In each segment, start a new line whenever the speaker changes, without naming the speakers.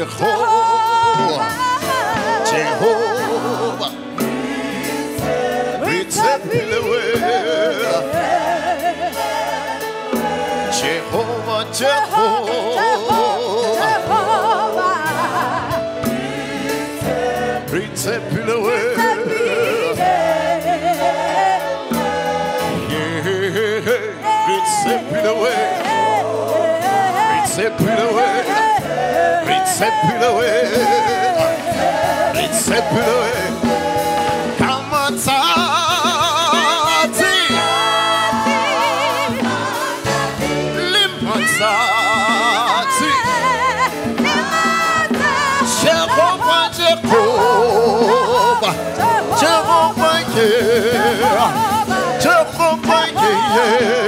Jehovah, Jehovah, Jehovah. Jehovah, On, Tati. Limpazati. Jehovah, Jehovah. Jehovah, yeah. Jehovah, yeah.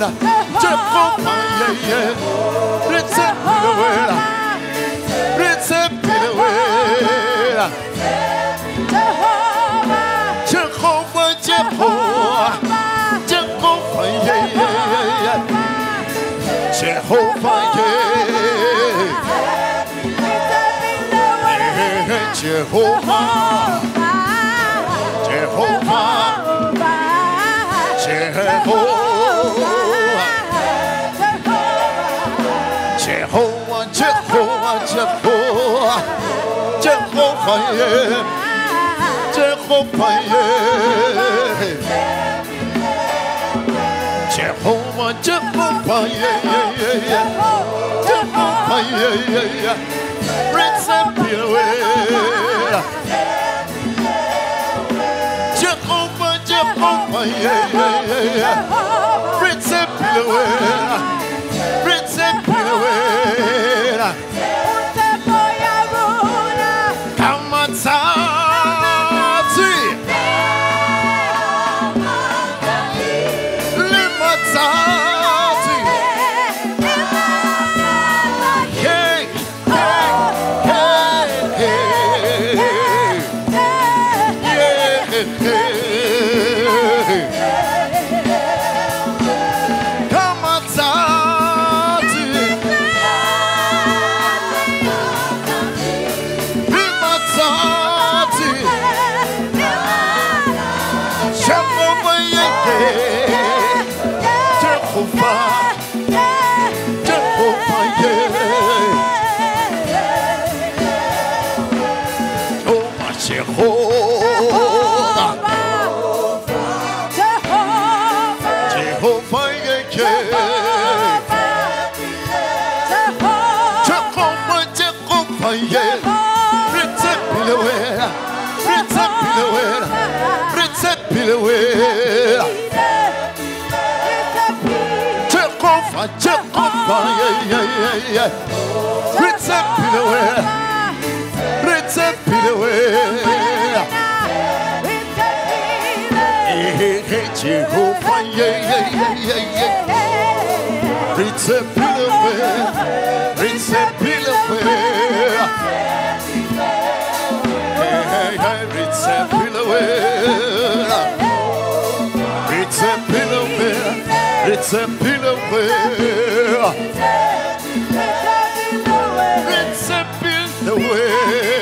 Pilaway. Jehovah, yeah, yeah. Prince Pilaway. Prince Pilaway. Jehovah, Jehovah. Jehovah, yeah, yeah, yeah, yeah. Jehovah, yeah. Jehovah, Jehovah, Jehovah, Jehovah, Jehovah, Jehovah, yeah. Jehovah, yeah. Jehovah, Jehovah, yeah, yeah, yeah. Jehovah, yeah, yeah, yeah. Prince Pilaway. Jehovah, Jehovah, yeah, yeah, yeah, yeah. Prince Pilaway. Prince of Pilaway. yeah. yeah, yeah. Prince of Pilaway. Prince of Pilaway. It's a pillow. It's a pillow. It's a pillow. away.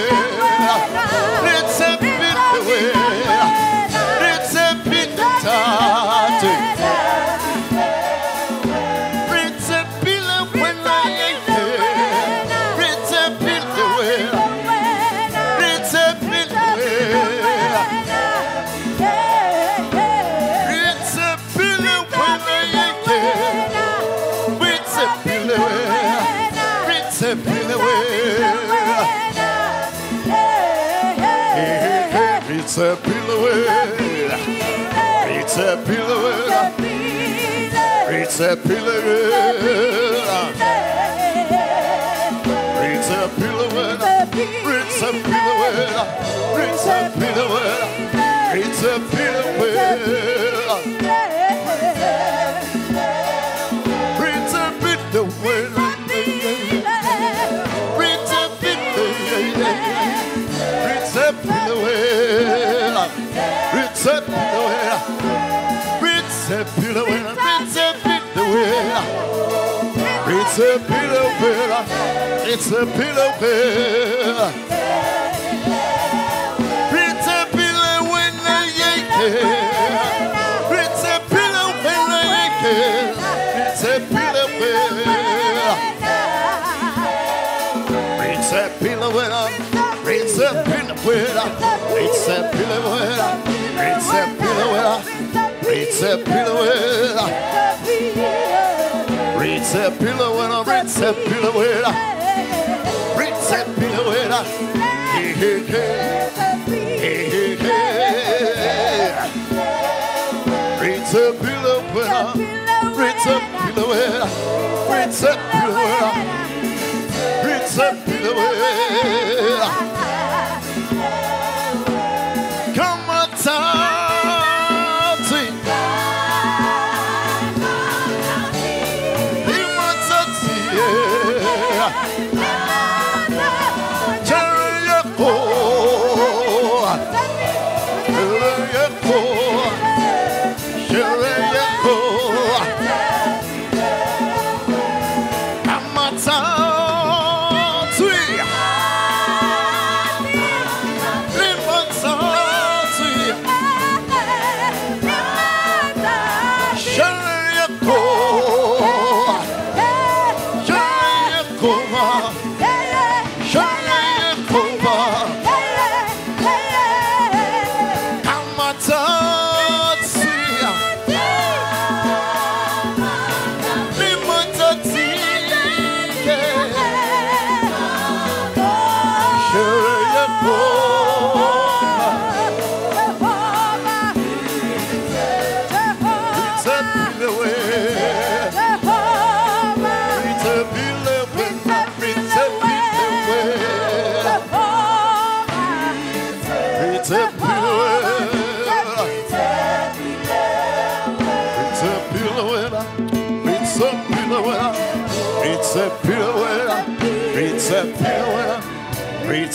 a pirouette. It's a pirouette. It's a pirouette. It's a pirouette. It's a pirouette. It's a pirouette. It's a pirouette. It's a pirouette. Pilawera. It's a pillow bear. It's a pillow bear. It's a pillow when I yank It's a pillow when I yank It's a pillow bear. It's a pillow when It's a pillow when It's a pillow when It's a pillow when It's a pillow. Ritz a pillow and a ritz a pillow. And a pillow hey hey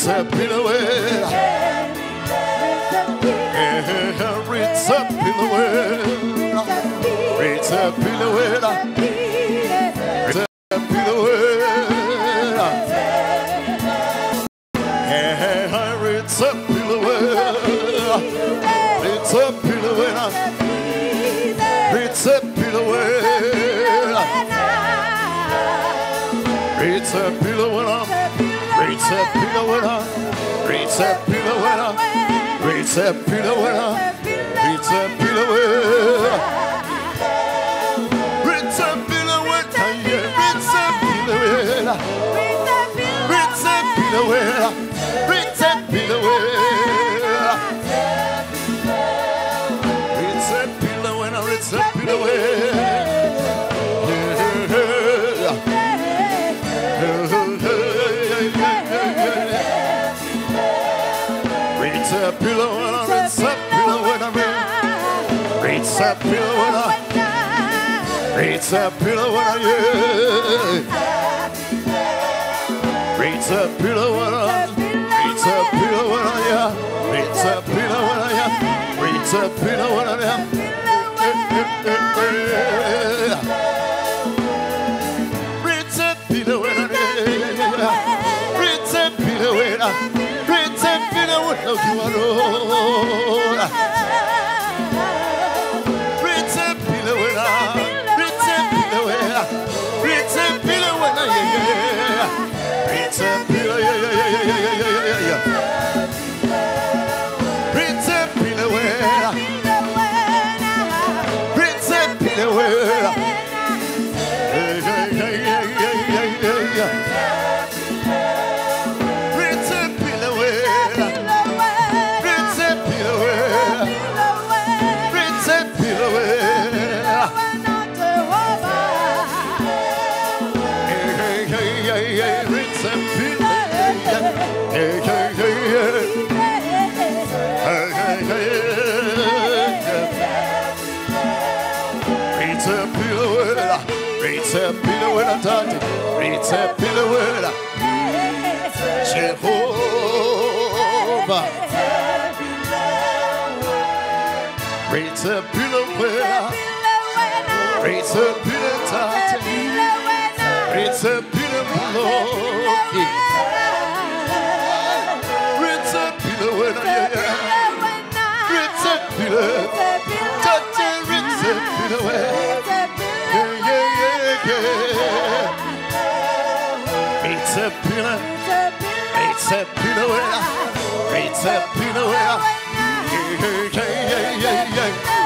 It's a pirouette. It's a pirouette. It's a pirouette. It's a pirouette. Pizza Pula winner. Pizza Pula winner. Pizza Pula winner. Pizza Pula winner. Pizza Pula winner. Pizza Pula winner. Pizza Pula winner. Pizza Pula winner. Pizza Pula winner. Pizza Pula winner. Sapirwana. Read Sapirwana, yeah. Read Sapirwana. Read Sapirwana, yeah. Read Sapirwana, yeah. Read Sapirwana, yeah. Prince of Peter, we love you alone. up. accepter le word. Jehovah. Accepter le word. Accepter le. Pizza Pinawaya. Pizza Pinawaya. Yeah, yeah, yeah, yeah, yeah.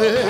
Yeah.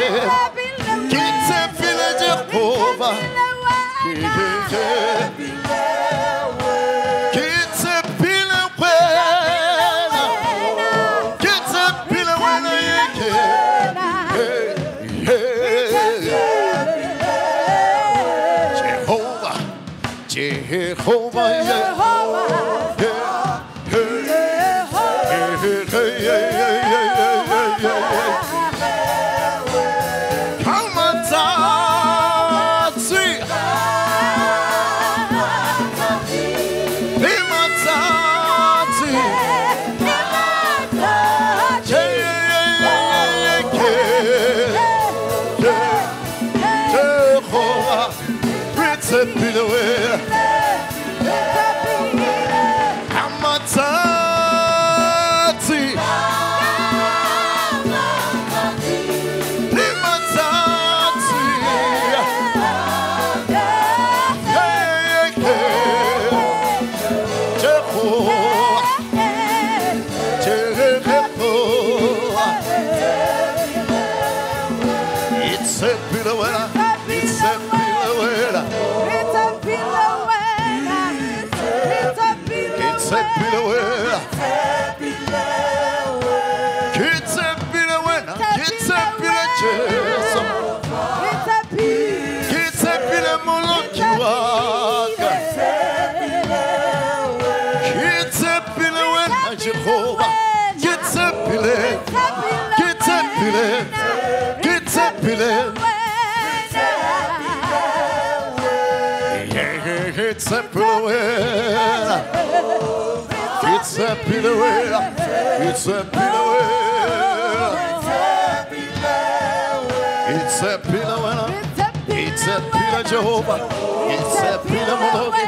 happy the way. It's happy the way. It's happy the way. It's happy the Jehovah. It's happy the Mologi.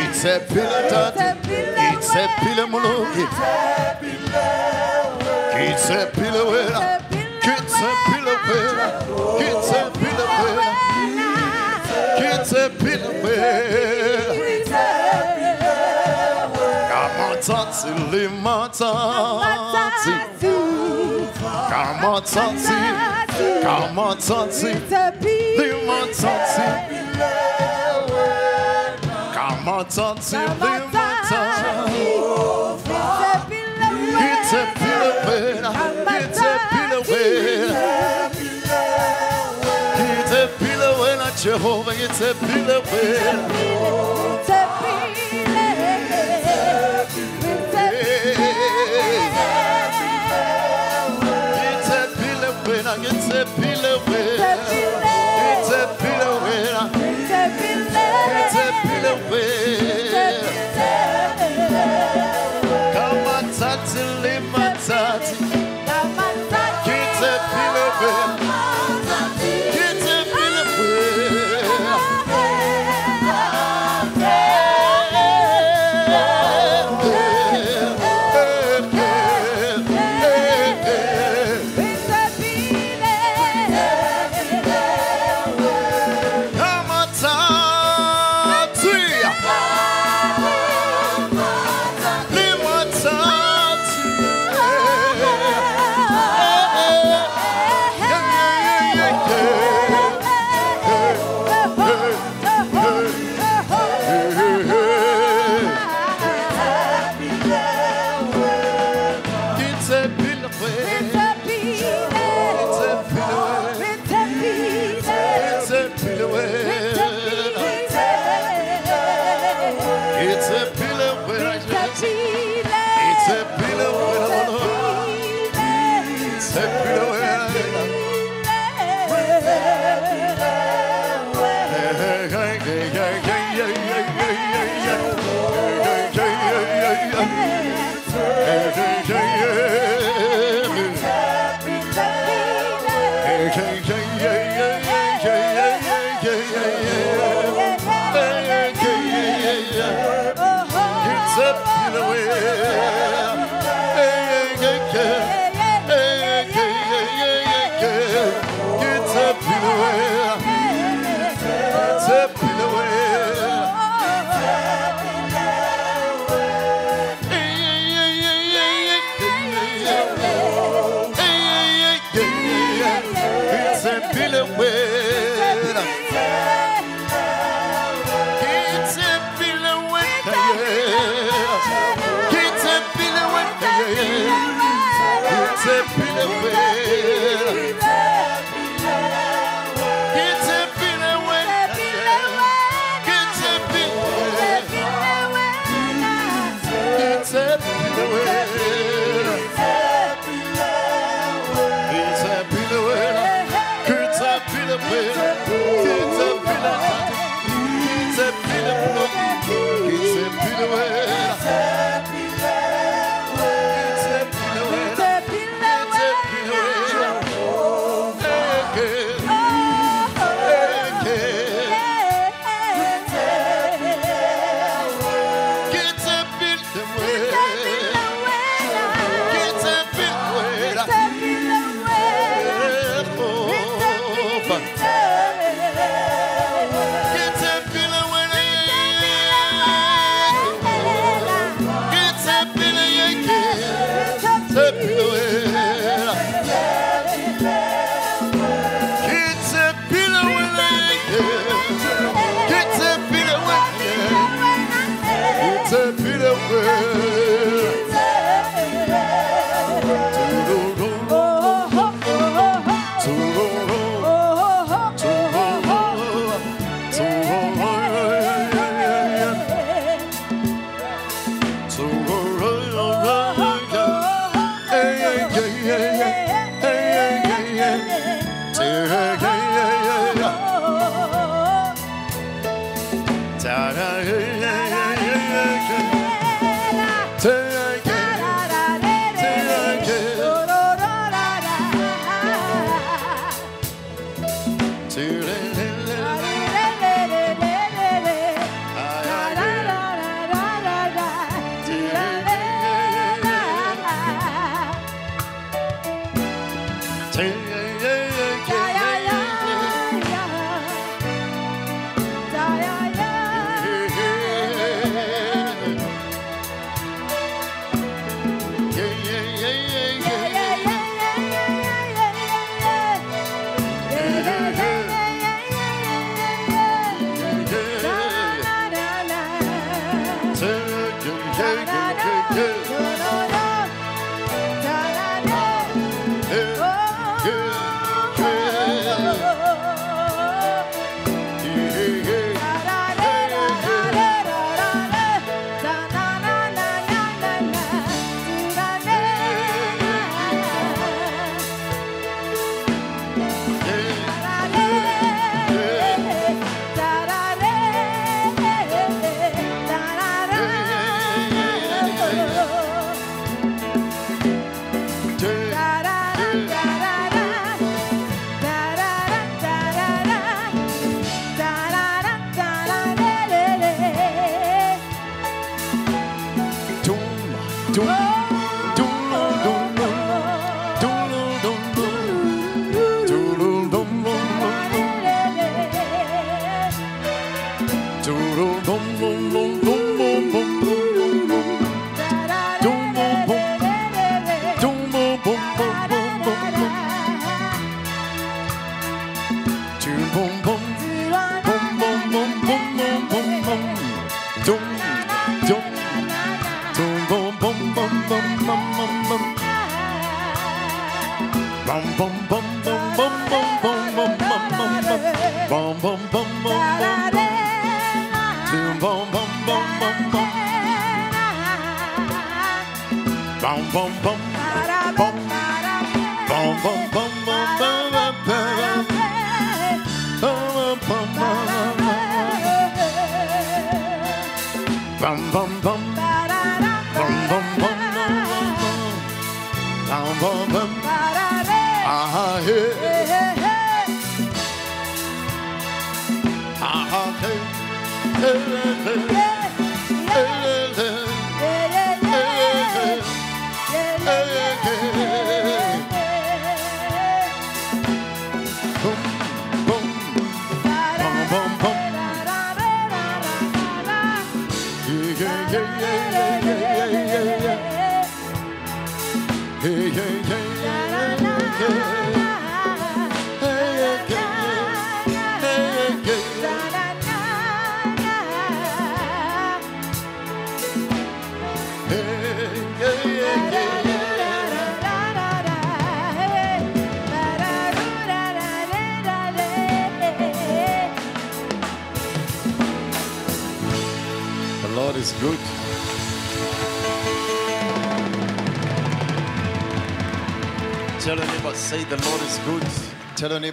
It's happy the Tati. It's happy the Mologi. It's happy the way. It's happy the way. It's happy the way. It's happy the way. Kamototsi limototsi Kamototsi Kamototsi Limototsi Kamototsi limototsi It's a pillow It's a pillow. It's a pillow. Jehovah It's a pillow. It's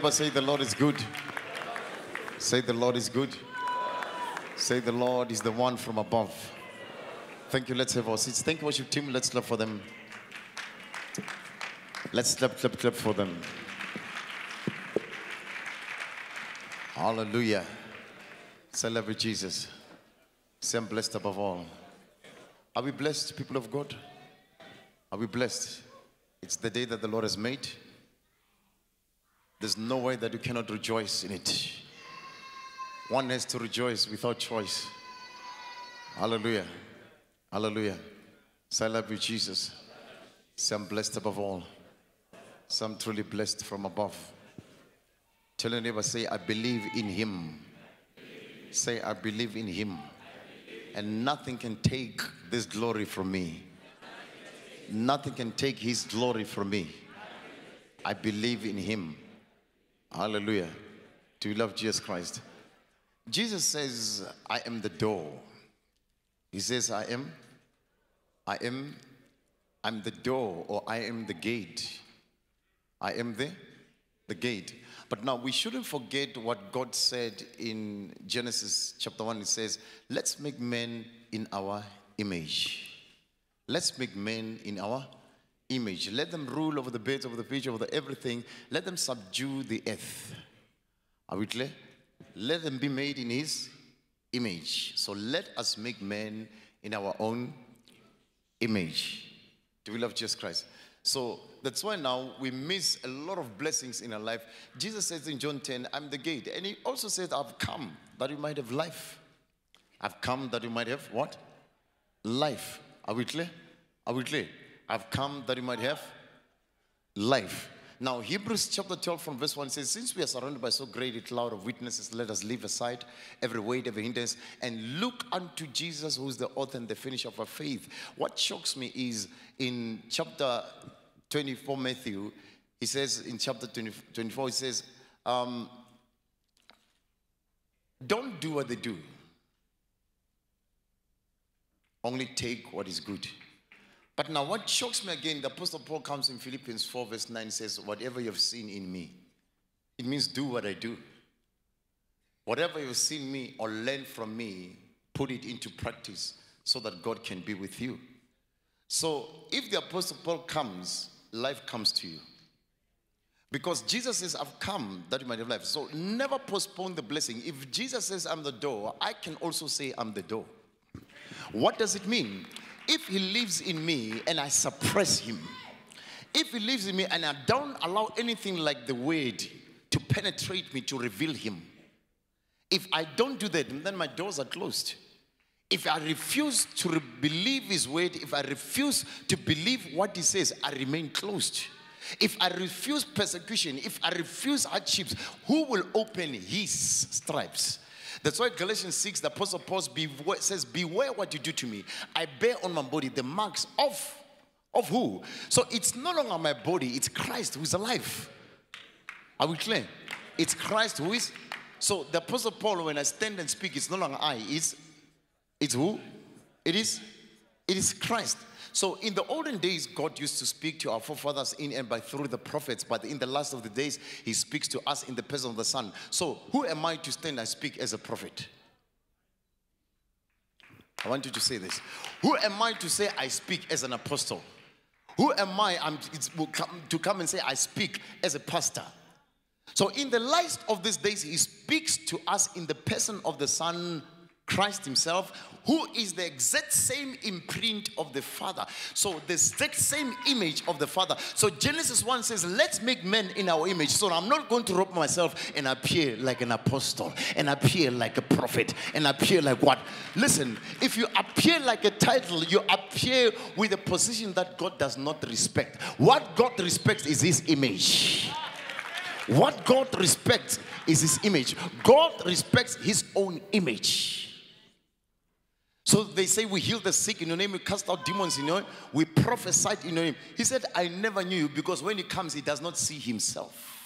neighbor, say the Lord is good. Say the Lord is good. Say the Lord is the one from above. Thank you. Let's have our seats. Thank you, worship team. Let's clap for them. Let's clap, clap, clap for them. Hallelujah. Celebrate Jesus. Say I'm blessed above all. Are we blessed, people of God? Are we blessed? It's the day that the Lord has made. There's no way that you cannot rejoice in it. One has to rejoice without choice. Hallelujah. Hallelujah. Say, I love you, Jesus. Say I'm blessed above all. Say I'm truly blessed from above. Tell your neighbor, say, I believe in him. Say, I believe in him. And nothing can take this glory from me. Nothing can take his glory from me. I believe in him. Hallelujah. Do you love Jesus Christ? Jesus says, I am the door. He says, I am, I am, I'm the door, or I am the gate. I am the, the gate. But now we shouldn't forget what God said in Genesis chapter 1. It says, Let's make men in our image. Let's make men in our image. Let them rule over the birds, over the fish, over the everything. Let them subdue the earth. Are we clear? Let them be made in his image. So let us make men in our own image. Do we love Jesus Christ? So that's why now we miss a lot of blessings in our life. Jesus says in John 10, I'm the gate. And he also says, I've come that you might have life. I've come that you might have what? Life. Are we clear? Are we clear? I've come that you might have life. Now, Hebrews chapter 12 from verse 1 says, Since we are surrounded by so great a cloud of witnesses, let us leave aside every weight, every hindrance, and look unto Jesus, who is the author and the finisher of our faith. What shocks me is in chapter 24, Matthew, he says, in chapter 20, 24, he says, um, Don't do what they do, only take what is good. But now, what shocks me again, the Apostle Paul comes in Philippians 4, verse 9, says, Whatever you've seen in me, it means do what I do. Whatever you've seen me or learned from me, put it into practice so that God can be with you. So, if the Apostle Paul comes, life comes to you. Because Jesus says, I've come that you might have life. So, never postpone the blessing. If Jesus says, I'm the door, I can also say, I'm the door. What does it mean? If he lives in me and I suppress him, if he lives in me and I don't allow anything like the word to penetrate me to reveal him, if I don't do that, then my doors are closed. If I refuse to re- believe his word, if I refuse to believe what he says, I remain closed. If I refuse persecution, if I refuse hardships, who will open his stripes? That's why Galatians 6, the Apostle Paul says, Beware what you do to me. I bear on my body the marks of, of who? So it's no longer my body, it's Christ who is alive. Are we clear? It's Christ who is. So the Apostle Paul, when I stand and speak, it's no longer I, it's, it's who? It is, it is Christ. So in the olden days, God used to speak to our forefathers in and by through the prophets, but in the last of the days, He speaks to us in the person of the Son. So who am I to stand and speak as a prophet? I want you to say this. Who am I to say I speak as an apostle? Who am I um, I'm, come, to come and say, I speak as a pastor? So, in the last of these days, he speaks to us in the person of the Son, Christ Himself, who is the exact same imprint of the Father. So, the exact same image of the Father. So, Genesis 1 says, Let's make men in our image. So, I'm not going to rope myself and appear like an apostle, and appear like a prophet, and appear like what? Listen, if you appear like a title, you appear with a position that God does not respect. What God respects is His image. What God respects is His image. God respects His own image. So they say we heal the sick in your name, we cast out demons in your name, we prophesied in your name. He said, I never knew you because when he comes, he does not see himself.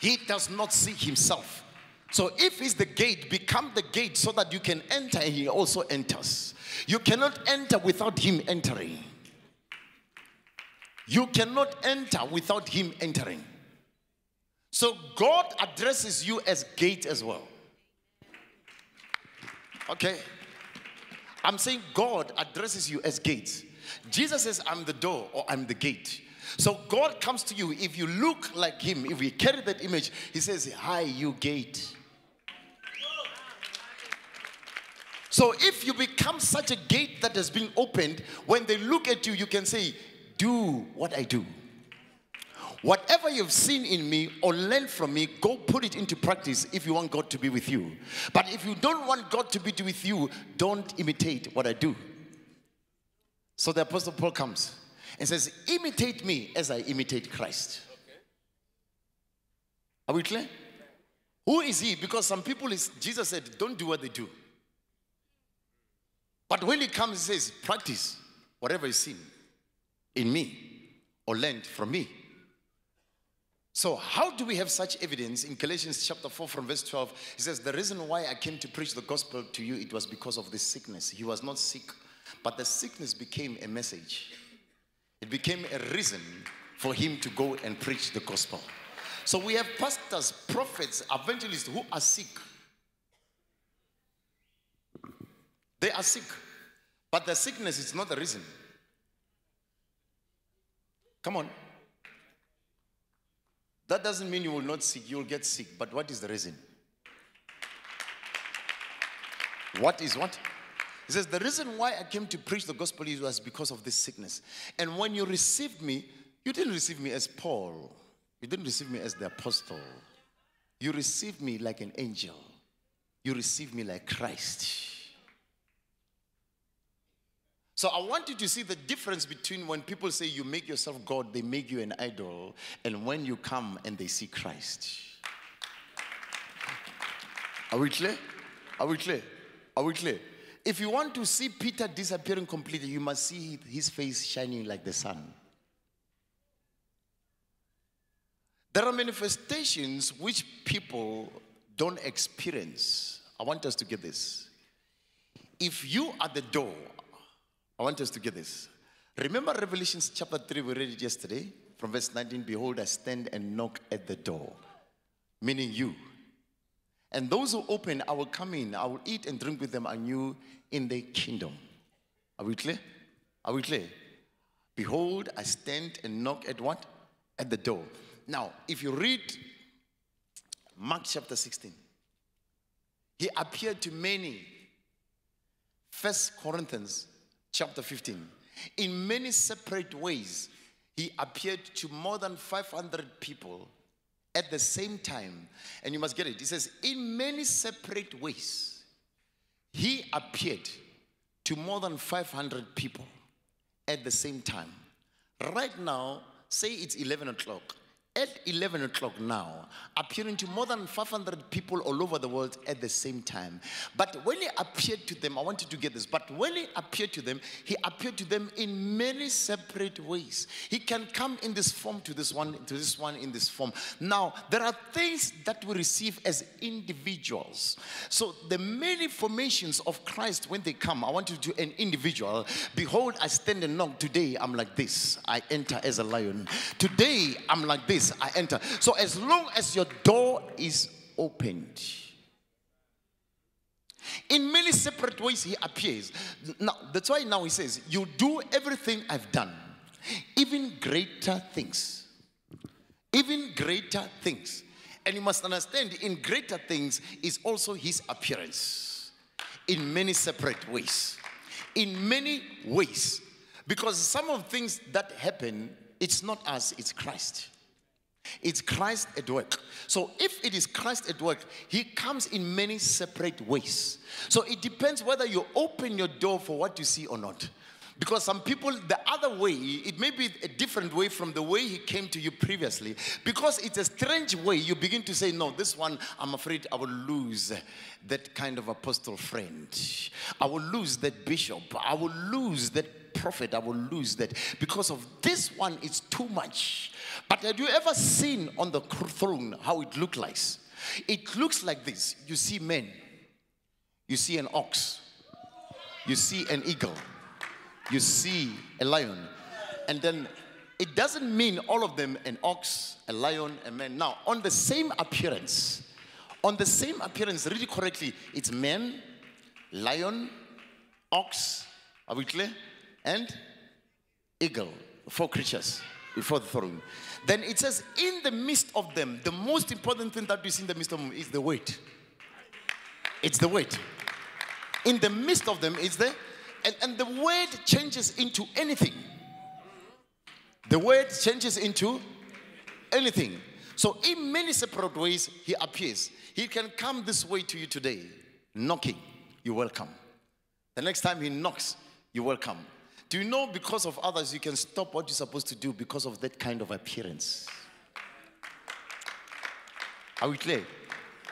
He does not see himself. So if he's the gate, become the gate so that you can enter he also enters. You cannot enter without him entering. You cannot enter without him entering. So God addresses you as gate as well. Okay? I'm saying God addresses you as gates. Jesus says, I'm the door or I'm the gate. So God comes to you. If you look like Him, if you carry that image, He says, Hi, you gate. So if you become such a gate that has been opened, when they look at you, you can say, Do what I do. Whatever you've seen in me or learned from me, go put it into practice if you want God to be with you. But if you don't want God to be with you, don't imitate what I do. So the Apostle Paul comes and says, Imitate me as I imitate Christ. Okay. Are we clear? Who is he? Because some people, is, Jesus said, don't do what they do. But when he comes, he says, practice whatever is seen in me or learned from me. So, how do we have such evidence in Galatians chapter 4 from verse 12? He says, The reason why I came to preach the gospel to you, it was because of this sickness. He was not sick, but the sickness became a message. It became a reason for him to go and preach the gospel. So, we have pastors, prophets, evangelists who are sick. They are sick, but the sickness is not the reason. Come on. That doesn't mean you will not sick, you will get sick. But what is the reason? What is what? He says, The reason why I came to preach the gospel is was because of this sickness. And when you received me, you didn't receive me as Paul, you didn't receive me as the apostle. You received me like an angel, you received me like Christ. So I want you to see the difference between when people say you make yourself God, they make you an idol, and when you come and they see Christ. Are we clear? Are we clear? Are we clear? If you want to see Peter disappearing completely, you must see his face shining like the sun. There are manifestations which people don't experience. I want us to get this. If you are the door, I want us to get this. Remember Revelations chapter 3, we read it yesterday from verse 19 Behold, I stand and knock at the door, meaning you. And those who open, I will come in, I will eat and drink with them anew in the kingdom. Are we clear? Are we clear? Behold, I stand and knock at what? At the door. Now, if you read Mark chapter 16, he appeared to many. First Corinthians chapter 15. In many separate ways, he appeared to more than 500 people at the same time. And you must get it. He says, in many separate ways, he appeared to more than 500 people at the same time. Right now, say it's 11 o'clock at 11 o'clock now, appearing to more than 500 people all over the world at the same time. But when he appeared to them, I want you to get this, but when he appeared to them, he appeared to them in many separate ways. He can come in this form to this one, to this one in this form. Now, there are things that we receive as individuals. So the many formations of Christ, when they come, I want you to an individual. Behold, I stand and knock. Today, I'm like this. I enter as a lion. Today, I'm like this. I enter. So as long as your door is opened, In many separate ways, he appears. Now, that's why now he says, You do everything I've done, even greater things. Even greater things. And you must understand, in greater things is also his appearance in many separate ways. In many ways. Because some of the things that happen, it's not us, it's Christ. It's Christ at work. So if it is Christ at work, he comes in many separate ways. So it depends whether you open your door for what you see or not. Because some people, the other way, it may be a different way from the way he came to you previously. Because it's a strange way, you begin to say, No, this one, I'm afraid I will lose that kind of apostle friend. I will lose that bishop. I will lose that prophet. I will lose that. Because of this one, it's too much. But have you ever seen on the throne how it looks like? It looks like this you see men, you see an ox, you see an eagle you see a lion. And then it doesn't mean all of them an ox, a lion, a man. Now, on the same appearance, on the same appearance, read it correctly, it's man, lion, ox, are we clear? And eagle, four creatures before the throne. Then it says, in the midst of them, the most important thing that we see in the midst of them is the weight. It's the weight. In the midst of them is the and, and the word changes into anything. The word changes into anything. So, in many separate ways, he appears. He can come this way to you today, knocking, you're welcome. The next time he knocks, you're welcome. Do you know because of others, you can stop what you're supposed to do because of that kind of appearance? Are we clear?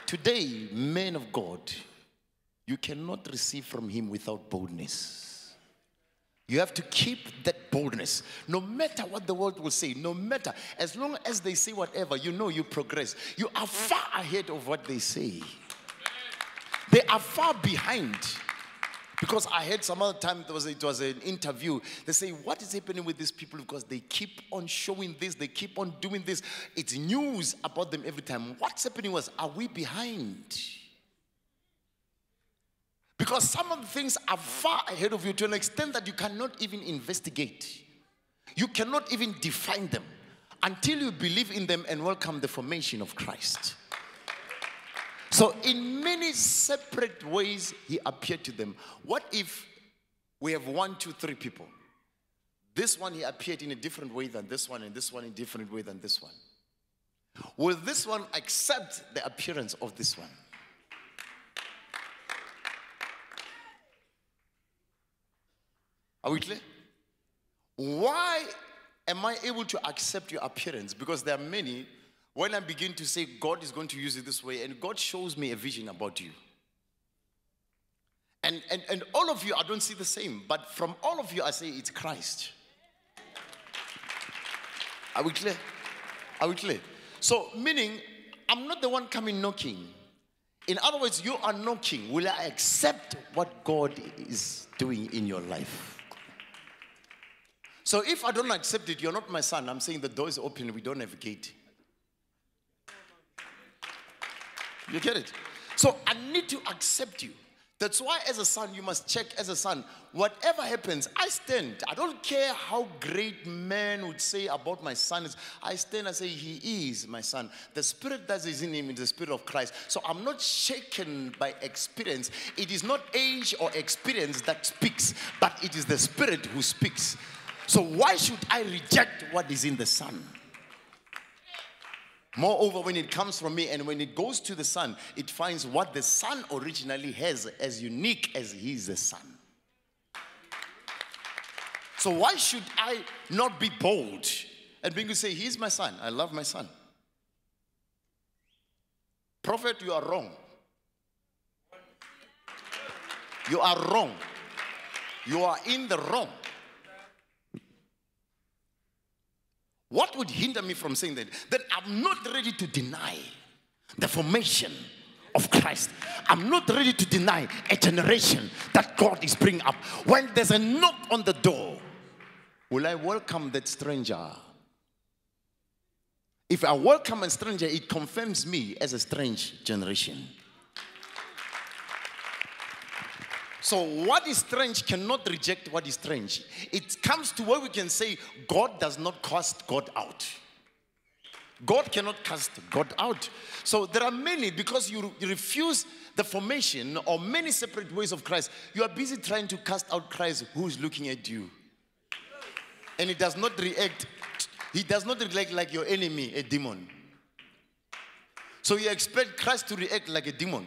Today, men of God, you cannot receive from him without boldness. You have to keep that boldness. No matter what the world will say, no matter, as long as they say whatever, you know you progress. You are far ahead of what they say. They are far behind. Because I heard some other time was a, it was an interview. They say, What is happening with these people? Because they keep on showing this, they keep on doing this. It's news about them every time. What's happening was, are we behind? Because some of the things are far ahead of you to an extent that you cannot even investigate. You cannot even define them until you believe in them and welcome the formation of Christ. So, in many separate ways, he appeared to them. What if we have one, two, three people? This one, he appeared in a different way than this one, and this one in a different way than this one. Will this one accept the appearance of this one? Are we clear? Why am I able to accept your appearance? Because there are many, when I begin to say God is going to use it this way, and God shows me a vision about you. And, and, and all of you, I don't see the same, but from all of you, I say it's Christ. Are we clear? Are we clear? So, meaning, I'm not the one coming knocking. In other words, you are knocking. Will I accept what God is doing in your life? So if I don't accept it, you're not my son. I'm saying the door is open, we don't have a gate. You get it? So I need to accept you. That's why, as a son, you must check as a son. Whatever happens, I stand. I don't care how great men would say about my son. I stand and say, He is my son. The spirit that is in him is the spirit of Christ. So I'm not shaken by experience. It is not age or experience that speaks, but it is the spirit who speaks. So why should I reject what is in the Son? Moreover, when it comes from me and when it goes to the Son, it finds what the Son originally has as unique as He is the Son. So why should I not be bold and begin to say, He's my son. I love my son. Prophet, you are wrong. You are wrong. You are in the wrong. What would hinder me from saying that? That I'm not ready to deny the formation of Christ. I'm not ready to deny a generation that God is bringing up. When there's a knock on the door, will I welcome that stranger? If I welcome a stranger, it confirms me as a strange generation. So, what is strange cannot reject what is strange. It comes to where we can say God does not cast God out. God cannot cast God out. So, there are many because you refuse the formation or many separate ways of Christ. You are busy trying to cast out Christ who is looking at you. And he does not react, he does not react like your enemy, a demon. So, you expect Christ to react like a demon.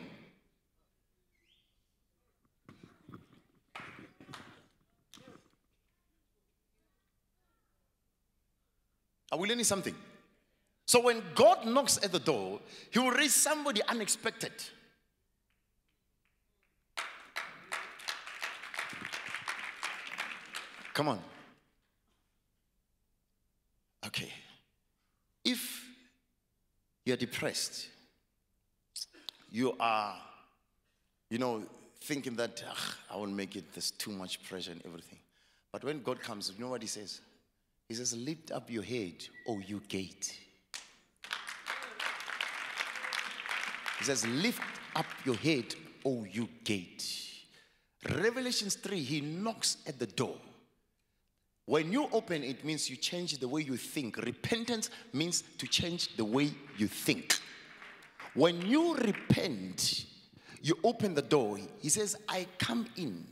Are we learning something? So when God knocks at the door, He will raise somebody unexpected. Come on. Okay. If you're depressed, you are, you know, thinking that I won't make it, there's too much pressure and everything. But when God comes, you know what He says? He says, Lift up your head, O you gate. He says, Lift up your head, O you gate. Revelations 3, he knocks at the door. When you open, it means you change the way you think. Repentance means to change the way you think. When you repent, you open the door. He says, I come in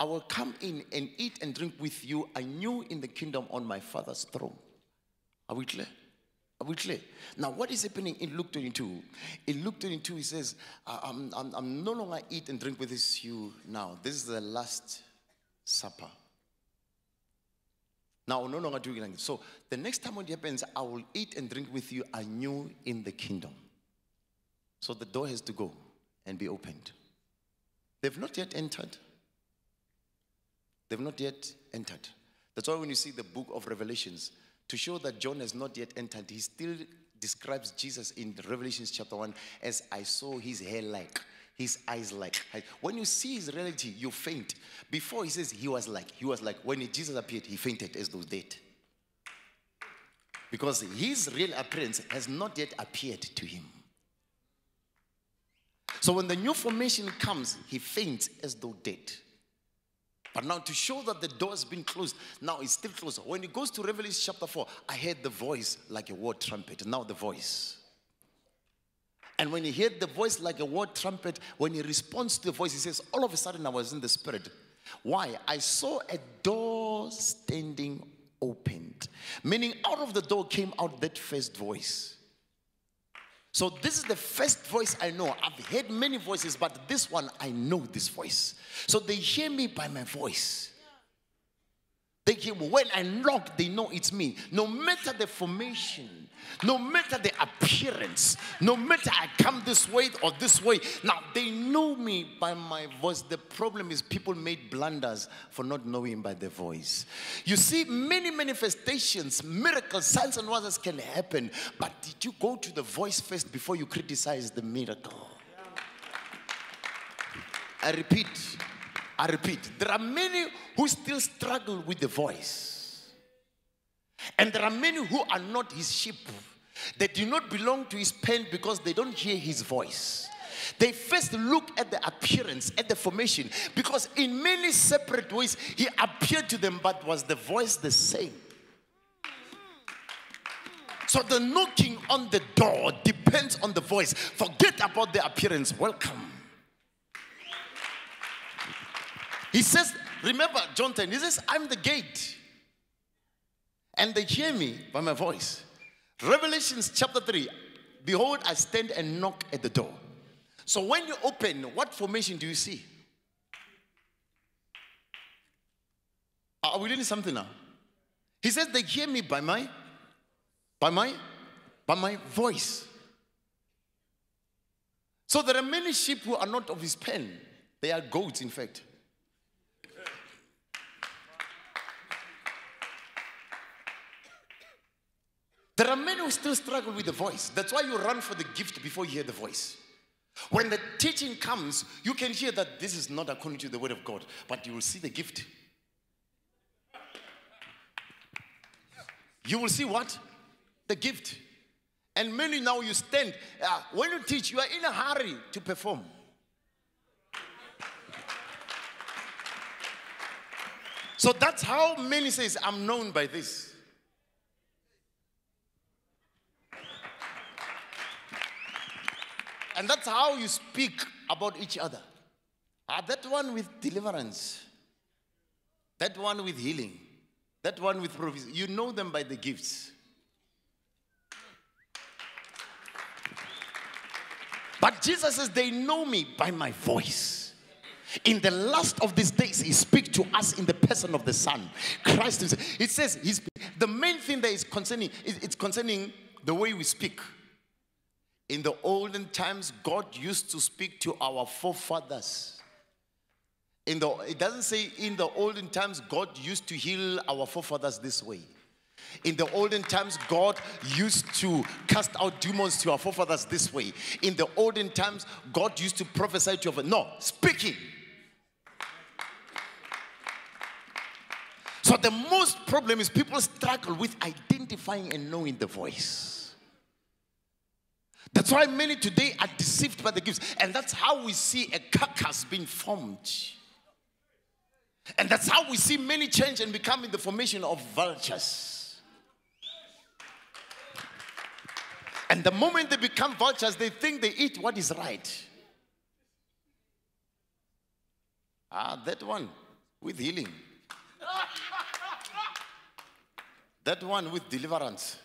I will come in and eat and drink with you anew in the kingdom on my father's throne. Are we clear? Are we clear? Now, what is happening in Luke 22? In Luke 22, he says, I'm, I'm, I'm no longer eat and drink with this you now. This is the last supper. Now, no longer doing it. So, the next time it happens, I will eat and drink with you anew in the kingdom. So, the door has to go and be opened. They've not yet entered. They've not yet entered. That's why when you see the book of Revelations, to show that John has not yet entered, he still describes Jesus in Revelations chapter 1 as I saw his hair like, his eyes like. When you see his reality, you faint. Before he says he was like, he was like, when Jesus appeared, he fainted as though dead. Because his real appearance has not yet appeared to him. So when the new formation comes, he faints as though dead. But now to show that the door has been closed, now it's still closed. When it goes to Revelation chapter 4, I heard the voice like a war trumpet. Now the voice. And when he heard the voice like a war trumpet, when he responds to the voice, he says, All of a sudden I was in the spirit. Why? I saw a door standing opened. Meaning, out of the door came out that first voice. So this is the first voice I know. I've heard many voices, but this one I know this voice. So they hear me by my voice. Hear when I knock, they know it's me. No matter the formation, no matter the appearance, no matter I come this way or this way. Now they know me by my voice. The problem is people made blunders for not knowing by the voice. You see, many manifestations, miracles, signs, and wonders can happen. But did you go to the voice first before you criticize the miracle? I repeat, I repeat, there are many who still struggle with the voice. And there are many who are not his sheep. They do not belong to his pen because they don't hear his voice. They first look at the appearance, at the formation, because in many separate ways he appeared to them, but was the voice the same? So the knocking on the door depends on the voice. Forget about the appearance. Welcome. He says, remember John 10, he says, I'm the gate and they hear me by my voice. Revelations chapter 3 Behold, I stand and knock at the door. So when you open, what formation do you see? Are we doing something now? He says they hear me by my by my by my voice. So there are many sheep who are not of his pen. They are goats, in fact. There are many who still struggle with the voice. That's why you run for the gift before you hear the voice. When the teaching comes, you can hear that this is not according to the word of God, but you will see the gift. You will see what? The gift. And many now you stand. Uh, when you teach, you are in a hurry to perform. So that's how many says, I'm known by this. And that's how you speak about each other. Ah, that one with deliverance, that one with healing, that one with prophecy. You know them by the gifts. But Jesus says, They know me by my voice. In the last of these days, He speaks to us in the person of the Son, Christ. himself. It says, he's, the main thing that is concerning, it's concerning the way we speak. In the olden times, God used to speak to our forefathers. In the, it doesn't say in the olden times, God used to heal our forefathers this way. In the olden times, God used to cast out demons to our forefathers this way. In the olden times, God used to prophesy to our no speaking. So the most problem is people struggle with identifying and knowing the voice. That's why many today are deceived by the gifts, and that's how we see a carcass being formed. And that's how we see many change and become in the formation of vultures. And the moment they become vultures, they think they eat what is right. Ah, that one with healing. That one with deliverance.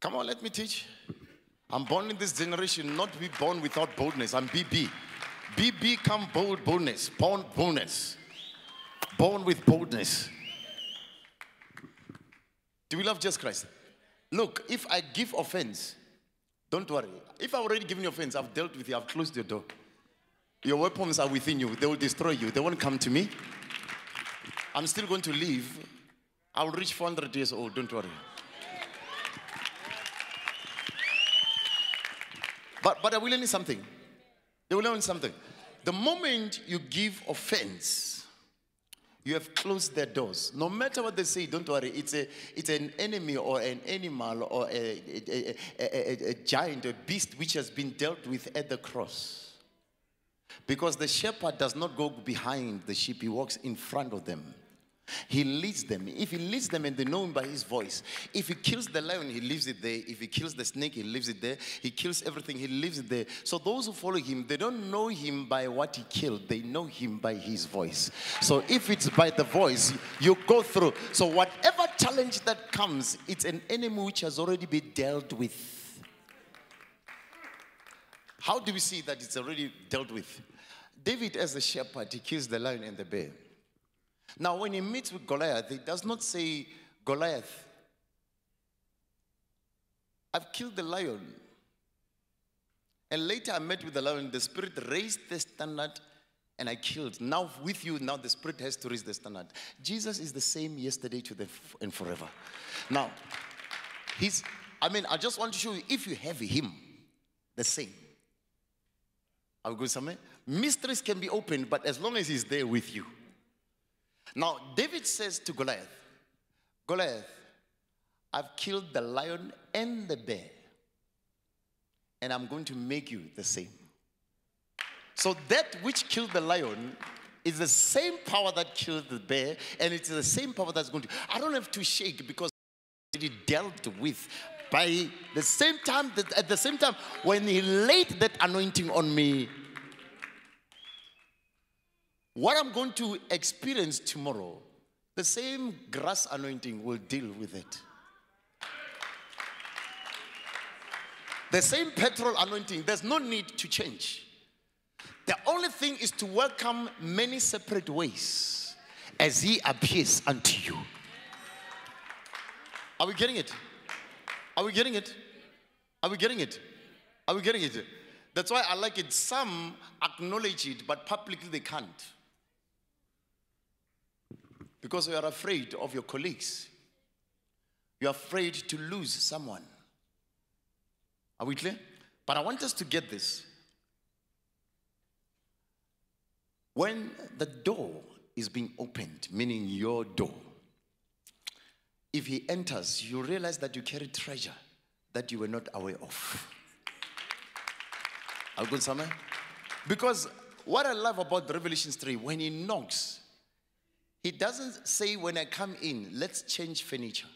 Come on, let me teach. I'm born in this generation, not to be born without boldness. I'm BB. BB come bold boldness, born boldness, born with boldness. Do we love Jesus Christ? Look, if I give offense, don't worry. If I've already given you offense, I've dealt with you, I've closed your door. Your weapons are within you, they will destroy you, they won't come to me. I'm still going to live. I'll reach 400 years old, don't worry. But, but I will learn something. They will learn something. The moment you give offense, you have closed their doors. No matter what they say, don't worry. It's, a, it's an enemy or an animal or a, a, a, a giant, a beast which has been dealt with at the cross. Because the shepherd does not go behind the sheep, he walks in front of them. He leads them. If he leads them and they know him by his voice, if he kills the lion, he leaves it there. If he kills the snake, he leaves it there. He kills everything, he leaves it there. So those who follow him, they don't know him by what he killed, they know him by his voice. So if it's by the voice, you go through. So whatever challenge that comes, it's an enemy which has already been dealt with. How do we see that it's already dealt with? David, as a shepherd, he kills the lion and the bear. Now, when he meets with Goliath, he does not say, Goliath, I've killed the lion. And later I met with the lion, the spirit raised the standard and I killed. Now, with you, now the spirit has to raise the standard. Jesus is the same yesterday, today, and forever. Now, he's, I mean, I just want to show you if you have him, the same. Are we going somewhere? Mysteries can be opened, but as long as he's there with you. Now, David says to Goliath, Goliath, I've killed the lion and the bear, and I'm going to make you the same. So, that which killed the lion is the same power that killed the bear, and it's the same power that's going to. I don't have to shake because it dealt with by the same time, that at the same time, when he laid that anointing on me, what I'm going to experience tomorrow, the same grass anointing will deal with it. The same petrol anointing, there's no need to change. The only thing is to welcome many separate ways as He appears unto you. Are we getting it? Are we getting it? Are we getting it? Are we getting it? That's why I like it. Some acknowledge it, but publicly they can't. Because you are afraid of your colleagues. You're afraid to lose someone. Are we clear? But I want us to get this. When the door is being opened, meaning your door, if he enters, you realize that you carry treasure that you were not aware of. Are good somewhere? Because what I love about the Revelation 3, when he knocks, He doesn't say, when I come in, let's change furniture.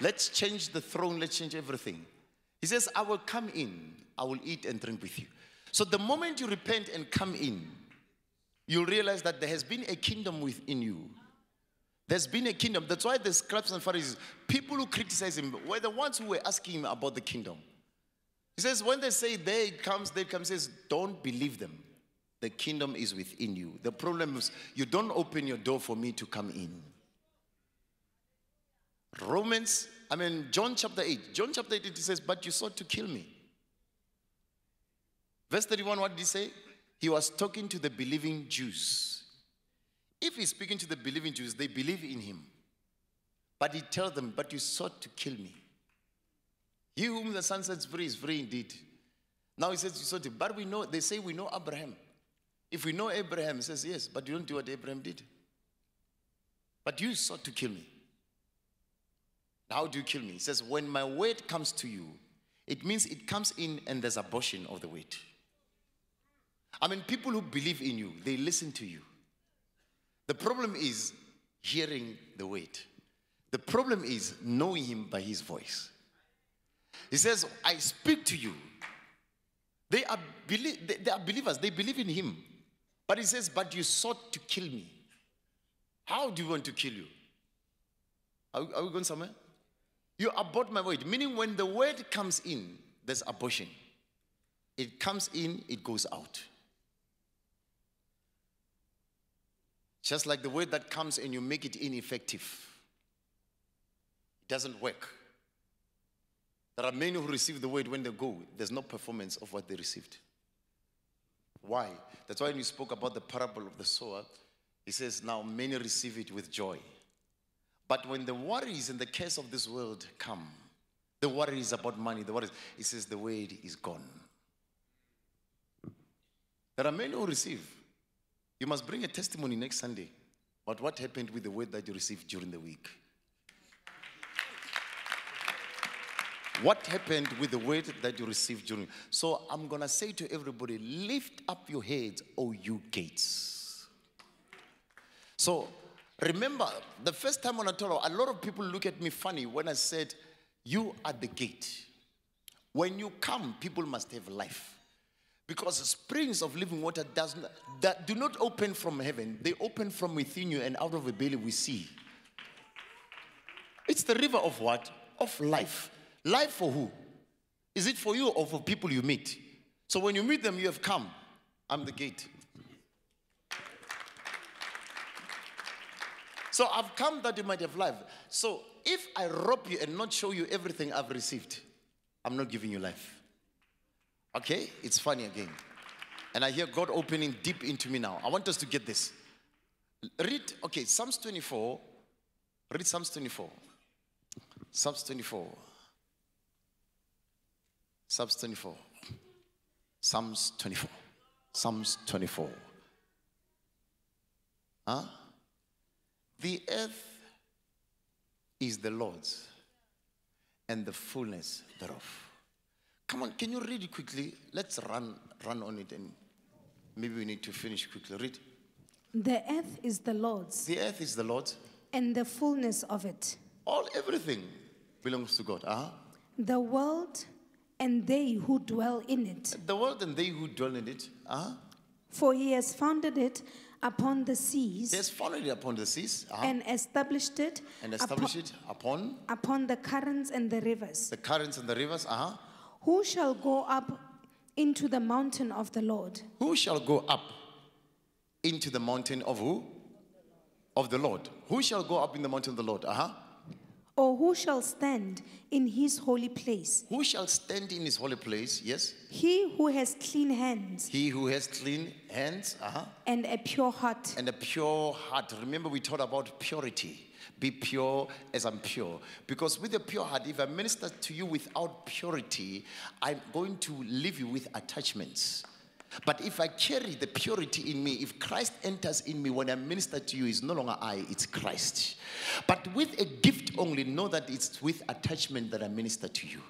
Let's change the throne, let's change everything. He says, I will come in, I will eat and drink with you. So the moment you repent and come in, you'll realize that there has been a kingdom within you. There's been a kingdom. That's why the scribes and Pharisees, people who criticize him, were the ones who were asking him about the kingdom. He says, when they say there it comes, there it comes, says, don't believe them. The kingdom is within you. The problem is you don't open your door for me to come in. Romans, I mean, John chapter 8. John chapter 8, it says, But you sought to kill me. Verse 31, what did he say? He was talking to the believing Jews. If he's speaking to the believing Jews, they believe in him. But he tells them, But you sought to kill me. He whom the Son sets free is free indeed. Now he says, You sought to, but we know, they say we know Abraham. If we know Abraham, says, Yes, but you don't do what Abraham did. But you sought to kill me. How do you kill me? He says, When my word comes to you, it means it comes in and there's abortion of the word. I mean, people who believe in you, they listen to you. The problem is hearing the word. The problem is knowing him by his voice. He says, I speak to you. They are, belie- they are believers, they believe in him. But he says, But you sought to kill me. How do you want to kill you? Are we, are we going somewhere? You abort my word. Meaning, when the word comes in, there's abortion. It comes in, it goes out. Just like the word that comes and you make it ineffective, it doesn't work. There are many who receive the word when they go, there's no performance of what they received. Why? That's why when you spoke about the parable of the sower, he says, Now many receive it with joy. But when the worries and the cares of this world come, the worries about money, the worries, he says the word is gone. There are many who receive. You must bring a testimony next Sunday about what happened with the word that you received during the week. What happened with the word that you received during? So I'm gonna say to everybody, lift up your heads, O you gates. So remember, the first time on a Torah, a lot of people look at me funny when I said, You are the gate. When you come, people must have life. Because springs of living water does not, that do not open from heaven, they open from within you, and out of the belly we see. It's the river of what? Of life. Life for who? Is it for you or for people you meet? So when you meet them, you have come. I'm the gate. So I've come that you might have life. So if I rob you and not show you everything I've received, I'm not giving you life. Okay? It's funny again. And I hear God opening deep into me now. I want us to get this. Read, okay, Psalms 24. Read Psalms 24. Psalms 24. Psalms 24. Psalms 24. Psalms 24. Huh? The earth is the Lord's and the fullness thereof. Come on, can you read it quickly? Let's run run on it and maybe we need to finish quickly. Read.
The earth is the Lord's
The earth is the Lord's.
and the fullness of it,
All everything belongs to God. Uh-huh.
the world and they who dwell in it.
The world and they who dwell in it. Uh-huh.
For he has founded it upon the seas
He has founded it upon the seas uh-huh.
and established it,
and established it upon
upon the currents and the rivers.
the currents and the rivers. Uh-huh.
Who shall go up into the mountain of the Lord?
Who shall go up into the mountain of who? Of the Lord. Who shall go up in the mountain of the Lord? Uh-huh.
Or who shall stand in his holy place?
Who shall stand in his holy place? Yes.
He who has clean hands
He who has clean hands uh-huh,
and a pure heart,
and a pure heart. Remember, we talked about purity. Be pure as I'm pure. Because with a pure heart, if I minister to you without purity, I'm going to leave you with attachments. But if I carry the purity in me, if Christ enters in me when I minister to you, it's no longer I, it's Christ. But with a gift only, know that it's with attachment that I minister to you.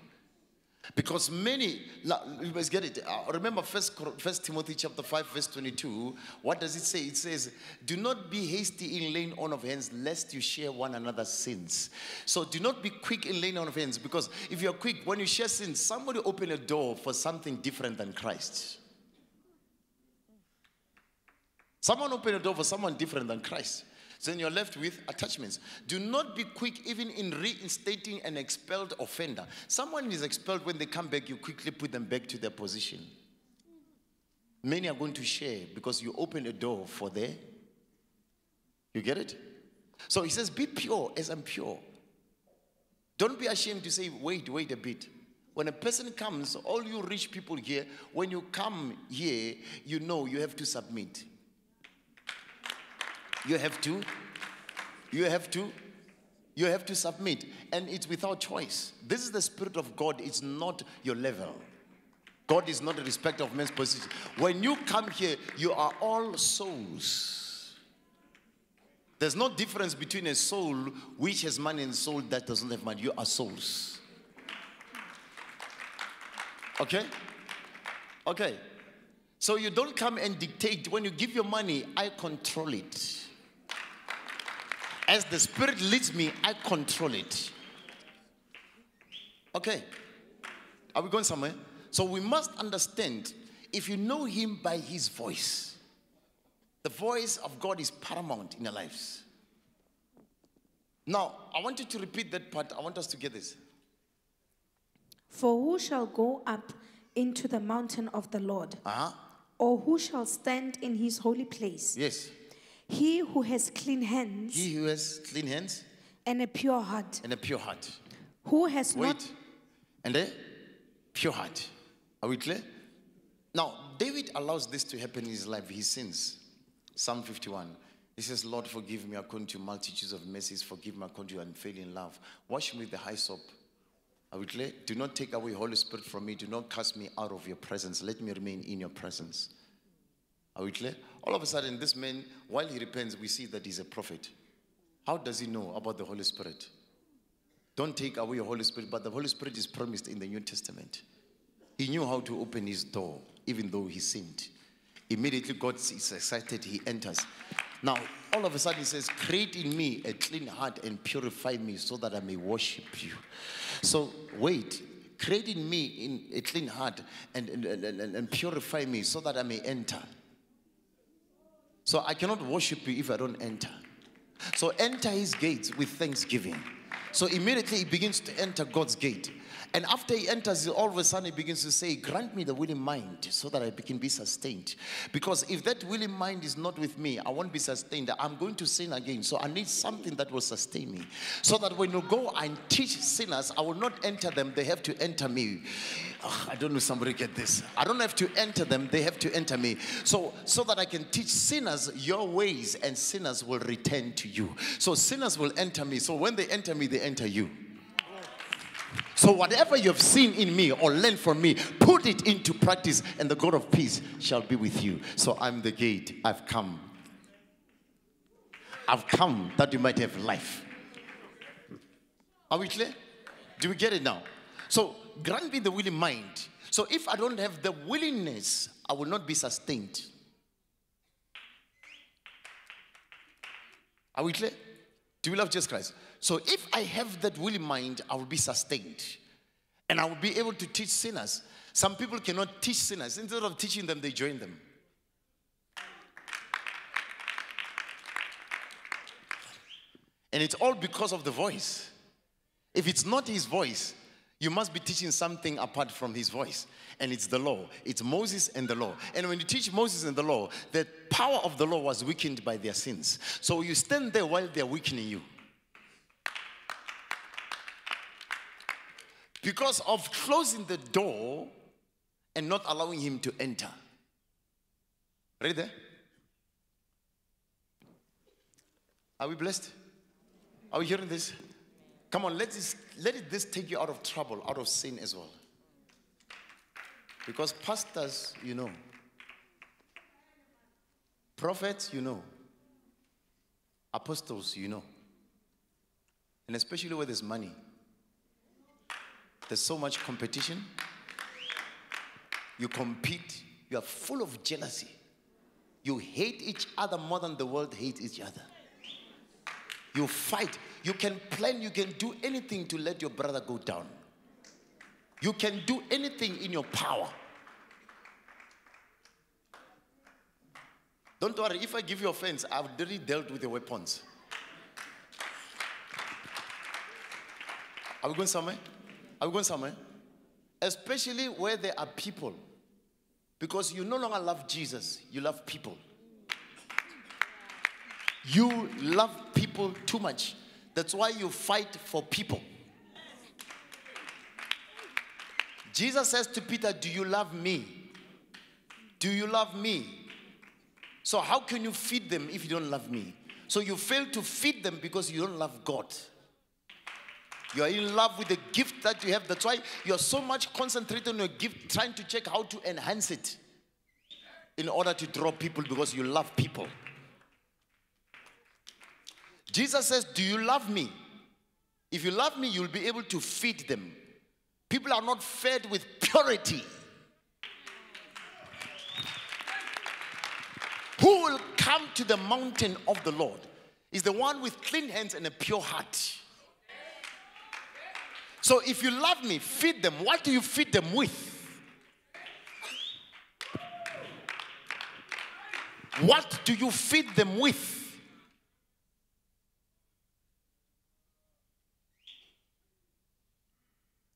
Because many, you must get it. Uh, remember First, Cor- First Timothy chapter 5, verse 22. What does it say? It says, Do not be hasty in laying on of hands, lest you share one another's sins. So do not be quick in laying on of hands, because if you're quick, when you share sins, somebody open a door for something different than Christ. Someone open a door for someone different than Christ. Then you're left with attachments. Do not be quick even in reinstating an expelled offender. Someone is expelled when they come back, you quickly put them back to their position. Many are going to share because you open a door for their. You get it? So he says, Be pure as I'm pure. Don't be ashamed to say, Wait, wait a bit. When a person comes, all you rich people here, when you come here, you know you have to submit. You have to. You have to. You have to submit. And it's without choice. This is the Spirit of God, it's not your level. God is not a respecter of men's position. When you come here, you are all souls. There's no difference between a soul which has money and soul that doesn't have money. You are souls. Okay? Okay. So you don't come and dictate. When you give your money, I control it. As the Spirit leads me, I control it. Okay. Are we going somewhere? So we must understand if you know Him by His voice, the voice of God is paramount in our lives. Now, I want you to repeat that part. I want us to get this.
For who shall go up into the mountain of the Lord?
Uh huh.
Or who shall stand in his holy place?
Yes.
He who has clean hands
He who has clean hands
and a pure heart,
and a pure heart.
who has not
Wait. And a pure heart. Are we clear? Now, David allows this to happen in his life. He sins. Psalm 51. He says, Lord, forgive me according to multitudes of mercies. Forgive me according to unfailing love. Wash me with the hyssop. Are we clear? Do not take away Holy Spirit from me. Do not cast me out of your presence. Let me remain in your presence. Are we clear? All of a sudden, this man, while he repents, we see that he's a prophet. How does he know about the Holy Spirit? Don't take away your Holy Spirit, but the Holy Spirit is promised in the New Testament. He knew how to open his door, even though he sinned. Immediately, God is excited, he enters. Now, all of a sudden, he says, Create in me a clean heart and purify me so that I may worship you. So, wait, create in me in a clean heart and, and, and, and- and purify me so that I may enter. So, I cannot worship you if I don't enter. So enter his gates with thanksgiving. So immediately he begins to enter God's gate. And after he enters, all of a sudden he begins to say, Grant me the willing mind so that I can be sustained. Because if that willing mind is not with me, I won't be sustained. I'm going to sin again. So I need something that will sustain me. So that when you go and teach sinners, I will not enter them, they have to enter me. Ah, I don't know if somebody get this. I don't have to enter them, they have to enter me. So so that I can teach sinners your ways and sinners will return to you. So sinners will enter me. So when they enter me, they enter you. So whatever you have seen in me or learned from me, put it into practice, and the God of peace shall be with you. So I'm the gate. I've come. I've come that you might have life. Are we clear? Do we get it now? So grant me the willing mind. So if I don't have the willingness, I will not be sustained. Are we clear? Do we love Jesus Christ? So if I have that willing mind, I will be sustained. And I will be able to teach sinners. Some people cannot teach sinners. Instead of teaching them, they join them. And it's all because of the voice. If it's not his voice, you must be teaching something apart from his voice. And it's the law. It's Moses and the law. And when you teach Moses and the law, the power of the law was weakened by their sins. So you stand there while they're weakening you. Because of closing the door and not allowing him to enter. Ready there? Are we blessed? Are we hearing this? Come on, let this, let this take you out of trouble, out of sin as well. Because pastors, you know, prophets, you know, apostles, you know, and especially where there's money. There's so much competition. You compete. You are full of jealousy. You hate each other more than the world hates each other. You fight. You can plan, you can do anything to let your brother go down. You can do anything in your power. Don't worry, if I give you offense, I've already dealt with the weapons. Are we going somewhere? Are we going somewhere? Especially where there are people. Because you no longer love Jesus, you love people. You love people too much. That's why you fight for people. Jesus says to Peter, Do you love me? Do you love me? So, how can you feed them if you don't love me? So, you fail to feed them because you don't love God. You are in love with the gift that you have. That's why you are so much concentrated on your gift, trying to check how to enhance it in order to draw people because you love people. Jesus says, Do you love me? If you love me, you'll be able to feed them. People are not fed with purity. Who will come to the mountain of the Lord is the one with clean hands and a pure heart. So if you love me, feed them. What do you feed them with? What do you feed them with?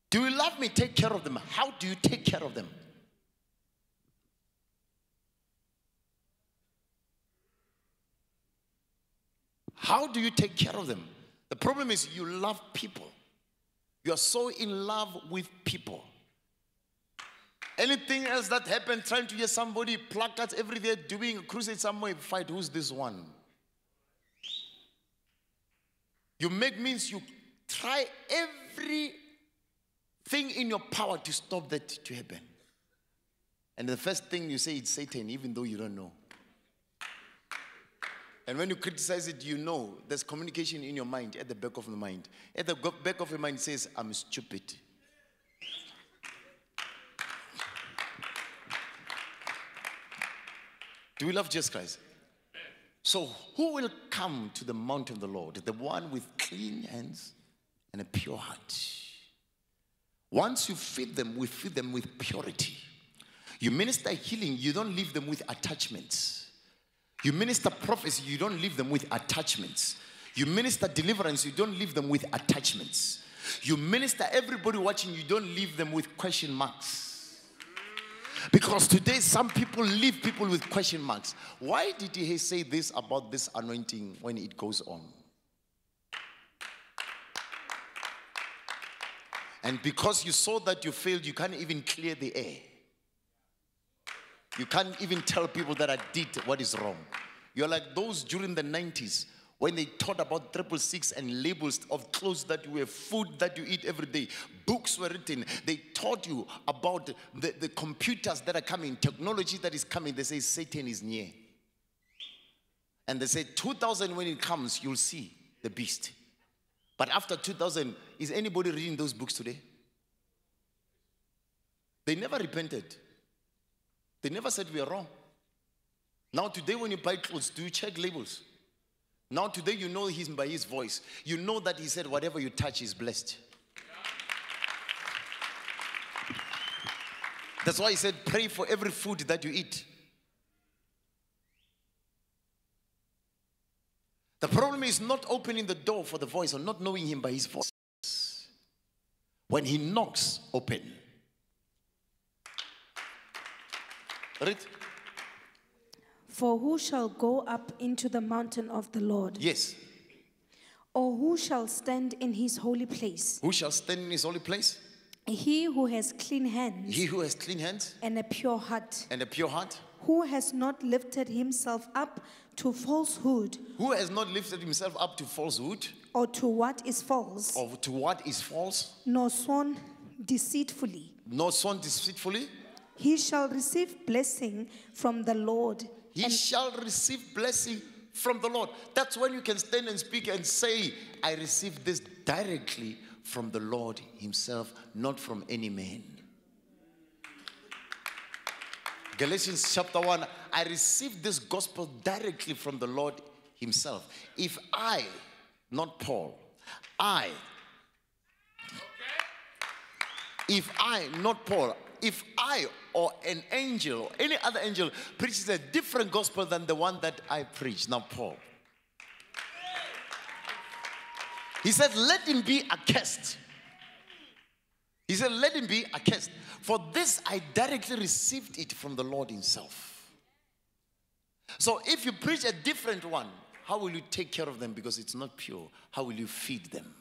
Do you love me? Take care of them. How do you take care of them? How do you take care of them? The problem is you love people. You are so in love with people. Anything else that happened, trying to get somebody placards every day, doing a crusade somewhere, fight. Who's this one? You make means you try every thing in your power to stop that to happen. And the first thing you say is Satan, even though you don't know. And when you criticize it, you know there's communication in your mind, at the back of the mind. At the back of your mind says, I'm stupid. Do we love Jesus Christ? So, who will come to the mountain of the Lord? The one with clean hands and a pure heart. Once you feed them, we feed them with purity. You minister healing, you don't leave them with attachments. You minister prophecy, you don't leave them with attachments. You minister deliverance, you don't leave them with attachments. You minister everybody watching, you don't leave them with question marks. Because today some people leave people with question marks. Why did he say this about this anointing when it goes on? And because you saw that you failed, you can't even clear the air. You can't even tell people that I did what is wrong. You're like those during the 90s when they taught about triple six and labels of clothes that you wear, food that you eat every day, books were written. They taught you about the, the computers that are coming, technology that is coming. They say Satan is near. And they say 2000 when it comes, you'll see the beast. But after 2000, is anybody reading those books today? They never repented. They never said we are wrong. Now, today, when you buy clothes, do you check labels? Now, today, you know him by his voice. You know that he said, Whatever you touch is blessed. That's why he said, Pray for every food that you eat. The problem is not opening the door for the voice or not knowing him by his voice. When he knocks, open. Read.
For who shall go up into the mountain of the Lord?
Yes.
Or who shall stand in his holy place?
Who shall stand in his holy place?
He who has clean hands
He who has clean hands
and a pure heart,
and a pure heart,
who has not lifted himself up to falsehood
who has not lifted himself up to falsehood
or to what is false,
or to what is false,
nor sworn deceitfully.
nor sworn deceitfully,
He shall receive blessing from the Lord.
he
and-
shall receive blessing from the Lord. That's when you can stand and speak and say, I receive this directly from the Lord Himself, not from any man. Galatians chapter 1 I received this gospel directly from the Lord Himself. If I, not Paul, I, if I, not Paul, if I or an angel or any other angel preaches a different gospel than the one that I preach, now Paul. He said, Let him be accursed. He said, Let him be accursed. For this I directly received it from the Lord Himself. So if you preach a different one, how will you take care of them because it's not pure? How will you feed them?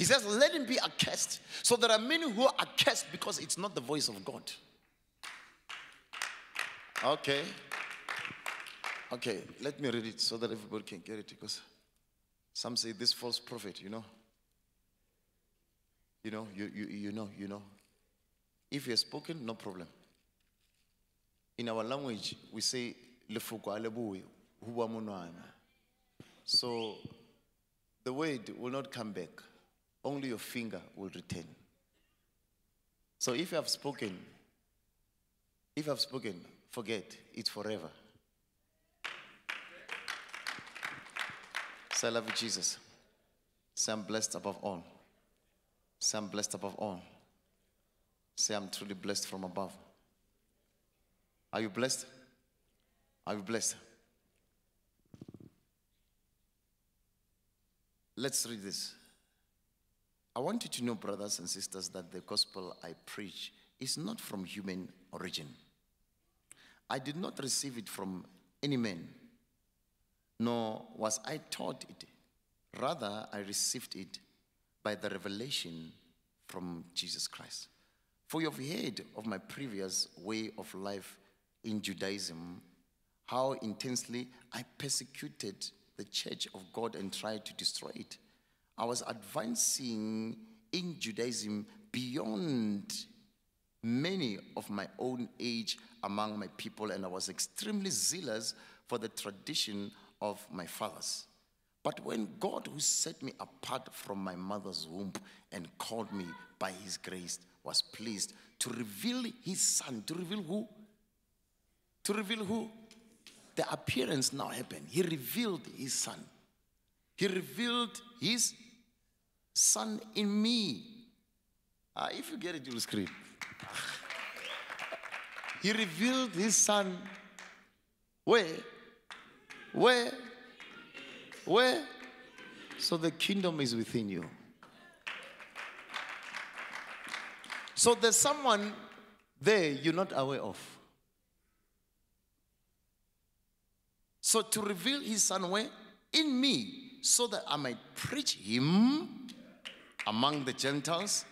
He says, Let him be accursed. So there are many who are accursed because it's not the voice of God. Okay. Okay, let me read it so that everybody can get it because some say this false prophet, you know. You know, you, you, you know, you know. If he has spoken, no problem. In our language, we say. So the word will not come back. Only your finger will return. So if you have spoken, if you have spoken, forget, it's forever. Say, I love you, Jesus. Say, I'm blessed above all. Say, I'm blessed above all. Say, I'm truly blessed from above. Are you blessed? Are you blessed? Let's read this. I want you to know, brothers and sisters, that the gospel I preach is not from human origin. I did not receive it from any man, nor was I taught it. Rather, I received it by the revelation from Jesus Christ. For you have heard of my previous way of life in Judaism, how intensely I persecuted the church of God and tried to destroy it. I was advancing in Judaism beyond many of my own age among my people, and I was extremely zealous for the tradition of my fathers. But when God, who set me apart from my mother's womb and called me by his grace, was pleased to reveal his son, to reveal who? To reveal who? The appearance now happened. He revealed his son. He revealed his son in me. Ah, if you get it, you'll scream. he revealed his son where? Where? Where? So the kingdom is within you. So there's someone there you're not aware of. So to reveal his son where? In me, so that I might preach him among the Gentiles.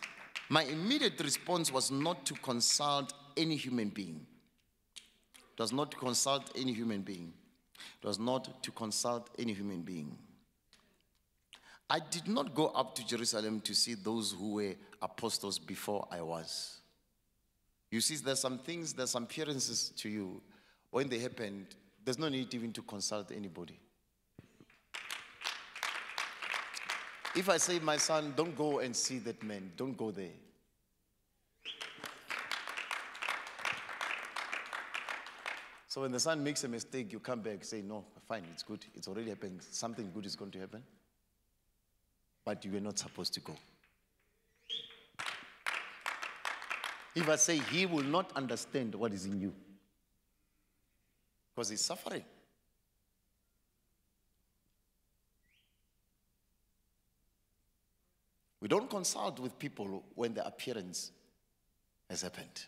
My immediate response was not to consult any human being. It was not to consult any human being. It was not to consult any human being. I did not go up to Jerusalem to see those who were apostles before I was. You see, there's some things, there's some appearances to you. When they happened, there's no need even to consult anybody. If I say, my son, don't go and see that man, don't go there. So when the son makes a mistake, you come back, say, no, fine, it's good. It's already happened. Something good is going to happen. But you were not supposed to go. If I say he will not understand what is in you, because he's suffering. We don't consult with people when the appearance has happened.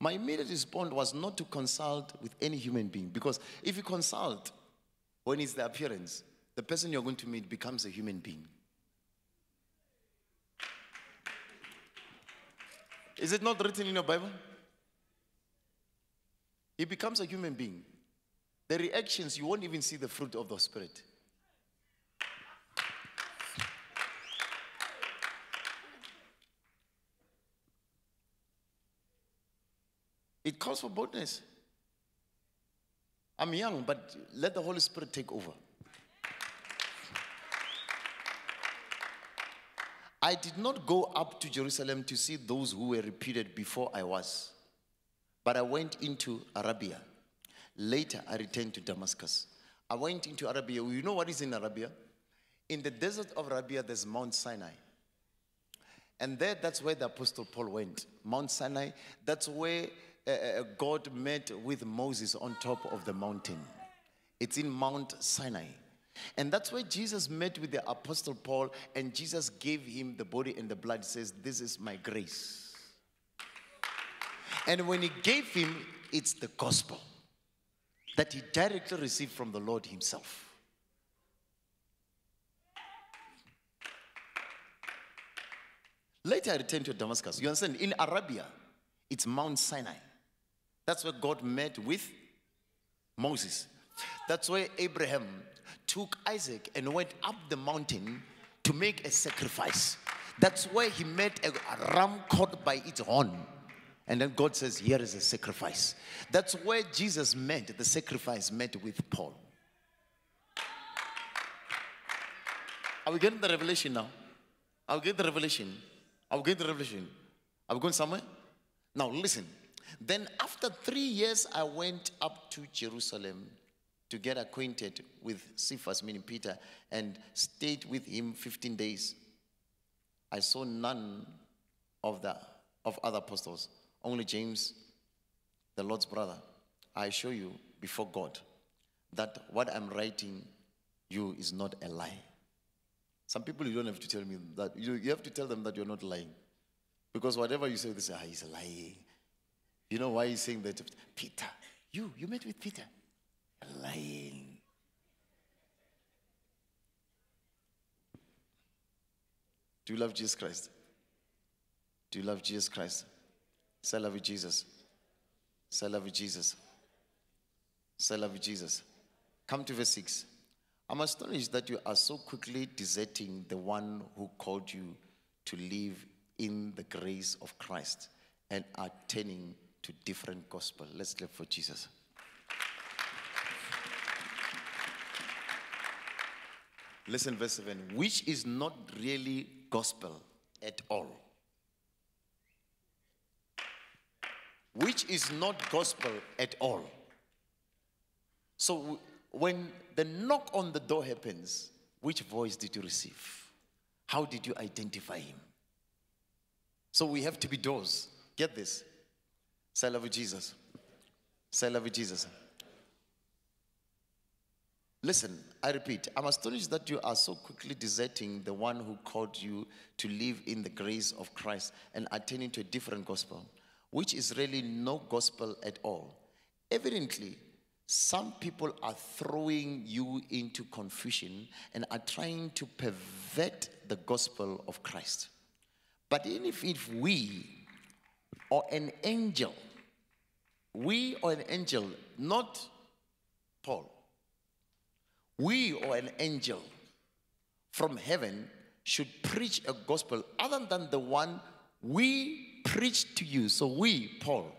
My immediate response was not to consult with any human being because if you consult when it's the appearance, the person you're going to meet becomes a human being. Is it not written in your Bible? He becomes a human being. The reactions, you won't even see the fruit of the Spirit. It calls for boldness. I'm young, but let the Holy Spirit take over. I did not go up to Jerusalem to see those who were reputed before I was, but I went into Arabia. Later, I returned to Damascus. I went into Arabia. You know what is in Arabia? In the desert of Arabia, there's Mount Sinai. And there, that's where the Apostle Paul went. Mount Sinai, that's where uh, uh, God met with Moses on top of the mountain. It's in Mount Sinai. And that's where Jesus met with the Apostle Paul, and Jesus gave him the body and the blood. He says, This is my grace. And when he gave him, it's the gospel that he directly received from the Lord himself. Later, I returned to Damascus. You understand? In Arabia, it's Mount Sinai. That's where God met with Moses. That's where Abraham took Isaac and went up the mountain to make a sacrifice. That's where he met a ram caught by its horn. And then God says, Here is a sacrifice. That's where Jesus met, the sacrifice met with Paul. Are we getting the revelation now? Are we getting the revelation? Are we getting the revelation? Are we going somewhere? Now listen. Then after three years, I went up to Jerusalem to get acquainted with Cephas, meaning Peter, and stayed with him 15 days. I saw none of the of other apostles, only James, the Lord's brother. I assure you before God that what I'm writing you is not a lie. Some people you don't have to tell me that you, you have to tell them that you're not lying. Because whatever you say, they say, ah, he's lying. You know why he's saying that? Peter, you, you met with Peter. Lying. Do you love Jesus Christ? Do you love Jesus Christ? Say, love you, Jesus. Say, love you, Jesus. Say, love you, Jesus. Come to verse 6. I'm astonished that you are so quickly deserting the one who called you to live in the grace of Christ and are turning to different gospel. Let's clap for Jesus. Listen, verse 7 which is not really gospel at all. Which is not gospel at all. So when the knock on the door happens, which voice did you receive? How did you identify him? So we have to be doors. Get this. Say, love you, Jesus. Say, love you, Jesus. Listen, I repeat, I'm astonished that you are so quickly deserting the one who called you to live in the grace of Christ and attending to a different gospel, which is really no gospel at all. Evidently, some people are throwing you into confusion and are trying to pervert the gospel of Christ. But even if, if we or an angel, we or an angel, not Paul, we or an angel from heaven should preach a gospel other than the one we preach to you. So we, Paul.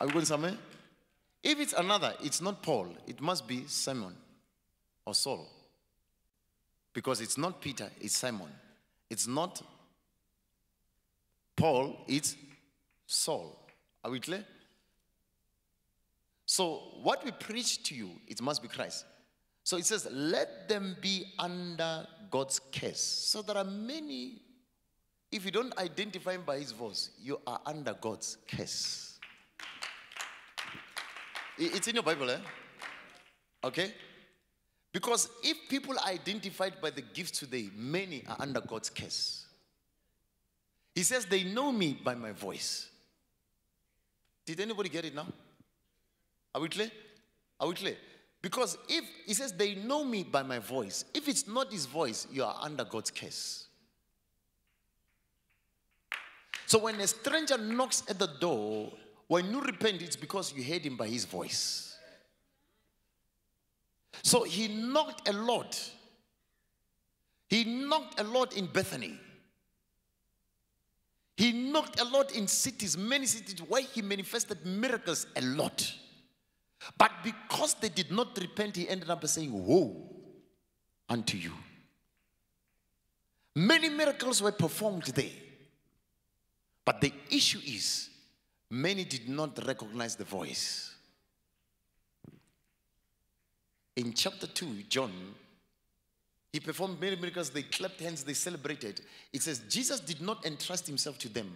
Are we going somewhere? If it's another, it's not Paul. It must be Simon or Saul. Because it's not Peter, it's Simon. It's not Paul, it's Saul. Are we clear? So, what we preach to you, it must be Christ. So it says, let them be under God's curse. So there are many, if you don't identify him by his voice, you are under God's curse. It's in your Bible, eh? Okay? Because if people are identified by the gifts today, many are under God's curse. He says, they know me by my voice. Did anybody get it now? Are we clear? Are we clear? Because if he says they know me by my voice, if it's not his voice, you are under God's curse. So when a stranger knocks at the door, when you repent, it's because you heard him by his voice. So he knocked a lot. He knocked a lot in Bethany. He knocked a lot in cities, many cities, where he manifested miracles a lot. But because they did not repent, he ended up saying, Woe unto you. Many miracles were performed there. But the issue is, many did not recognize the voice. In chapter 2, John, he performed many miracles. They clapped hands, they celebrated. It says, Jesus did not entrust himself to them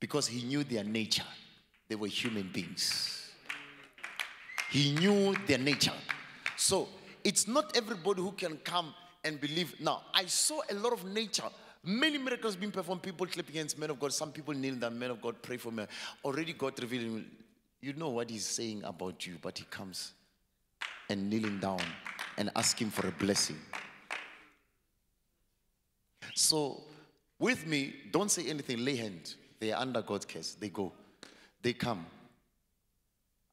because he knew their nature. They were human beings. He knew their nature. So it's not everybody who can come and believe. Now, I saw a lot of nature. Many miracles being performed, people clapping hands, men of God. Some people kneeling down, men of God, pray for me. Already God revealing, you know what He's saying about you, but He comes and kneeling down and asking for a blessing. So, with me, don't say anything, lay hand. They are under God's case. They go, they come.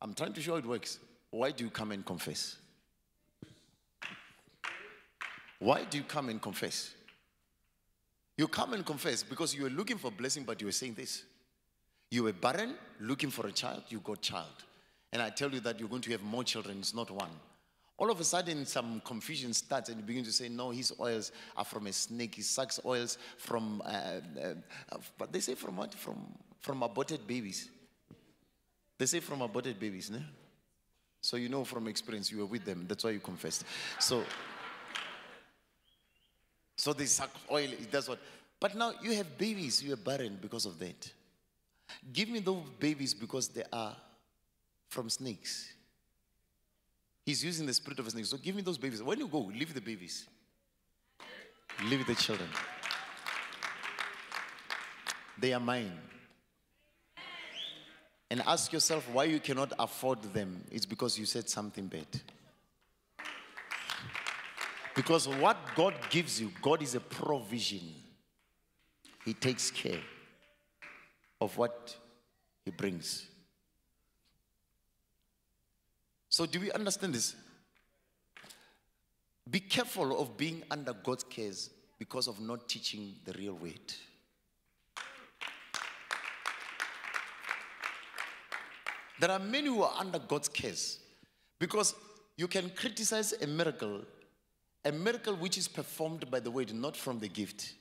I'm trying to show how it works. Why do you come and confess? Why do you come and confess? You come and confess because you were looking for blessing, but you were saying this. You were barren, looking for a child, you got child. And I tell you that you're going to have more children, it's not one. All of a sudden, some confusion starts, and you begin to say, No, his oils are from a snake. He sucks oils from, uh, uh, uh, but they say from what? From, from aborted babies. They say from aborted babies, no? So you know from experience, you were with them. That's why you confessed. So, so they suck oil, that's what. But now you have babies, you are barren because of that. Give me those babies because they are from snakes. He's using the spirit of a snake. So give me those babies. When you go, leave the babies. Leave the children. They are mine. And ask yourself why you cannot afford them. It's because you said something bad. Because what God gives you, God is a provision. He takes care of what He brings. So, do we understand this? Be careful of being under God's cares because of not teaching the real weight. There are many who are under God's curse because you can criticize a miracle a miracle which is performed by the word, not from the gift.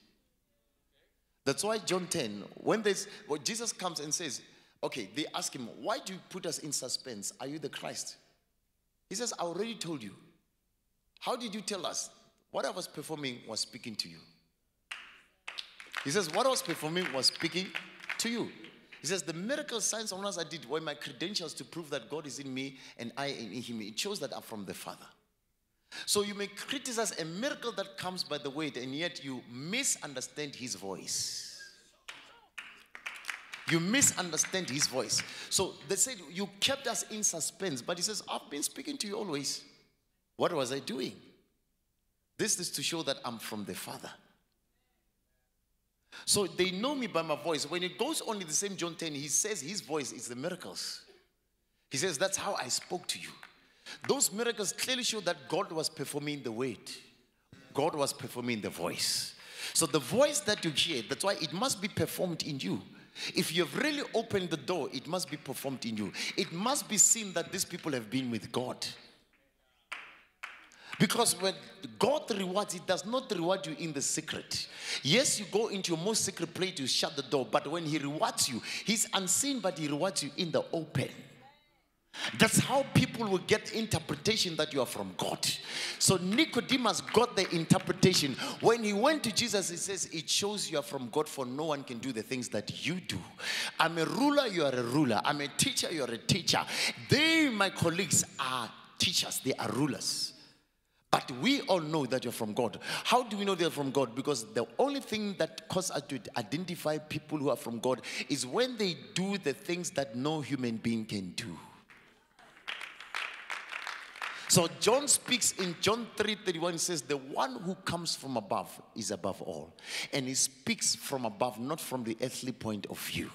That's why John 10, when there's, well, Jesus comes and says, okay, they ask him, why do you put us in suspense? Are you the Christ? He says, I already told you. How did you tell us? What I was performing was speaking to you. He says, What I was performing was speaking to you. He says, The miracle signs and wonders I did were my credentials to prove that God is in me and I in him. It shows that I'm from the Father. So you may criticize a miracle that comes by the word, and yet you misunderstand his voice. You misunderstand his voice. So they said, You kept us in suspense, but he says, I've been speaking to you always. What was I doing? This is to show that I'm from the Father. So they know me by my voice. When it goes on in the same John 10, he says his voice is the miracles. He says, That's how I spoke to you. Those miracles clearly show that God was performing the weight, God was performing the voice. So the voice that you hear, that's why it must be performed in you. If you have really opened the door, it must be performed in you. It must be seen that these people have been with God. Because when God rewards, He does not reward you in the secret. Yes, you go into your most secret place to shut the door, but when He rewards you, He's unseen, but He rewards you in the open. That's how people will get interpretation that you are from God. So Nicodemus got the interpretation. When he went to Jesus, he says, It shows you are from God, for no one can do the things that you do. I'm a ruler, you are a ruler. I'm a teacher, you are a teacher. They, my colleagues, are teachers, they are rulers. But we all know that you're from God. How do we know they're from God? Because the only thing that causes us to identify people who are from God is when they do the things that no human being can do. So John speaks in John 3:31 he says the one who comes from above is above all and he speaks from above not from the earthly point of view.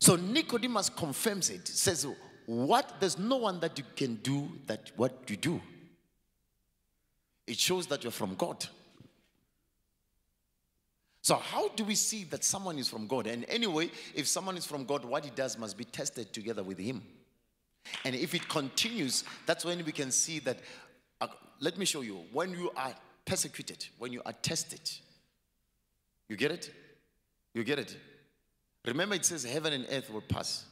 So Nicodemus confirms it says what there's no one that you can do that what you do. It shows that you're from God. So, how do we see that someone is from God? And anyway, if someone is from God, what he does must be tested together with him. And if it continues, that's when we can see that. uh, let me show you. When you are persecuted, when you are tested, you get it? You get it? Remember, it says heaven and earth will pass.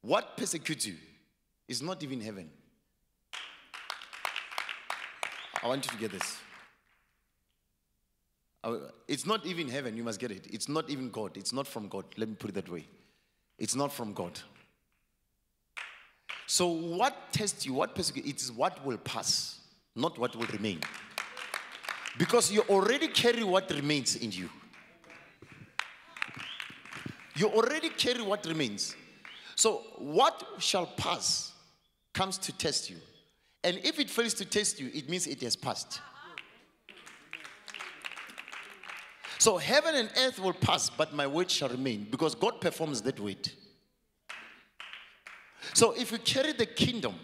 What persecutes you is not even heaven. I want you to get this. It's not even heaven, you must get it. It's not even God. It's not from God. Let me put it that way. It's not from God. So, what tests you, what persecutes, it is what will pass, not what will remain. Because you already carry what remains in you. You already carry what remains. So, what shall pass comes to test you. And if it fails to test you, it means it has passed. So, heaven and earth will pass, but my word shall remain because God performs that word. So, if you carry the kingdom,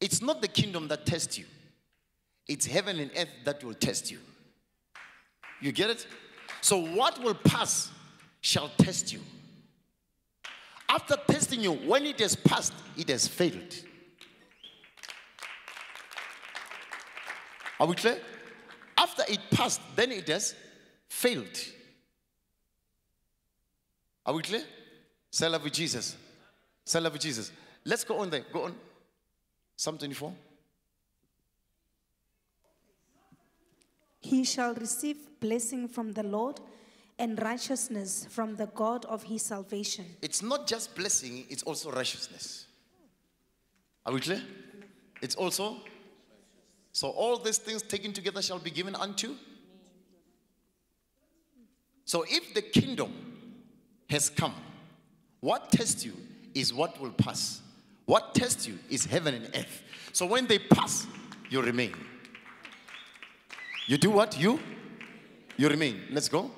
it's not the kingdom that tests you, it's heaven and earth that will test you. You get it? So, what will pass shall test you. After testing you, when it has passed, it has failed. Are we clear? After it passed, then it has failed. Are we clear? Say love with Jesus. Say love with Jesus. Let's go on there. Go on. Psalm 24.
He shall receive blessing from the Lord and righteousness from the God of his salvation.
It's not just blessing, it's also righteousness. Are we clear? It's also. So all these things taken together shall be given unto. So if the kingdom has come, what tests you is what will pass. What tests you is heaven and earth. So when they pass, you remain. You do what? You? You remain. Let's go.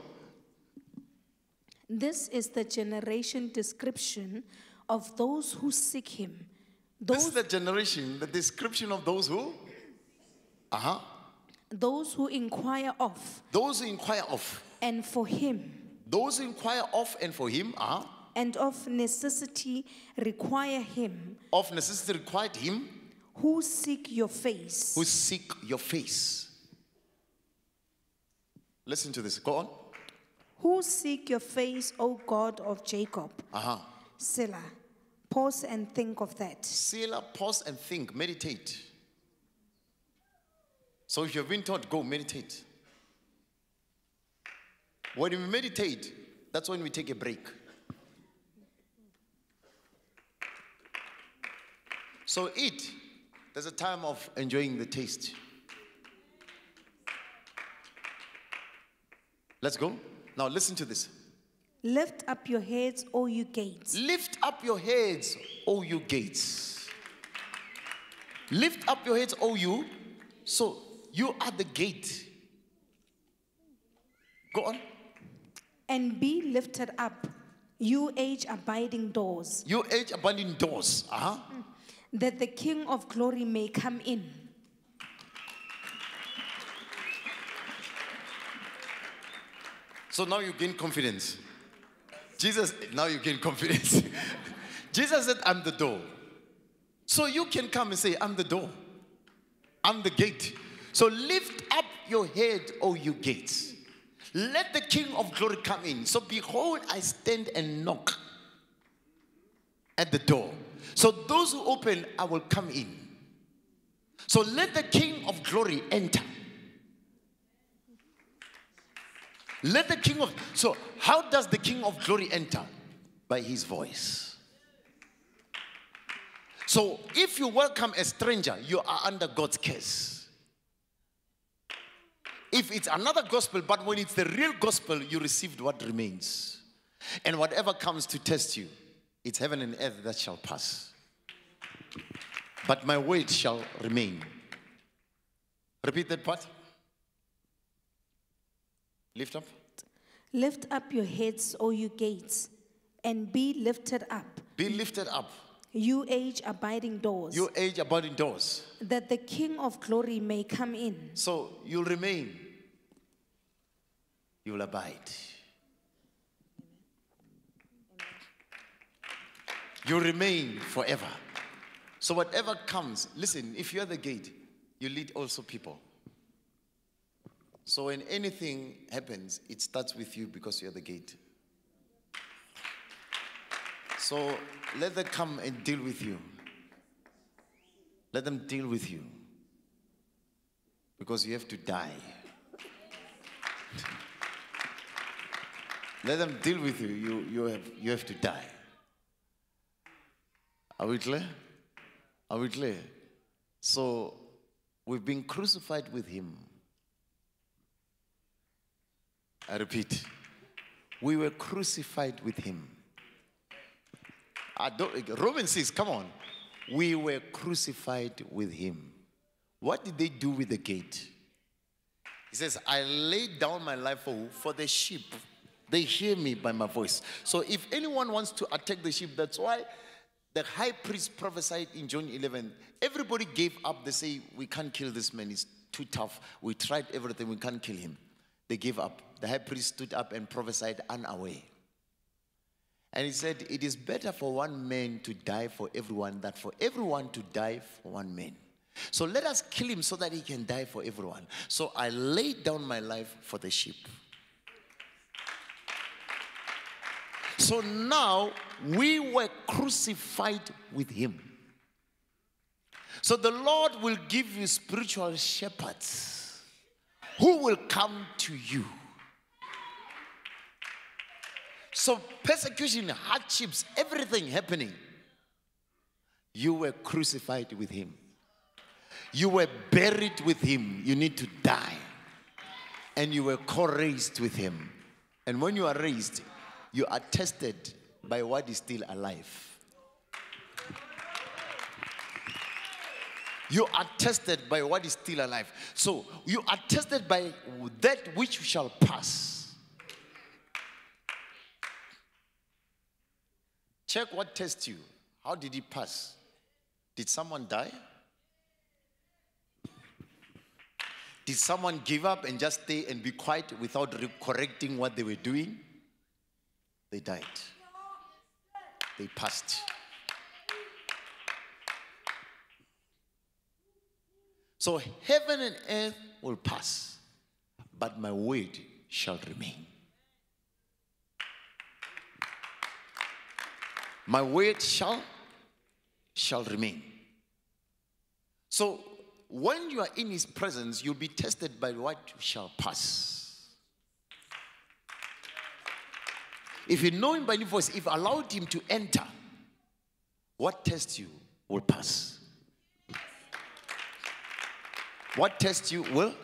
This is the generation description of those who seek him.
This is the generation, the description of those who? Uh huh.
those who inquire of
Those who inquire of.
and for him,
Those who inquire of and for him are
and of necessity require him,
of necessity required him
who seek your face.
who seek your face. Listen to this. Go on.
Who seek your face, O God of Jacob.
Uh huh.
Selah. Pause and think of that.
Selah, pause and think, meditate. So if you've been taught, go meditate. When we meditate, that's when we take a break. So eat. There's a time of enjoying the taste. Let's go. Now listen to this.
Lift up your heads, O you gates.
Lift up your heads, O you gates. Lift up your heads, O you. So you are the gate. Go on.
and be lifted up, you age abiding doors,
You age abiding doors. Uh-huh.
that the King of glory may come in.
So now you gain confidence. Jesus, now you gain confidence. Jesus said, I'm the door. So you can come and say, I'm the door. I'm the gate. So lift up your head, O you gates. Let the King of glory come in. So behold, I stand and knock at the door. So those who open, I will come in. So let the King of glory enter. Let the King of so how does the King of glory enter? By his voice. So if you welcome a stranger, you are under God's curse. If it's another gospel, but when it's the real gospel, you received what remains. And whatever comes to test you, it's heaven and earth that shall pass. But my word shall remain. Repeat that part. Lift up.
Lift up your heads, O you gates, and be lifted up,
Be lifted up.
you age abiding doors,
You age abiding doors.
that the King of glory may come in.
So you'll remain. You will abide. You remain forever. So, whatever comes, listen, if you're the gate, you lead also people. So, when anything happens, it starts with you because you're the gate. So, let them come and deal with you. Let them deal with you. Because you have to die. Let them deal with you. You, you, have, you have to die. Are we clear? Are we clear? So, we've been crucified with him. I repeat, we were crucified with him. I don't, Romans 6, come on. We were crucified with him. What did they do with the gate? He says, I laid down my life for, for the sheep. They hear me by my voice. So if anyone wants to attack the sheep, that's why the high priest prophesied in John 11. Everybody gave up. They say, We can't kill this man. He's too tough. We tried everything. We can't kill him. They gave up. The high priest stood up and prophesied unaware. And he said, It is better for one man to die for everyone than for everyone to die for one man. So let us kill him so that he can die for everyone. So I laid down my life for the sheep. So now we were crucified with him. So the Lord will give you spiritual shepherds who will come to you. So persecution, hardships, everything happening. You were crucified with him. You were buried with him. You need to die. And you were co-raised with him. And when you are raised, you are tested by what is still alive. You are tested by what is still alive. So you are tested by that which shall pass. Check what tests you. How did it pass? Did someone die? Did someone give up and just stay and be quiet without correcting what they were doing? They died. They passed. So heaven and earth will pass, but my word shall remain. My word shall shall remain. So when you are in his presence, you'll be tested by what shall pass. If you know him by any voice, if allowed him to enter, what test you will pass. What test you will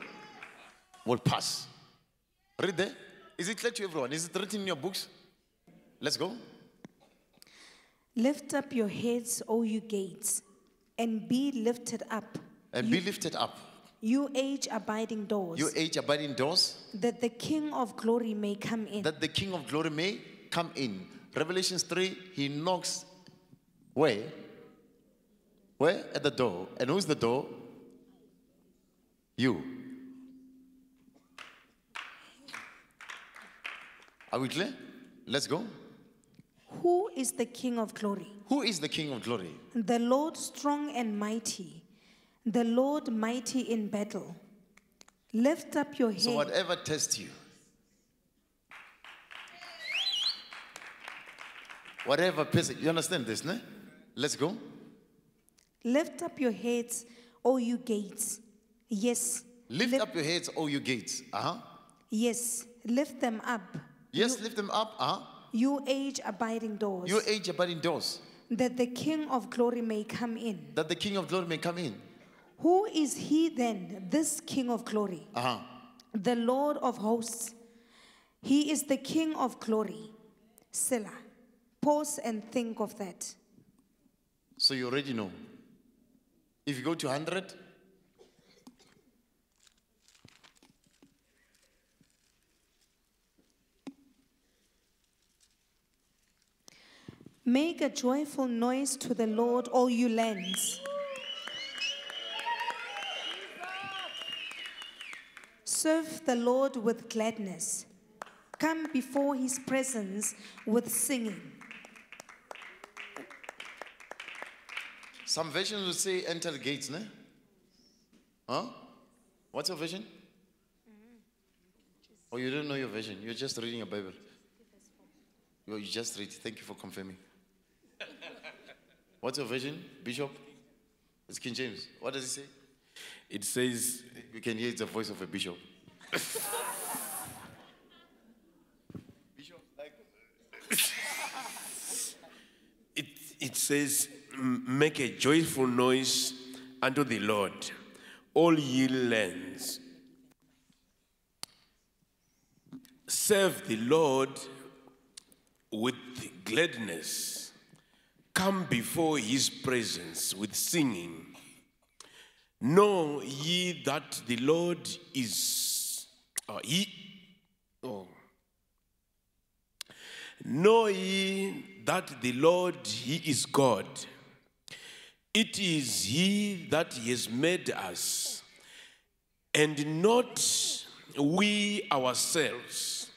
will pass. Read there. Is it clear to everyone? Is it written in your books? Let's go.
Lift up your heads, O you gates, and be lifted up
and be lifted up.
You age abiding doors.
You age abiding doors.
That the King of glory may come in.
That the King of glory may come in. Revelations 3, he knocks where? Where? At the door. And who's the door? You. Are we clear? Let's go.
Who is the King of glory?
Who is the King of glory?
The Lord strong and mighty the Lord mighty in battle. Lift up your head.
So, whatever tests you, whatever you understand this, ne? Let's go.
Lift up your heads, O you gates. Yes.
Lift, lift up your heads, O you gates. Uh huh.
Yes, lift them up.
Yes, you, lift them up. Uh huh.
You age abiding doors.
You age abiding doors.
That the King of glory may come in.
That the King of glory may come in.
Who is he then, this King of glory?
Uh-huh.
The Lord of hosts. He is the King of glory. Selah. Pause and think of that.
So you already know. If you go to 100,
Make a joyful noise to the Lord, all you lands. Serve the Lord with gladness. come before his presence with singing.
Some versions will say enter the gates, ne? Huh? What's your vision? Mm-hmm. Oh, you don't know your vision. You're just reading your Bible. You you just read. Thank you for confirming. What's your vision, Bishop? It's King James. What does he say?
It says,
You can hear the voice of a bishop.
It, it says, make a joyful noise unto the Lord, all ye lands. Serve the Lord with gladness. Come before his presence with singing. Know ye that the Lord is, he, oh, Know ye that the Lord, He is God. It is He that he has made us, and not we ourselves.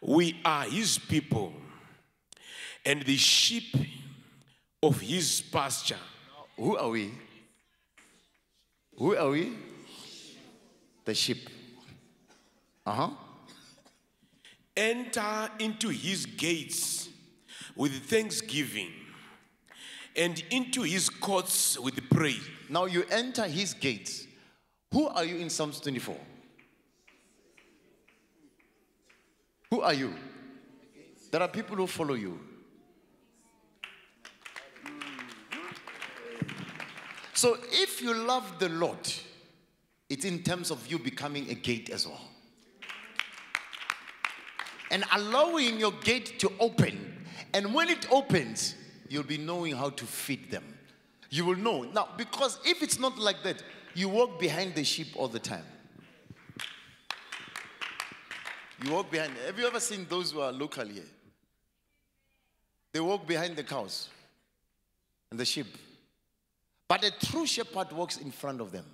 We are His people, and the sheep of His pasture.
Who are we? Who are we? The sheep. Uh huh.
Enter into His gates with thanksgiving, and into His courts with praise.
Now you enter his gates. Who are you in Psalms 24? Who are you? There are people who follow you. So if you love the Lord, it's in terms of you becoming a gate as well. And allowing your gate to open. And when it opens, you'll be knowing how to feed them. You will know. Now, because if it's not like that, you walk behind the sheep all the time. You walk behind. Have you ever seen those who are local here? They walk behind the cows and the sheep. But a true shepherd walks in front of them.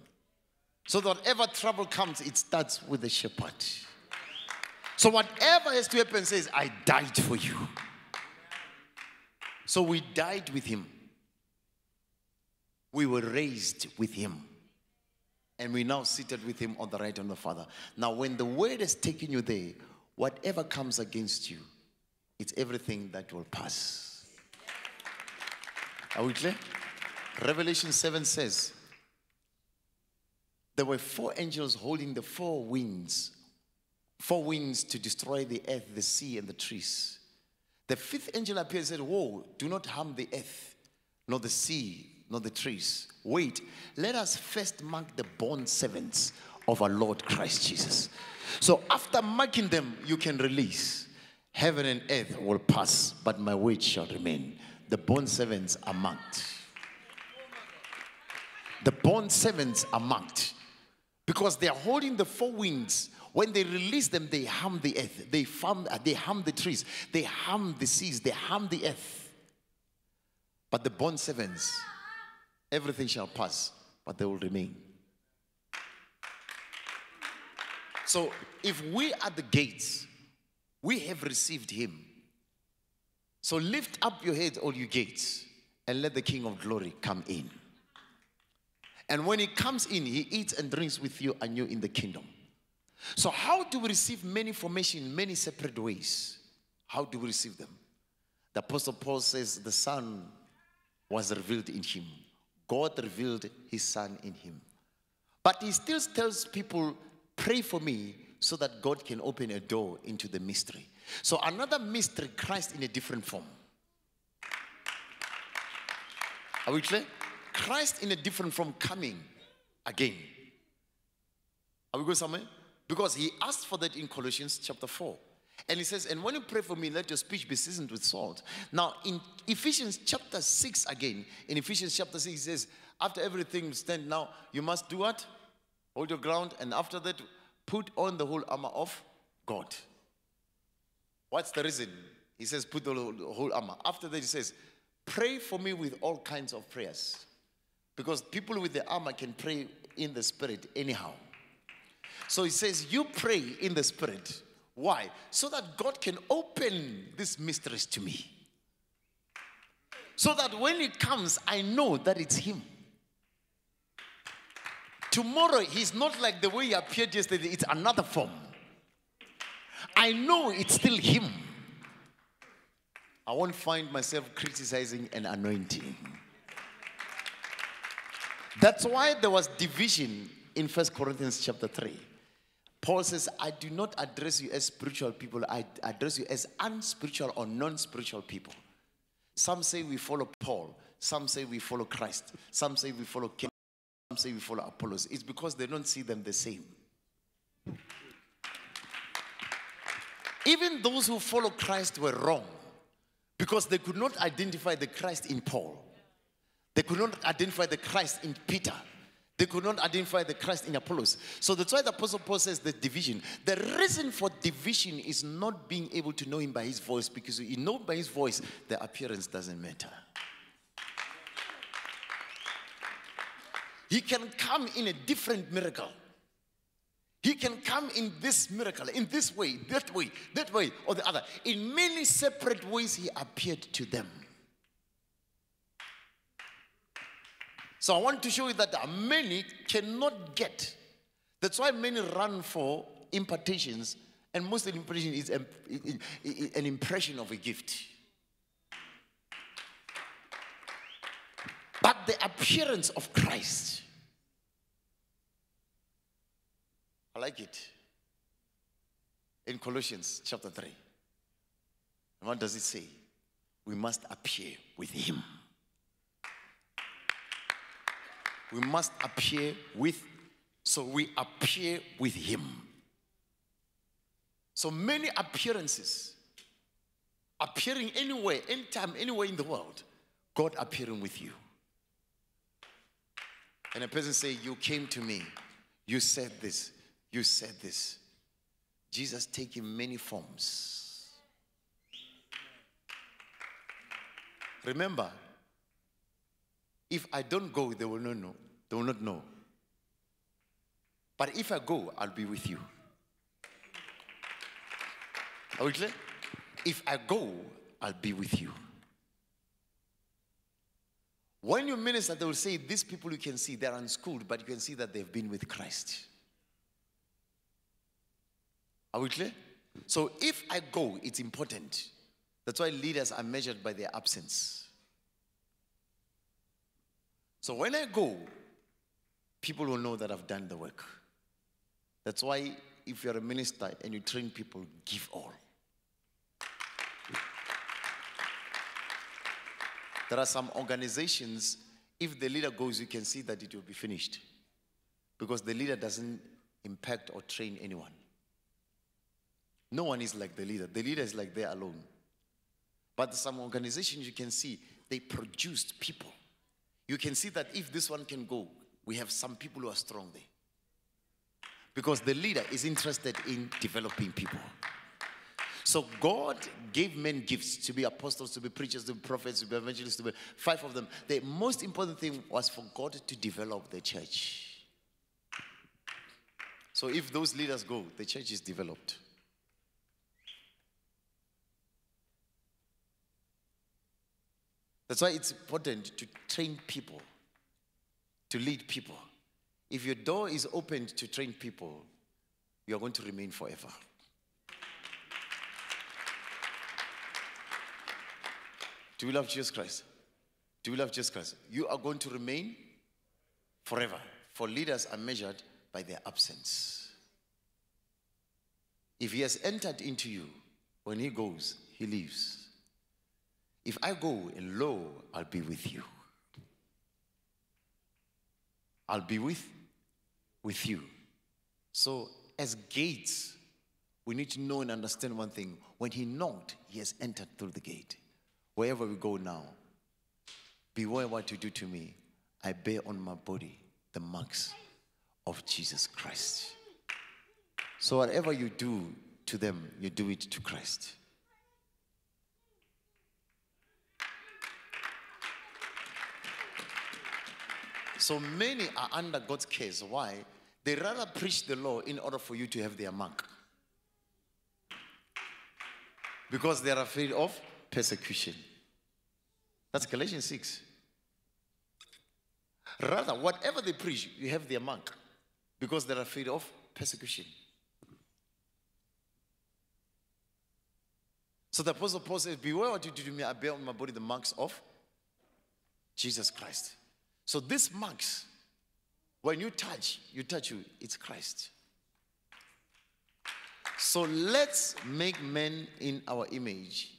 So that whatever trouble comes, it starts with the shepherd. So whatever has to happen says, I died for you. So we died with him. We were raised with him. And we now seated with him on the right hand of the Father. Now, when the word has taken you there, whatever comes against you, it's everything that will pass. Are we clear? Revelation 7 says, there were four angels holding the four winds, four winds to destroy the earth, the sea, and the trees. The fifth angel appeared and said, Whoa, do not harm the earth, nor the sea, nor the trees. Wait, let us first mark the born servants of our Lord Christ Jesus. So after marking them, you can release. Heaven and earth will pass, but my word shall remain. The born servants are marked. The born servants are marked because they are holding the four winds. When they release them, they harm the earth, they harm, uh, they harm the trees, they harm the seas, they harm the earth. But the bond servants, everything shall pass, but they will remain. So if we are the gates, we have received him. So lift up your heads, all you gates, and let the King of glory come in. And when he comes in, he eats and drinks with you and you in the kingdom. So, how do we receive many information in many separate ways? How do we receive them? The Apostle Paul says the Son was revealed in him. God revealed his Son in him. But he still tells people, pray for me so that God can open a door into the mystery. So, another mystery, Christ in a different form. Are we clear? Christ in a different form coming again. Are we going somewhere? Because he asked for that in Colossians chapter 4. And he says, And when you pray for me, let your speech be seasoned with salt. Now, in Ephesians chapter 6 again, in Ephesians chapter 6, he says, After everything stand now, you must do what? Hold your ground, and after that, put on the whole armor of God. What's the reason? He says, Put the whole- the whole armor. After that, he says, Pray for me with all kinds of prayers. Because people with the armor can pray in the spirit anyhow. So he says, You pray in the spirit Why? So that God can open these mysteries to me. So that when He comes, I know that it's Him. Tomorrow, He's not like the way He appeared yesterday, it's another form. I know it's still Him. I won't find myself criticizing and anointing. That's why there was division in First Corinthians chapter 3. Paul says, I do not address you as spiritual people, I address you as unspiritual or non spiritual people. Some say we follow Paul, some say we follow Christ, some say we follow King, some say we follow Apollos. It's because they don't see them the same. Even those who follow Christ were wrong because they could not identify the Christ in Paul. They could not identify the Christ in Peter. They could not identify the Christ in Apollos. So that's why the Apostle Paul says the division. The reason for division is not being able to know him by his voice, because you know by his voice, the appearance doesn't matter. He can come in a different miracle. He can come in this miracle, in this way, that way, that way, or the other. In many separate ways, he appeared to them. So I want to show you that many cannot get. That's why many run for impartations, and most of the impartation is an impression of a gift. But the appearance of Christ, I like it. In Colossians chapter 3. And what does it say? We must appear with Him we must appear with, so we appear with Him. So many appearances, appearing anywhere, anytime, anywhere in the world, God appearing with you. And a person say, You came to me, you said this, you said this. Jesus taking many forms. Remember, if I don't go, they will not know. They will not know. But if I go, I'll be with you. Are we clear? If I go, I'll be with you. When you minister, they will say, These people you can see, they're unschooled, but you can see that they've been with Christ. Are we clear? So if I go, it's important. That's why leaders are measured by their absence. So when I go, people will know that I've done the work. That's why if you're a minister and you train people, give all. There are some organizations, if the leader goes, you can see that it will be finished. Because the leader doesn't impact or train anyone. No one is like the leader. The leader is like there alone. But some organizations you can see, they produced people you can see that if this one can go, we have some people who are strong there. Because the leader is interested in developing people. So God gave men gifts to be apostles, to be preachers, to be prophets, to be evangelists, to be five of them. The most important thing was for God to develop the church. So if those leaders go, the church is developed. That's why it's important to train people, to lead people. If your door is opened to train people, you are going to remain forever. Do we love Jesus Christ? Do we love Jesus Christ? You are going to remain forever. For leaders are measured by their absence. If he has entered into you, when he goes, he leaves. If I go and lo, I'll be with you. I'll be with with you. So as gates, we need to know and understand one thing. When he knocked, he has entered through the gate. Wherever we go now, beware what you do to me. I bear on my body the marks of Jesus Christ. So whatever you do to them, you do it to Christ. So many are under God's case. Why? They rather preach the law in order for you to have their mark. Because they are afraid of persecution. That's Galatians 6. Rather, whatever they preach, you have their mark. Because they're afraid of persecution. So the Apostle Paul says, Beware what you do to me, I bear on my body the marks of Jesus Christ. So this marks, when you touch, you touch you, it's Christ. So let's make men in our image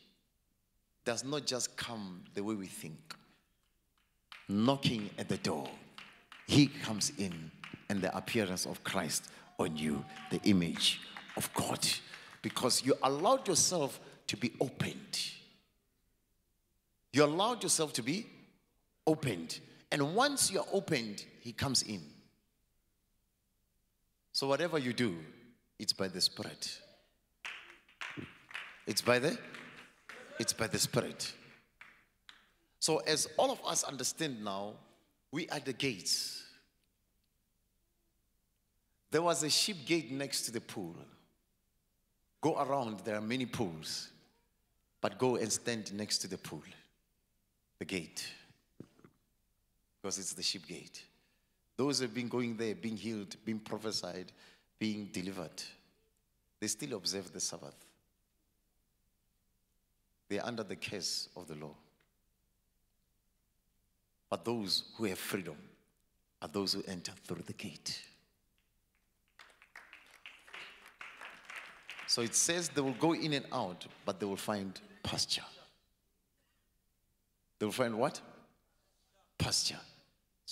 does not just come the way we think. Knocking at the door, he comes in and the appearance of Christ on you, the image of God, because you allowed yourself to be opened. You allowed yourself to be opened. And once you're opened, he comes in. So whatever you do, it's by the Spirit. It's by the it's by the Spirit. So as all of us understand now, we are the gates. There was a sheep gate next to the pool. Go around, there are many pools, but go and stand next to the pool, the gate, because it's the sheep gate. Those who have been going there, being healed, being prophesied, being delivered, they still observe the Sabbath. They are under the curse of the law. But those who have freedom are those who enter through the gate. So it says they will go in and out, but they will find pasture. They will find what? Pasture.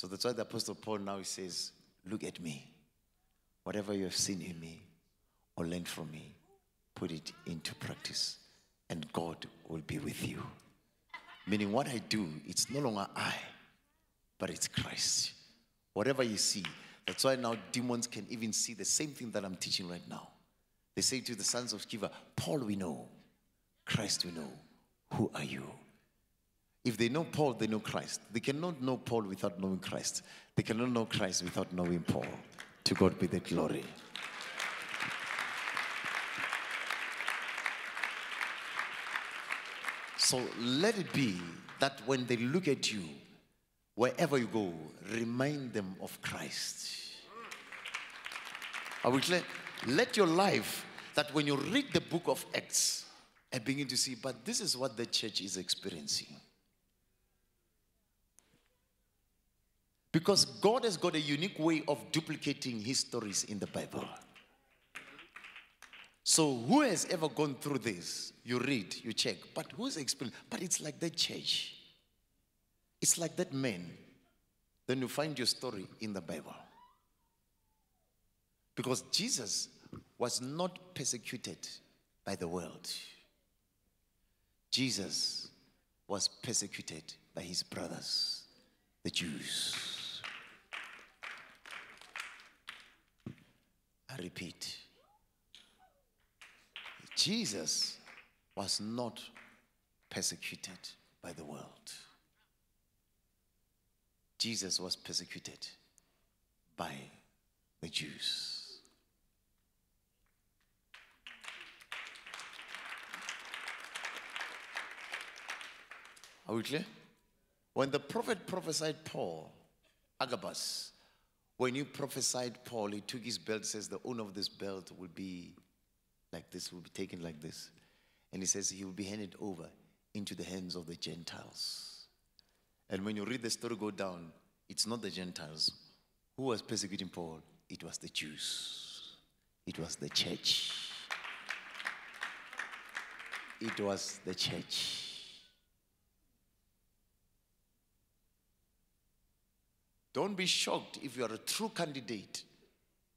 So that's why the Apostle Paul now he says, Look at me. Whatever you have seen in me or learned from me, put it into practice, and God will be with you. Meaning, what I do, it's no longer I, but it's Christ. Whatever you see, that's why now demons can even see the same thing that I'm teaching right now. They say to the sons of Sceva, Paul we know, Christ we know. Who are you? If they know Paul, they know Christ. They cannot know Paul without knowing Christ. They cannot know Christ without knowing Paul. To God be the glory. So let it be that when they look at you, wherever you go, remind them of Christ. Are we clear? Let your life, that when you read the book of Acts and begin to see, but this is what the church is experiencing. Because God has got a unique way of duplicating his stories in the Bible. So, who has ever gone through this? You read, you check, but who's experienced? But it's like that church. It's like that man. Then you find your story in the Bible. Because Jesus was not persecuted by the world, Jesus was persecuted by his brothers, the Jews. I repeat, Jesus was not persecuted by the world. Jesus was persecuted by the Jews. Are we clear? When the prophet prophesied Paul, Agabus, when you prophesied Paul, he took his belt, says the owner of this belt will be like this, will be taken like this. And he says he will be handed over into the hands of the Gentiles. And when you read the story go down, it's not the Gentiles. Who was persecuting Paul? It was the Jews. It was the church. It was the church. Don't be shocked if you are a true candidate.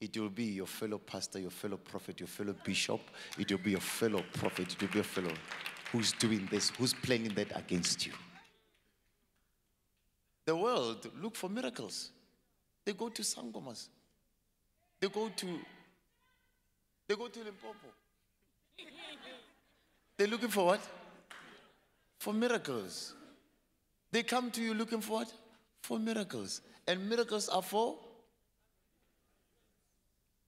It will be your fellow pastor, your fellow prophet, your fellow bishop. It will be your fellow prophet. It will be a fellow who's doing this, who's planning that against you. The world look for miracles. They go to Sangomas. They go to they go to Limpopo. They're looking for what? For miracles. They come to you looking for what? For miracles. And miracles are for?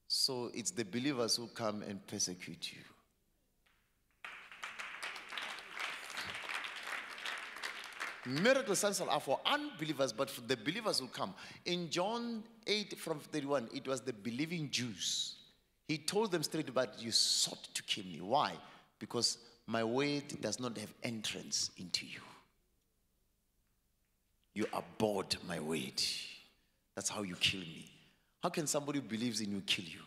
So it's the believers who come and persecute you. Miracles are for unbelievers, but for the believers who come. In John 8 from 31, it was the believing Jews. He told them straight, but you sought to kill me. Why? Because my word does not have entrance into you. You abhorred my word. That's how you kill me. How can somebody who believes in you kill you?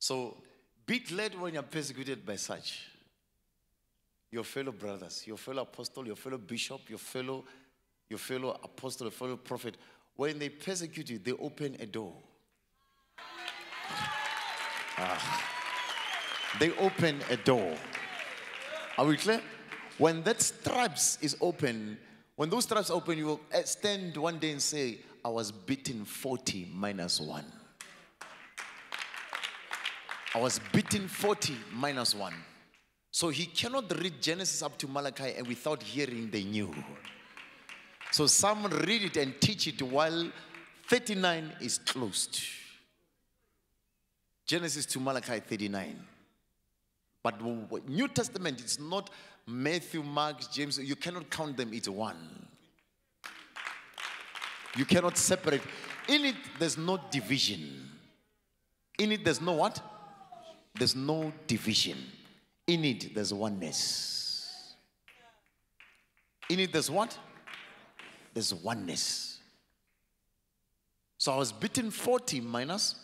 So be glad when you're persecuted by such. Your fellow brothers, your fellow apostle, your fellow bishop, your fellow, your fellow apostle, your fellow prophet. When they persecute you, they open a door. Ah. They open a door. Are we clear? When that stripes is open, when those stripes open, you will stand one day and say, I was beaten 40 minus 1. I was beaten 40 minus 1. So he cannot read Genesis up to Malachi and without hearing the new. So some read it and teach it while 39 is closed. Genesis to Malachi 39. But New Testament, it's not Matthew, Mark, James. You cannot count them, it's one. You cannot separate. In it, there's no division. In it, there's no what? There's no division. In it, there's oneness. In it, there's what? There's oneness. So I was beaten 40 minus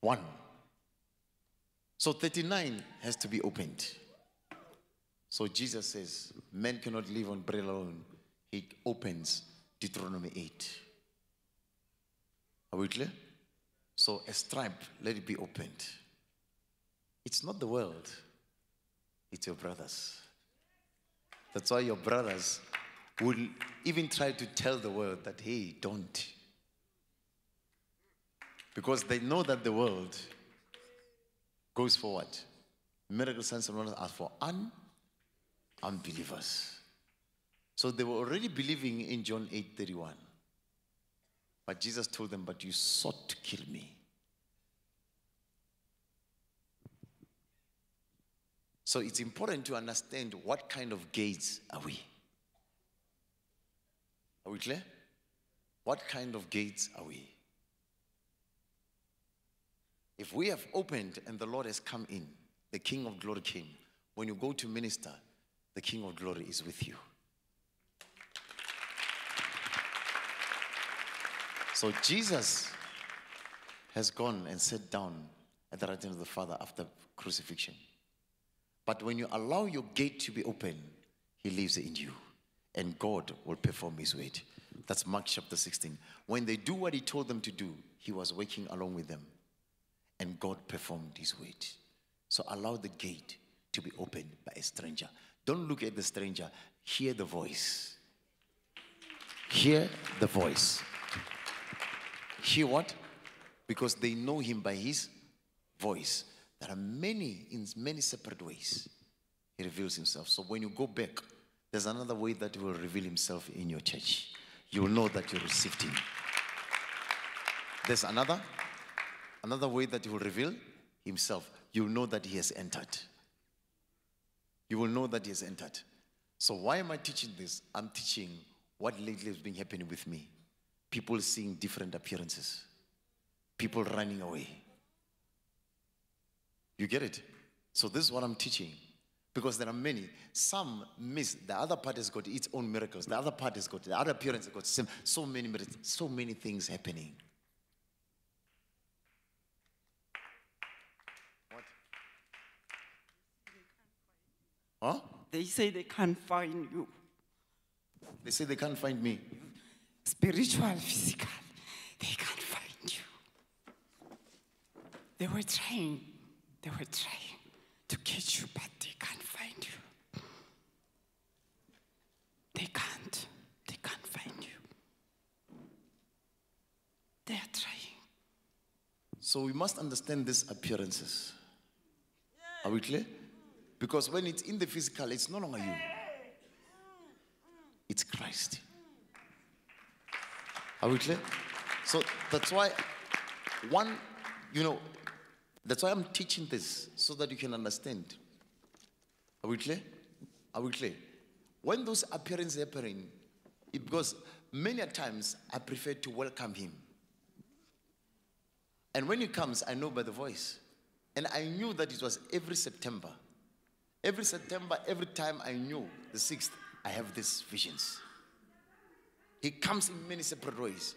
1. So 39 has to be opened. So Jesus says, men cannot live on bread alone. He opens Deuteronomy 8. Are we clear? So a stripe, let it be opened. It's not the world, it's your brothers. That's why your brothers will even try to tell the world that, hey, don't. Because they know that the world goes forward. Miracle signs and wonders are for un- unbelievers. So they were already believing in John 8 31. But Jesus told them, But you sought to kill me. So it's important to understand what kind of gates are we? Are we clear? What kind of gates are we? If we have opened and the Lord has come in, the King of glory came. When you go to minister, the King of glory is with you. So Jesus has gone and sat down at the right hand of the Father after crucifixion. But when you allow your gate to be open, He lives in you, and God will perform His word. That's Mark chapter 16. When they do what He told them to do, He was working along with them, and God performed His word. So allow the gate to be opened by a stranger. Don't look at the stranger, hear the voice. Hear the voice. Hear what? Because they know him by his voice. There are many, in many separate ways, he reveals himself. So when you go back, there's another way that he will reveal himself in your church. You will know that you received him. There's another, another way that he will reveal himself. You will know that he has entered. You will know that he has entered. So why am I teaching this? I'm teaching what lately has been happening with me. People seeing different appearances. People running away. You get it? So this is what I'm teaching. Because there are many. Some miss. The other part has got its own miracles. The other part has got, the other appearance has got so many miracles, so many things happening. Huh?
They say they can't find you.
They say they can't find me.
Spiritual, physical. They can't find you. They were trying. They were trying to catch you, but they can't find you. They can't. They can't find you. They are trying.
So we must understand these appearances. Are we clear? Because when it's in the physical, it's no longer you, it's Christ. Are we clear? So that's why one, you know, That's why I'm teaching this, so that you can understand. Are we clear? Are we clear? When those appearances happen, it, because many a times I prefer to welcome him. And when he comes, I know by the voice. And I knew that it was every September. Every September, every time I knew the 6th, I have these visions. He comes in many separate ways.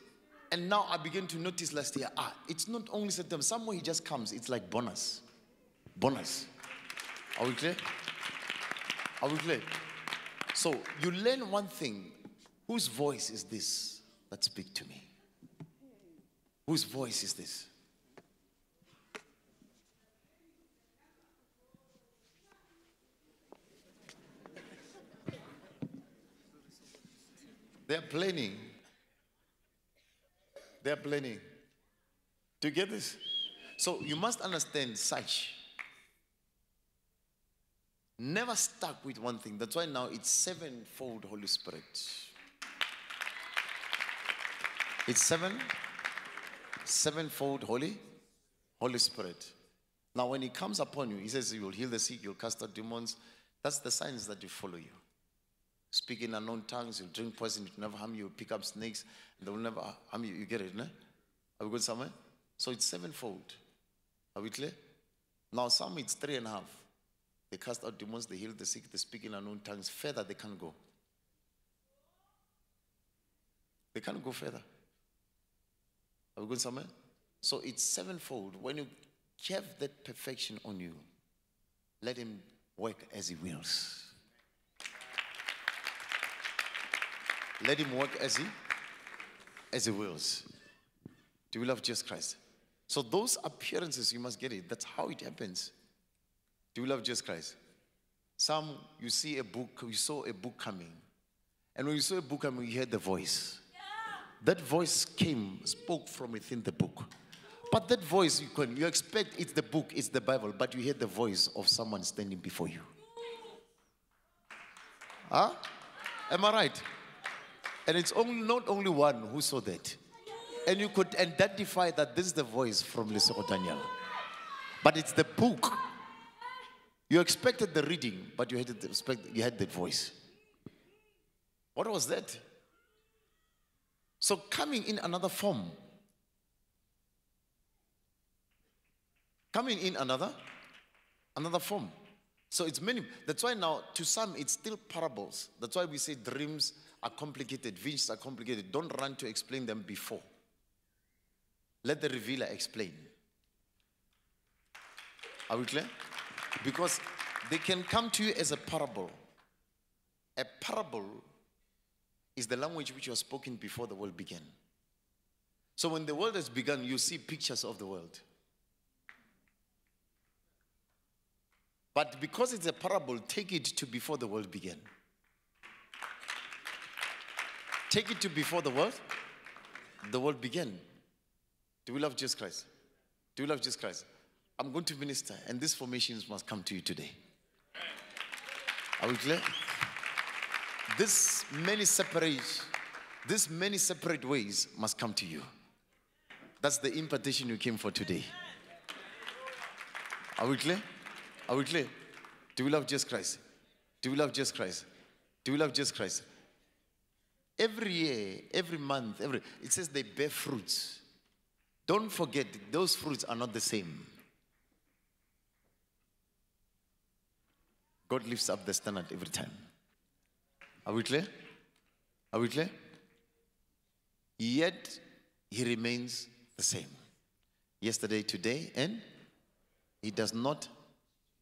And now I begin to notice last year, ah, it's not only September, somewhere he just comes, it's like bonus. Bonus. Are we clear? Are we clear? So you learn one thing. Whose voice is this that speak to me? Whose voice is this? They're planning. They're planning. Do you get this? So you must understand such. Never stuck with one thing. That's why now it's sevenfold Holy Spirit. It's seven, sevenfold Holy, Holy Spirit. Now, when He comes upon you, He says, You will heal the sick, you'll cast out demons. That's the signs that you follow you. Speak in unknown tongues, you'll drink poison, it will never harm you, you'll pick up snakes, they will never harm you. You get it, no? Are we going somewhere? So it's sevenfold. Are we clear? Now, some it's three and a half. They cast out demons, they heal the sick, they speak in unknown tongues. Further, they can't go. They can't go further. Are we going somewhere? So it's sevenfold. When you have that perfection on you, let him work as he wills. Let him work as he as he wills. Do we love Jesus Christ? So those appearances you must get it. That's how it happens. Do you love Jesus Christ? Some you see a book, you saw a book coming. And when you saw a book coming, you heard the voice. That voice came, spoke from within the book. But that voice, you can you expect it's the book, it's the Bible, but you hear the voice of someone standing before you. Huh? Am I right? And it's only not only one who saw that. And you could identify that this is the voice from Lesego Daniel. But it's the book. You expected the reading, but you had the, you had the voice. What was that? So coming in another form. Coming in another another form. So it's many. That's why now to some it's still parables. That's why we say dreams are complicated, visions are complicated. Don't run to explain them before. Let the revealer explain. Are we clear? Because they can come to you as a parable. A parable is the language which was spoken before the world began. So when the world has begun, you see pictures of the world. But because it's a parable, take it to before the world began. Take it to before the world, the world began. Do we love Jesus Christ? Do we love Jesus Christ? I'm going to minister, and these formations must come to you today. Are we clear? This many separate, this many separate ways must come to you. That's the impartation you came for today. Are we clear? Are we clear? Do we love Jesus Christ? Do we love Jesus Christ? Do we love Jesus Christ? Every year, every month, every it says they bear fruits. Don't forget, those fruits are not the same. God lifts up the standard every time. Are we clear? Are we clear? Yet he remains the same. Yesterday, today, and he does not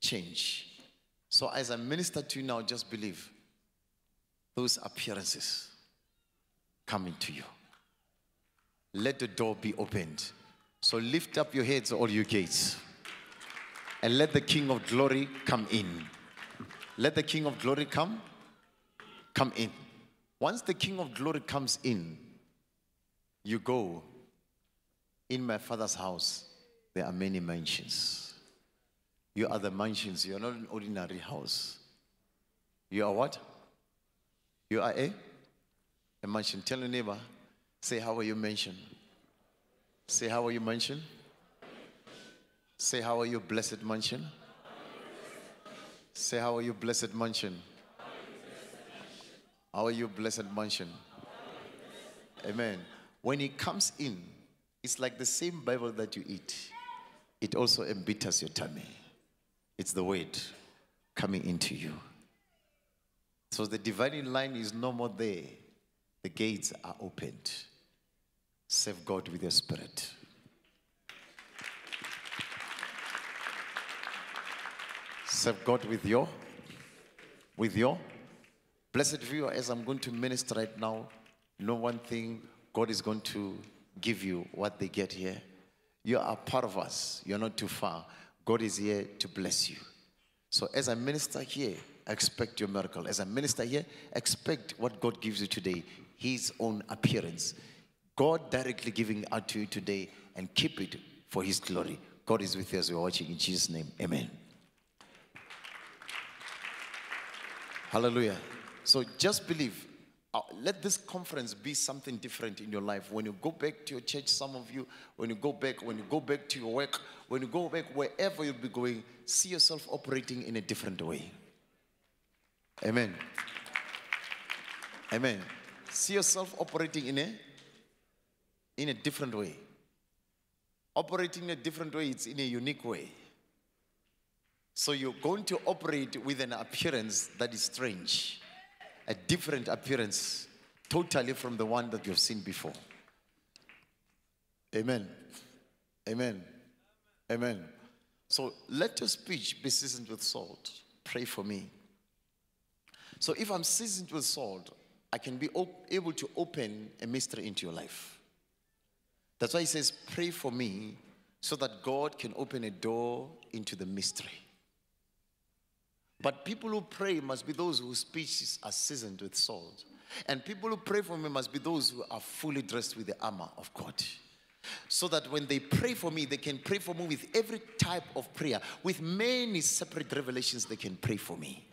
change. So as I minister to you now, just believe those appearances coming to you. Let the door be opened. So lift up your heads, all you gates, and let the King of glory come in. Let the King of glory come, come in. Once the King of glory comes in, you go. In my father's house, there are many mansions. You are the mansions. You are not an ordinary house. You are what? You are a, a mansion. Tell your neighbor, say, How are you mentioned? Say, How are you mentioned? Say, How are you, blessed mansion? Say, How are you, blessed mansion? How are you, blessed mansion? Amen. When he comes in, it's like the same Bible that you eat, it also embitters your tummy. It's the word coming into you. So the dividing line is no more there. The gates are opened. Serve God with your spirit. Serve God with your, with your blessed viewer. As I'm going to minister right now, know one thing: God is going to give you what they get here. You are part of us. You're not too far. God is here to bless you. So as I minister here, expect your miracle. As I minister here, expect what God gives you today, His own appearance. God directly giving out to you today and keep it for His glory. God is with you as we're watching in Jesus' name. Amen. Hallelujah. So just believe. Uh, let this conference be something different in your life. When you go back to your church, some of you, when you go back, when you go back to your work, when you go back wherever you'll be going, see yourself operating in a different way. Amen. Amen. See yourself operating in a in a different way. Operating in a different way, it's in a unique way. So you're going to operate with an appearance that is strange, a different appearance, totally from the one that you've seen before. Amen. Amen. Amen. So let your speech be seasoned with salt. Pray for me. So if I'm seasoned with salt, I can be op- able to open a mystery into your life. That's why he says, Pray for me so that God can open a door into the mystery. But people who pray must be those whose speeches are seasoned with salt. And people who pray for me must be those who are fully dressed with the armor of God. So that when they pray for me, they can pray for me with every type of prayer, with many separate revelations, they can pray for me.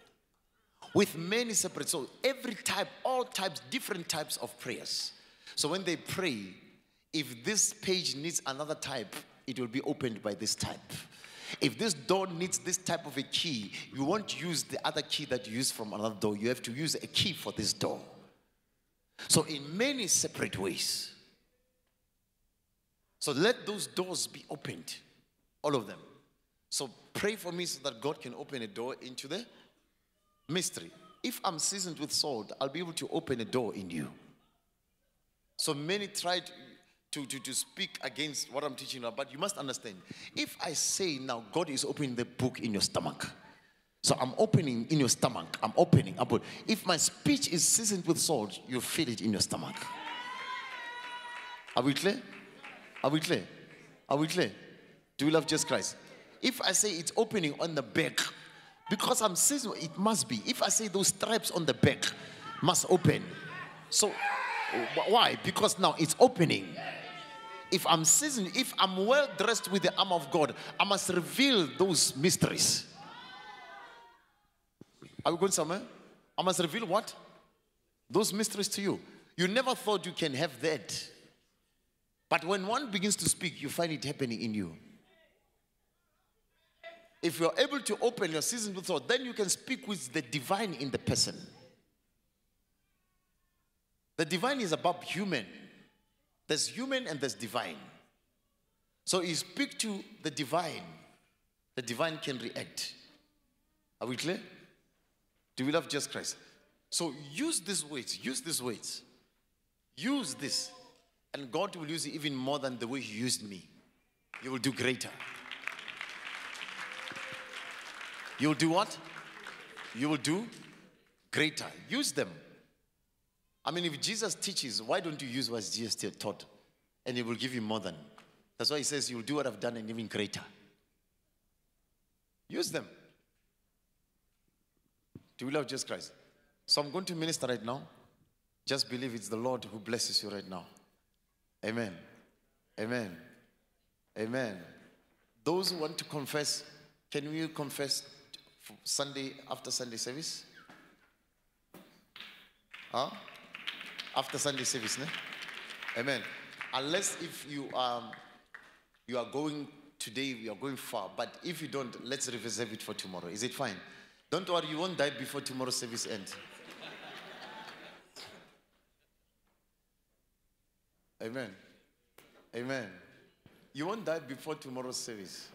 With many separate, so every type, all types, different types of prayers. So when they pray, if this page needs another type, it will be opened by this type. If this door needs this type of a key, you won't use the other key that you use from another door. You have to use a key for this door. So, in many separate ways. So, let those doors be opened, all of them. So, pray for me so that God can open a door into the mystery. If I'm seasoned with salt, I'll be able to open a door in you. So many tried to, to, to speak against what I'm teaching now, but you must understand. If I say now God is opening the book in your stomach, so I'm opening in your stomach, I'm opening. I'm opening. If my speech is seasoned with salt, you feel it in your stomach. Are we clear? Are we clear? Are we clear? Do we love Jesus Christ? If I say it's opening on the back, because I'm seasoned, it must be. If I say those stripes on the back must open. So why? Because now it's opening. If I'm seasoned, if I'm well dressed with the arm of God, I must reveal those mysteries. Are we going somewhere? I must reveal what? Those mysteries to you. You never thought you can have that. But when one begins to speak, you find it happening in you. If you're able to open your season with thought, then you can speak with the divine in the person. The divine is above human. There's human and there's divine. So you speak to the divine, the divine can react. Are we clear? Do we love Jesus Christ? So use these words, use these words, use this, and God will use it even more than the way He used me. You will do greater. You will do what? You will do greater. Use them. I mean, if Jesus teaches, why don't you use what Jesus taught? And he will give you more than. That's why he says, You'll do what I've done and even greater. Use them. Do we love Jesus Christ? So I'm going to minister right now. Just believe it's the Lord who blesses you right now. Amen. Amen. Amen. Those who want to confess, can we confess Sunday after Sunday service? Huh? After Sunday service, ne? Amen. Unless if you um you are going today you are going far, but if you don't, let's reserve it for tomorrow. Is it fine? Don't worry, you won't die before tomorrow's service ends. Amen. Amen. You won't die before tomorrow's service.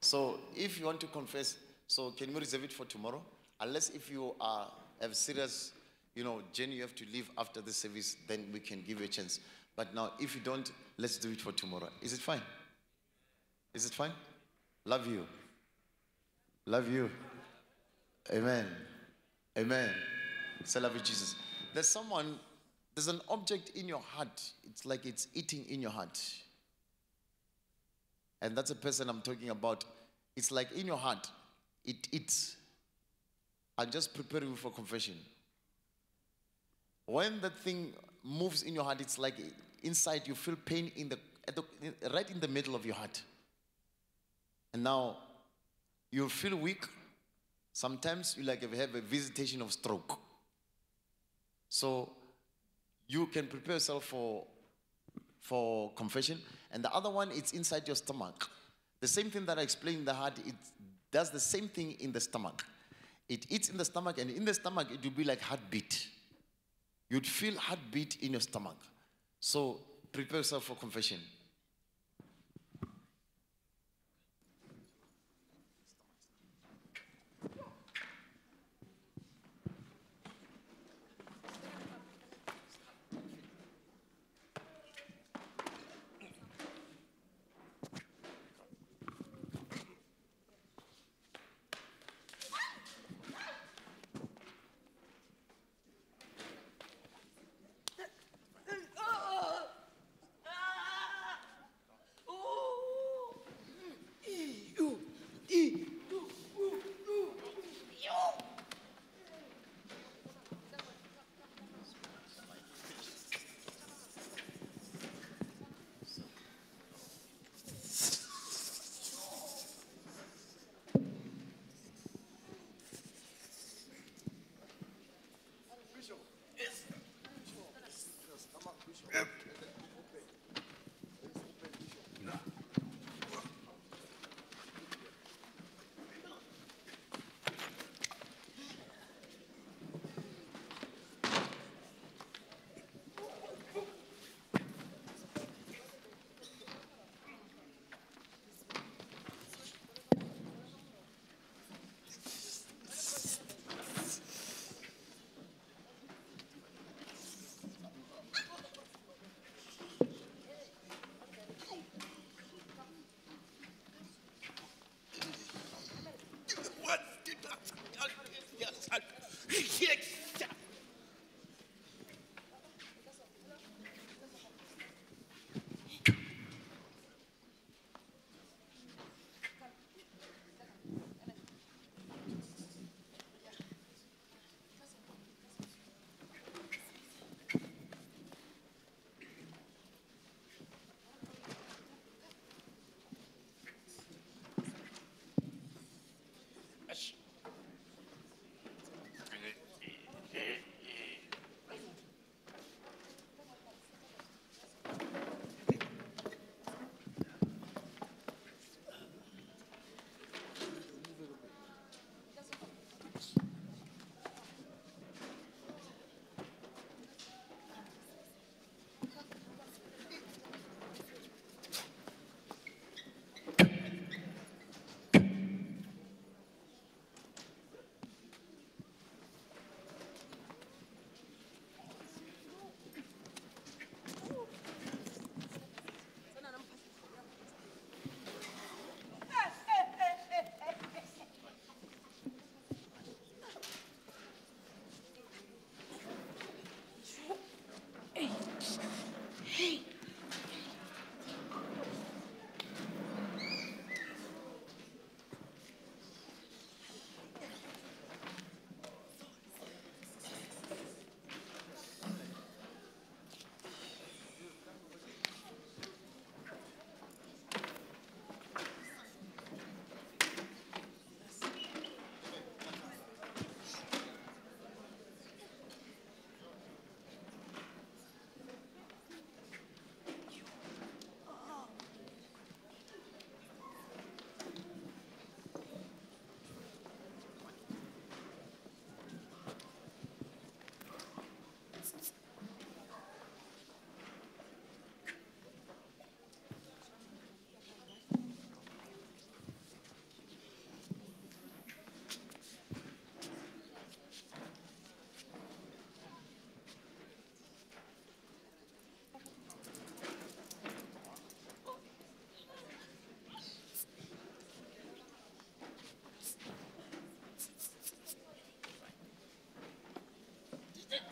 So if you want to confess, so can we reserve it for tomorrow? Unless if you are have serious, you know, journey you have to leave after the service, then we can give you a chance. But now, if you don't, let's do it for tomorrow. Is it fine? Is it fine? Love you. Love you. Amen. Amen. Say love you, Jesus. There's someone, there's an object in your heart. It's like it's eating in your heart. And that's a person I'm talking about. It's like in your heart, it eats. I'm just preparing you for confession. When that thing moves in your heart, it's like inside you feel pain in the, the right in the middle of your heart. And now you feel weak. Sometimes you like have a visitation of stroke. So you can prepare yourself for for confession. And the other one, it's inside your stomach. The same thing that I explained in the heart, it does the same thing in the stomach. It eats in the stomach, and in the stomach, it will be like heartbeat. You'd feel heartbeat in your stomach. So prepare yourself for confession.
did not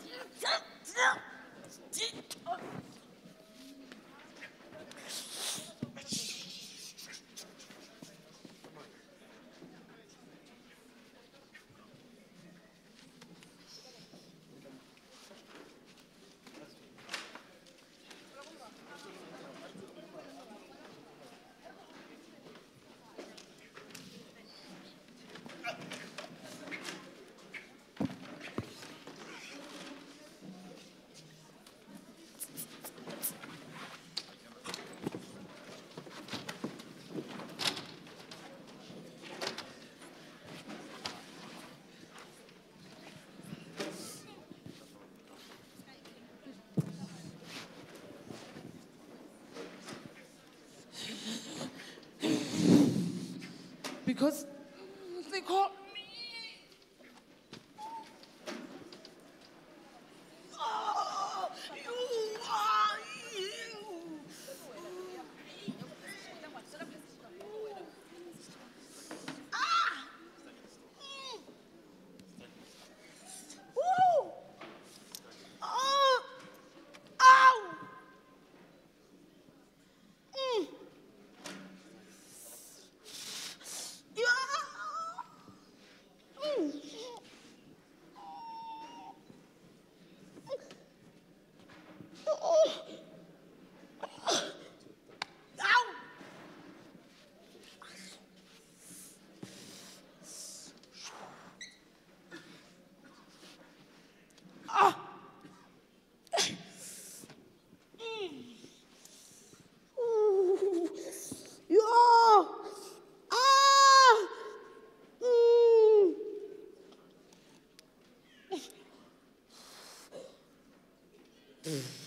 You jump! Because Mm.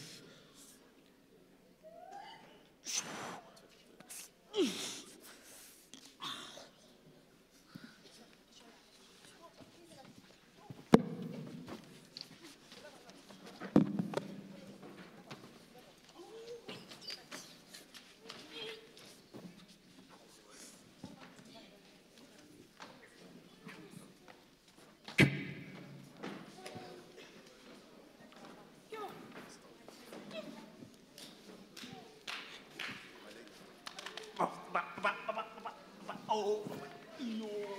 Oh, yo.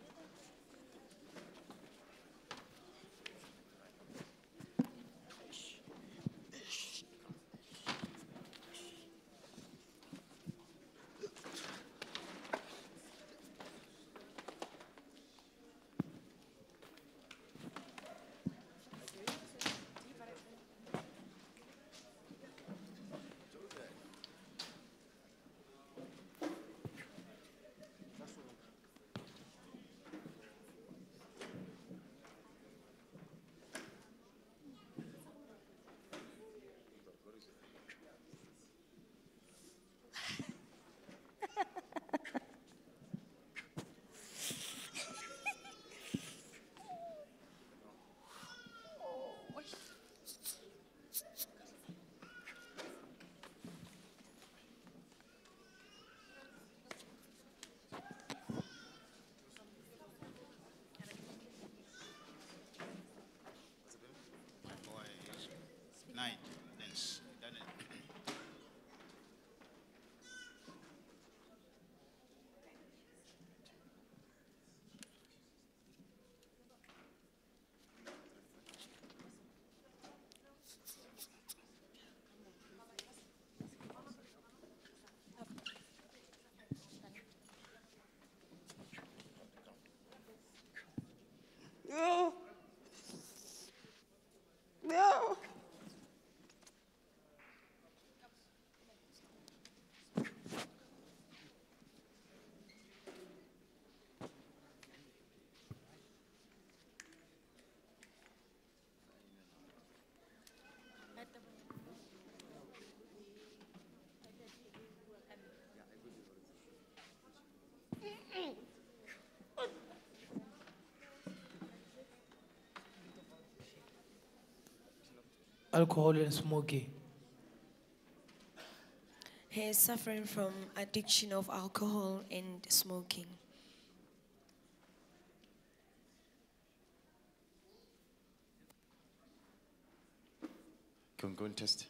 alcohol and smoking.
He is suffering from addiction of alcohol and smoking.
Go and go and test.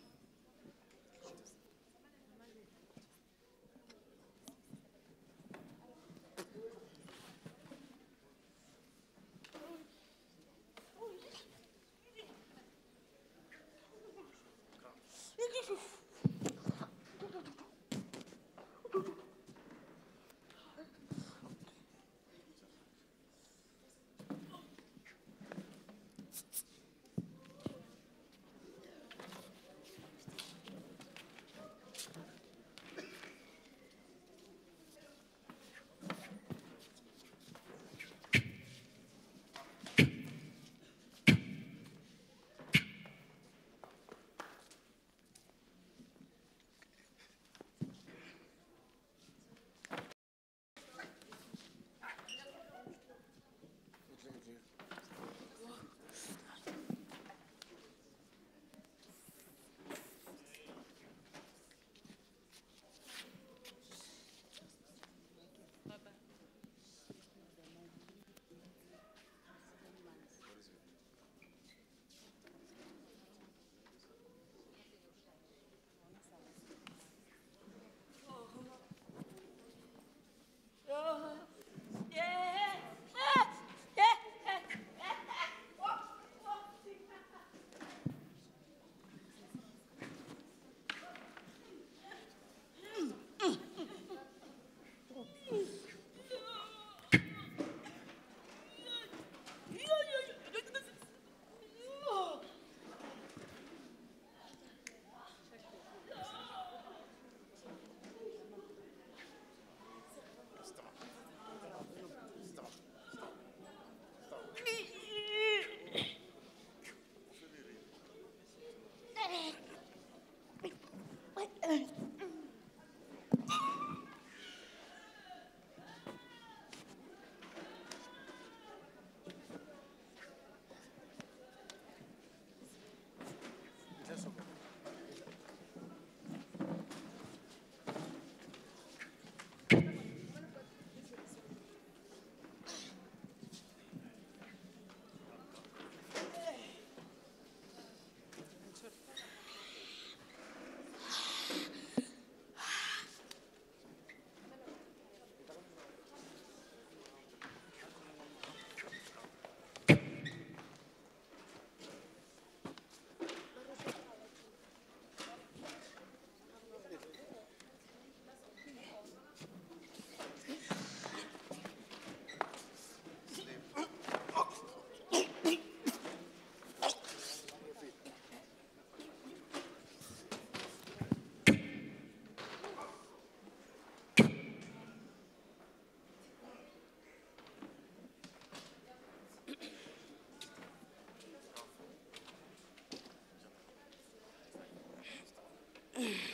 Sorry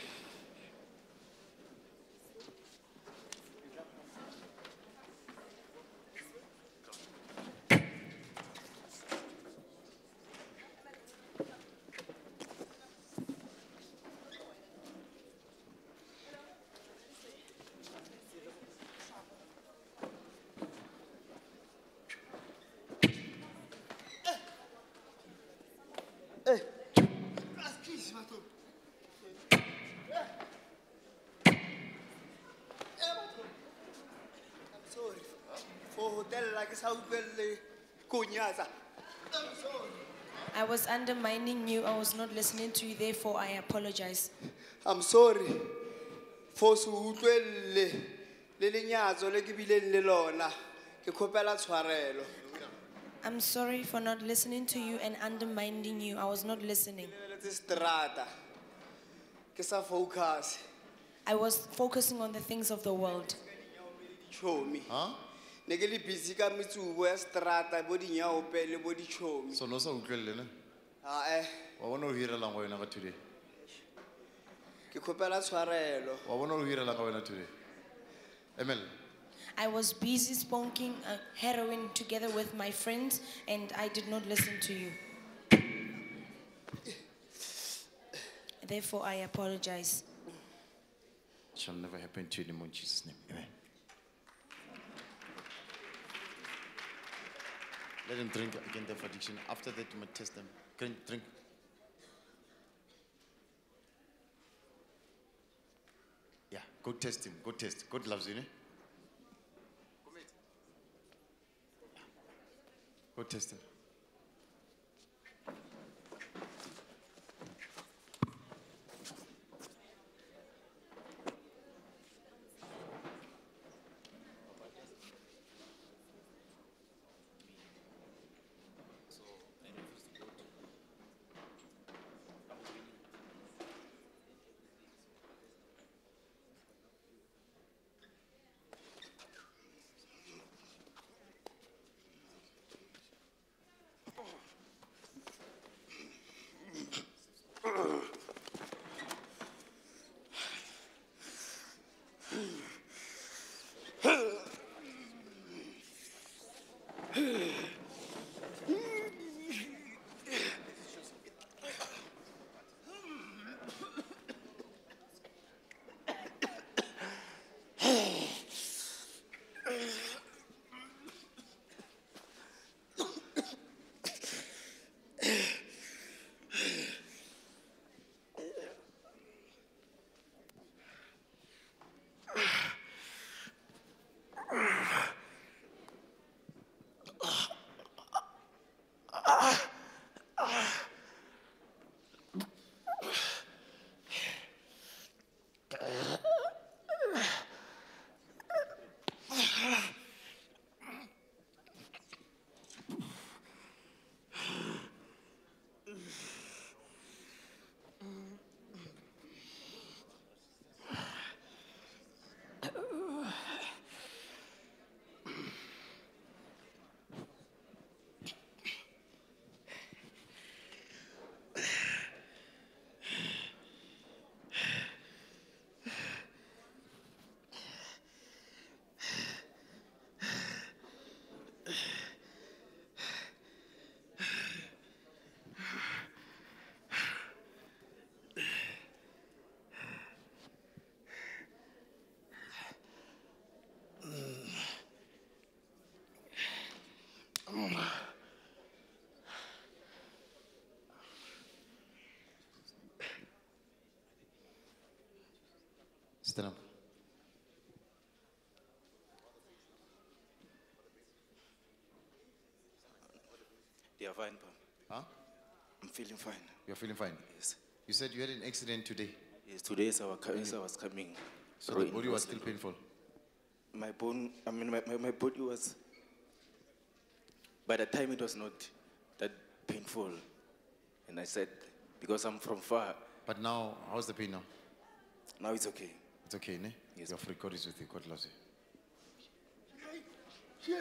for ho tella ke sa utlwelle konyatsa
I was undermining you. I was not listening to you. Therefore, I apologize.
i'm sorry for se le lenyatso le ke bileng le lona ke kgopela tshwarelo
I'm sorry for not listening to you and undermining you. I was not listening.
lebeletse strata ke sa
I was focusing on the things of the world.
dichomi ne ke le busy ka metsubo ya strata bo dinyaope le bo dichomi
So no sa utlwelle ne?
ae
Wa bona o hirelang go yena ka today.
ke kgopela tshwarelo
Wa bona o hirelang ka wena today. Amen.
I was busy smoking uh, heroin together with my friends, and I did not listen to you. Therefore, I apologize.
It shall never happen to you anymore in Jesus' name. Amen. Let him drink again the addiction. After that, you might test them. Drink, drink. Yeah, go test him. Go test. God loves you, ne? Go test him. Ugh. Stand up.
Yeah, fine, pa.
Huh?
I'm feeling fine.
You're feeling fine?
Yes.
You said you had an accident today,
Yes, today as I was, as I was coming.
so the body was still painful.
My bone, I mean, my, my, my body was, by the time it was not that painful. And I said, because I'm from far,
But now, how's the pain now?
now it's okay.
It's okay, ne?
Yes.
Your free God is with you. God loves you.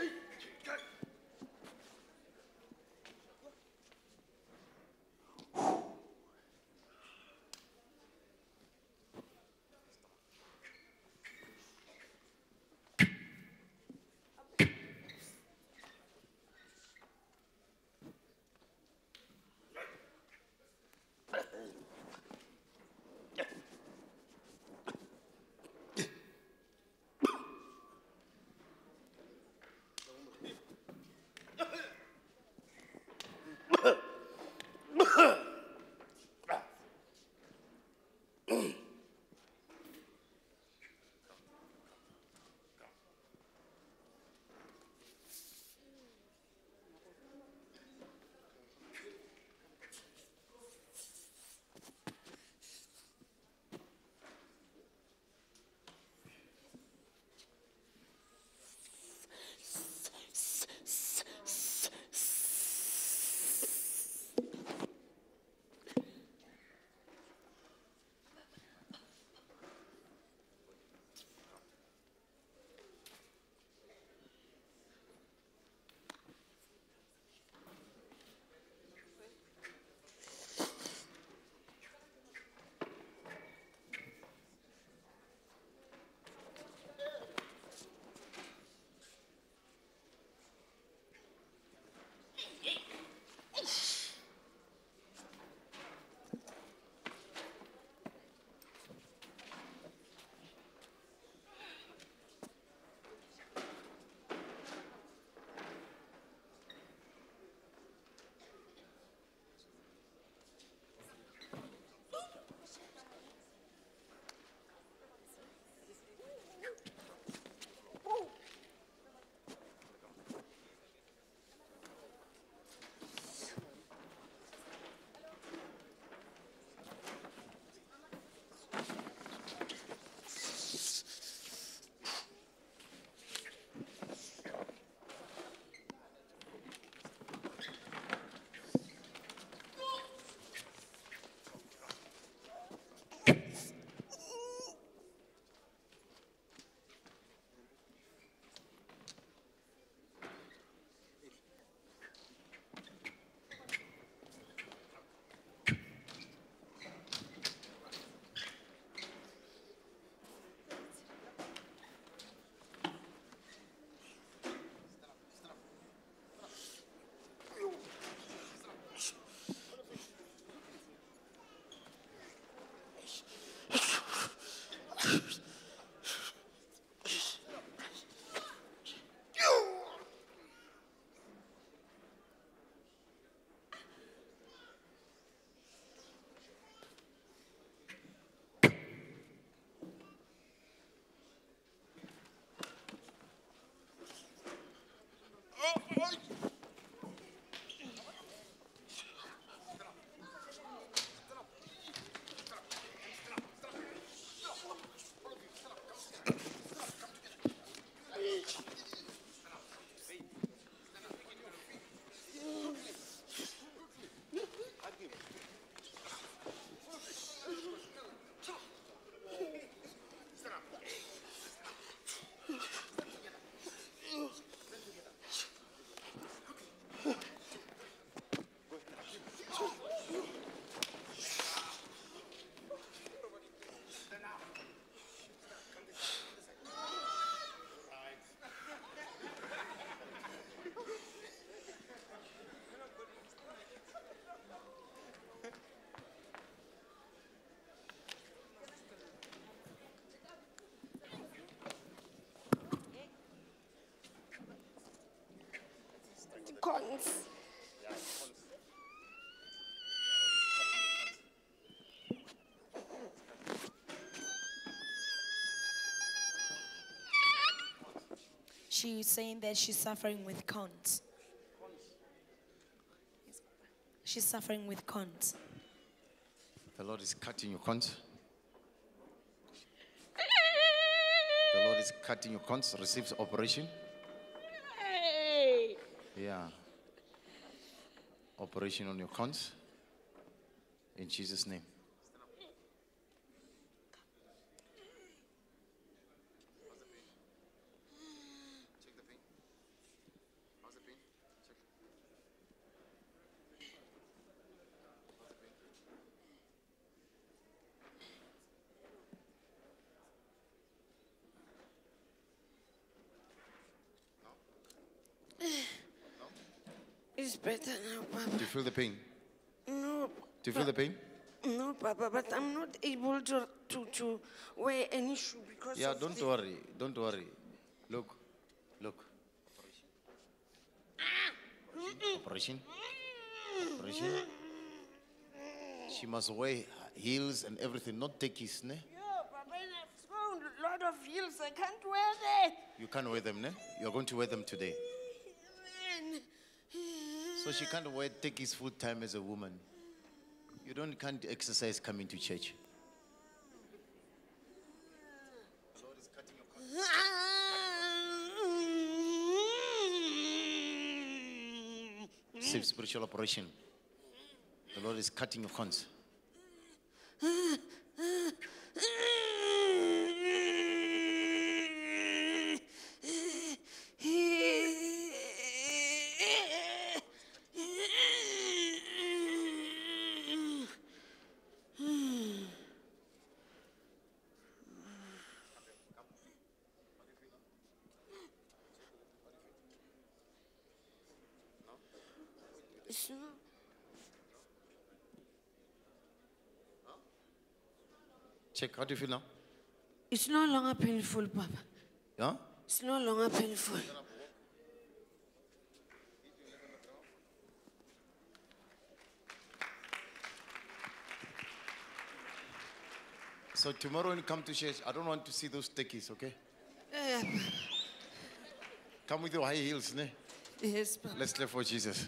Cons.
She's saying that she's suffering with corns. She's suffering with corns.
The Lord is cutting your corns. The Lord is cutting your corns. Receives operation. Yeah. Operation on your corns. In Jesus' name.
It's better now, Papa.
Do you feel the pain?
No.
Do you feel the pain?
No, Papa, but I'm not able to to, to wear any shoe because
Yeah, don't worry. Don't worry. Look. Look. Operation. Operation. She must wear heels and everything, not techies, ne?
Yeah, Papa, I've found a lot of heels. I can't wear that.
You can't wear them, ne? You're going to wear them today. So she can't take his full time as a woman. You don't can't exercise coming to church. Save spiritual operation. The Lord is cutting your
corns.
Check. How do you feel now?
it's no longer painful, Papa.
Yeah?
It's no longer painful.
So tomorrow when you come to church, I don't want to see those techies, okay?
Yeah,
Come with your high heels, ne?
Yes, Papa.
Let's live for Jesus.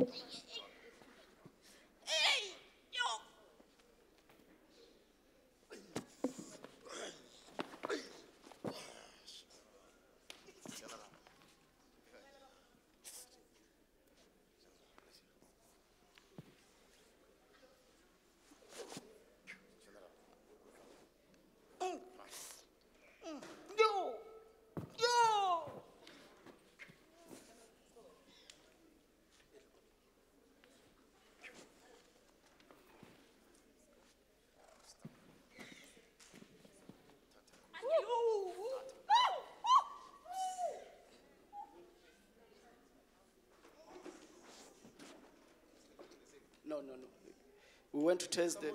Mm.
No, no. We went to test them.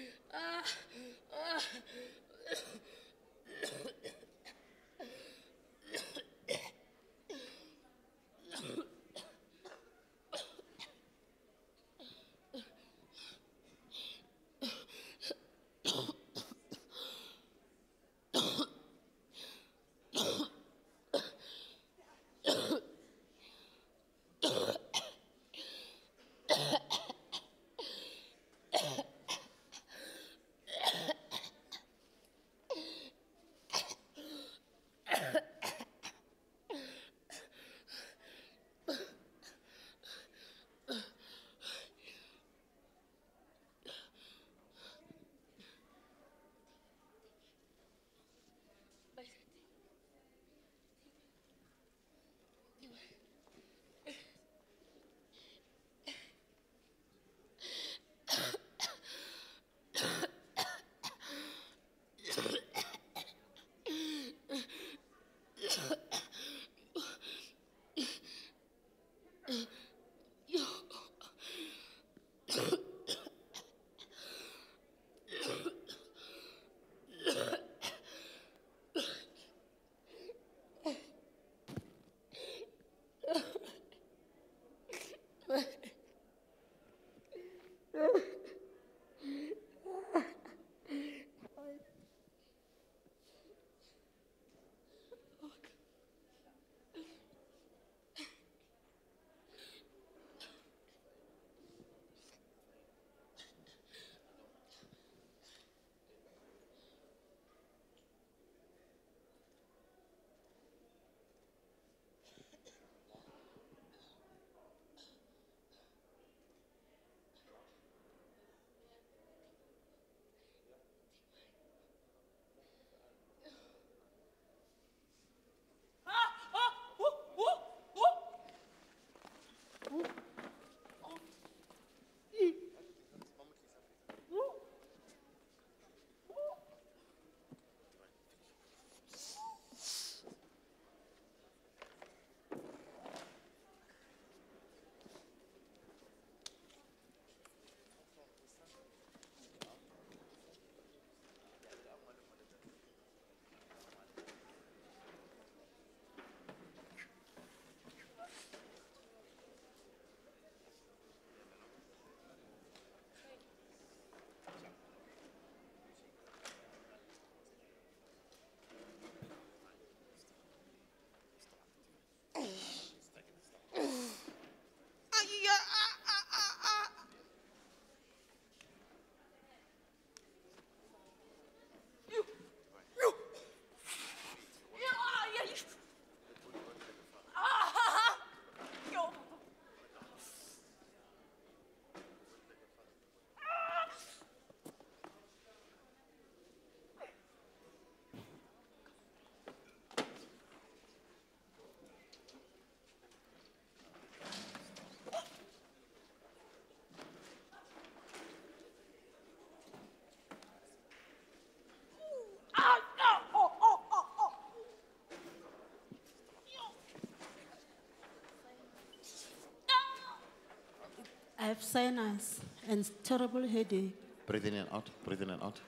I have sinus and terrible headache.
Breathe in and out. Breathe in and out.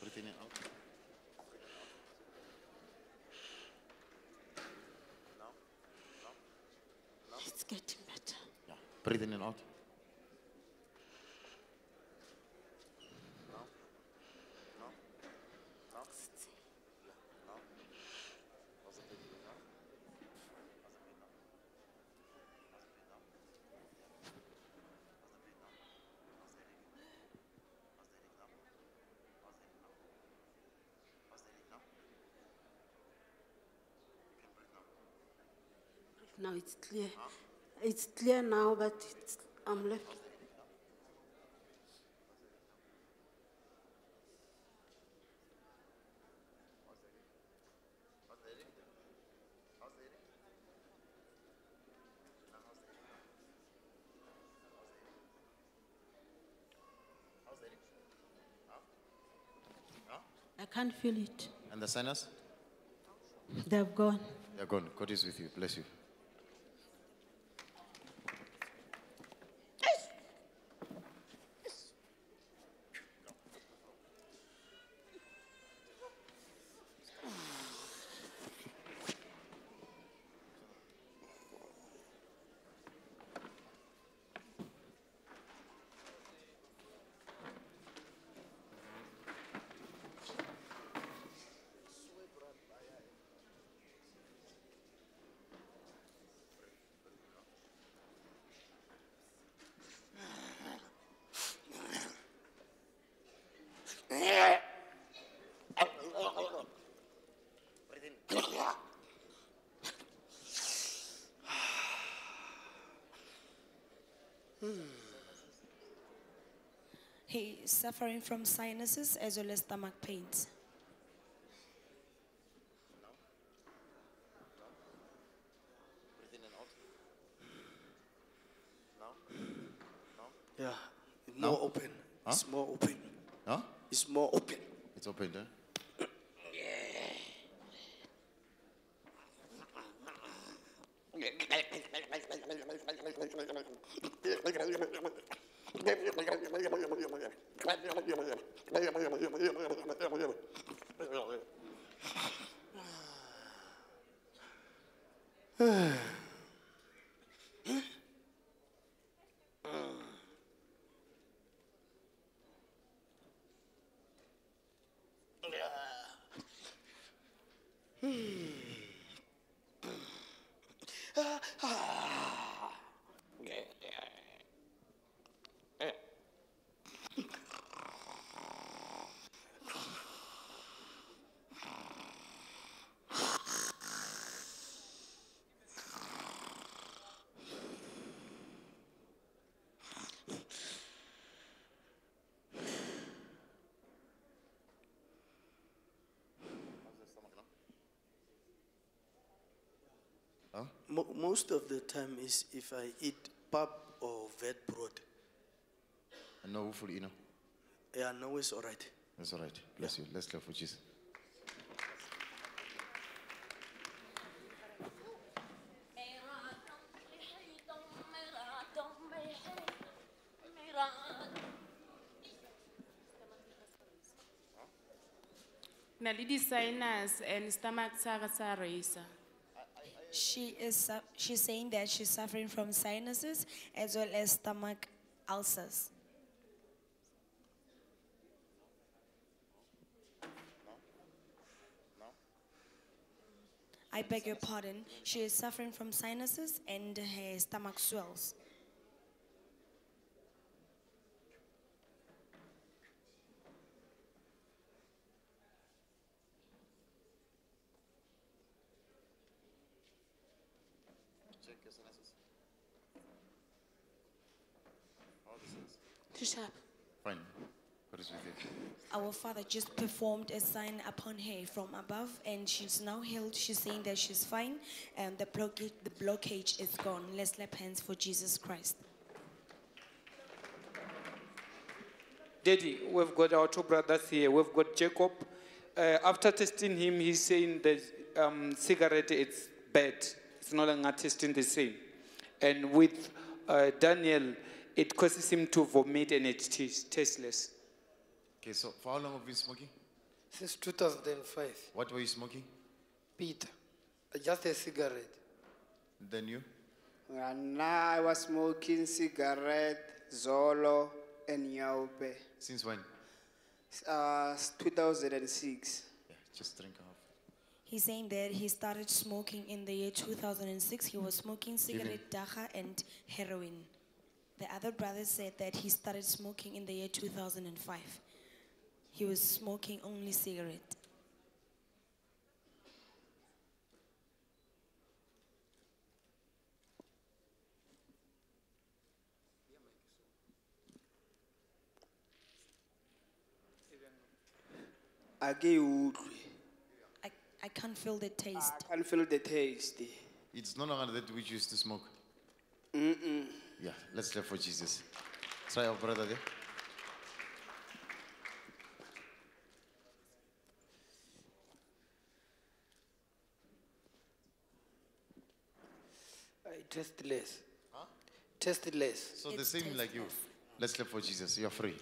Breathe in and out.
It's getting better.
Yeah. Breathe in and out.
Now it's clear. It's clear now, but it's, I'm left. I can't feel it.
And the sinus?
They've gone.
They're gone. God is with you. Bless you.
He is suffering from sinuses as well as stomach pains.
Yeah, more open. It's more open.
Huh?
It's more open.
It's open, eh?
Most of the time is if I eat pap or vet broad.
And no, hopefully, you know.
Yeah, no, it's all right.
That's all right. Bless you. Let's clap for Jesus.
na le di-sinus and stomach sa ka sa raisa
She is she's saying that she's suffering from sinuses as well as stomach ulcers. I beg your pardon. She is suffering from sinuses and her stomach swells.
Check your sinuses.
Too sharp.
Fine. God is with you.
Our father just performed a sign upon her from above, and she's now healed. She's saying that she's fine, and the blockage, the blockage is gone. Let's clap hands for Jesus Christ.
Daddy, we've got our two brothers here. We've got Jacob. Uh, after testing him, he's saying that um, cigarette it's bad. It's no longer tasting the same. And with uh, Daniel, it causes him to vomit and it is tasteless.
Okay, so for how long have you been smoking?
Since 2005.
What were you smoking?
Peter. Just a cigarette.
Then you?
And I was smoking cigarette, Zolo, and nyaope.
Since when?
Uh, 2006.
Yeah, just drink half.
He's saying that he started smoking in the year 2006. He was smoking cigarette, dagga, and heroin. The other brother said that he started smoking in the year 2005. He was smoking only cigarette. I, I can't feel the taste.
I can feel the taste.
It's no longer that which you used to smoke.
Mm-mm.
Yeah, let's clap for Jesus. Try our brother there.
I tasteless. Tasteless.
So the same like you. Let's clap for Jesus. You're free.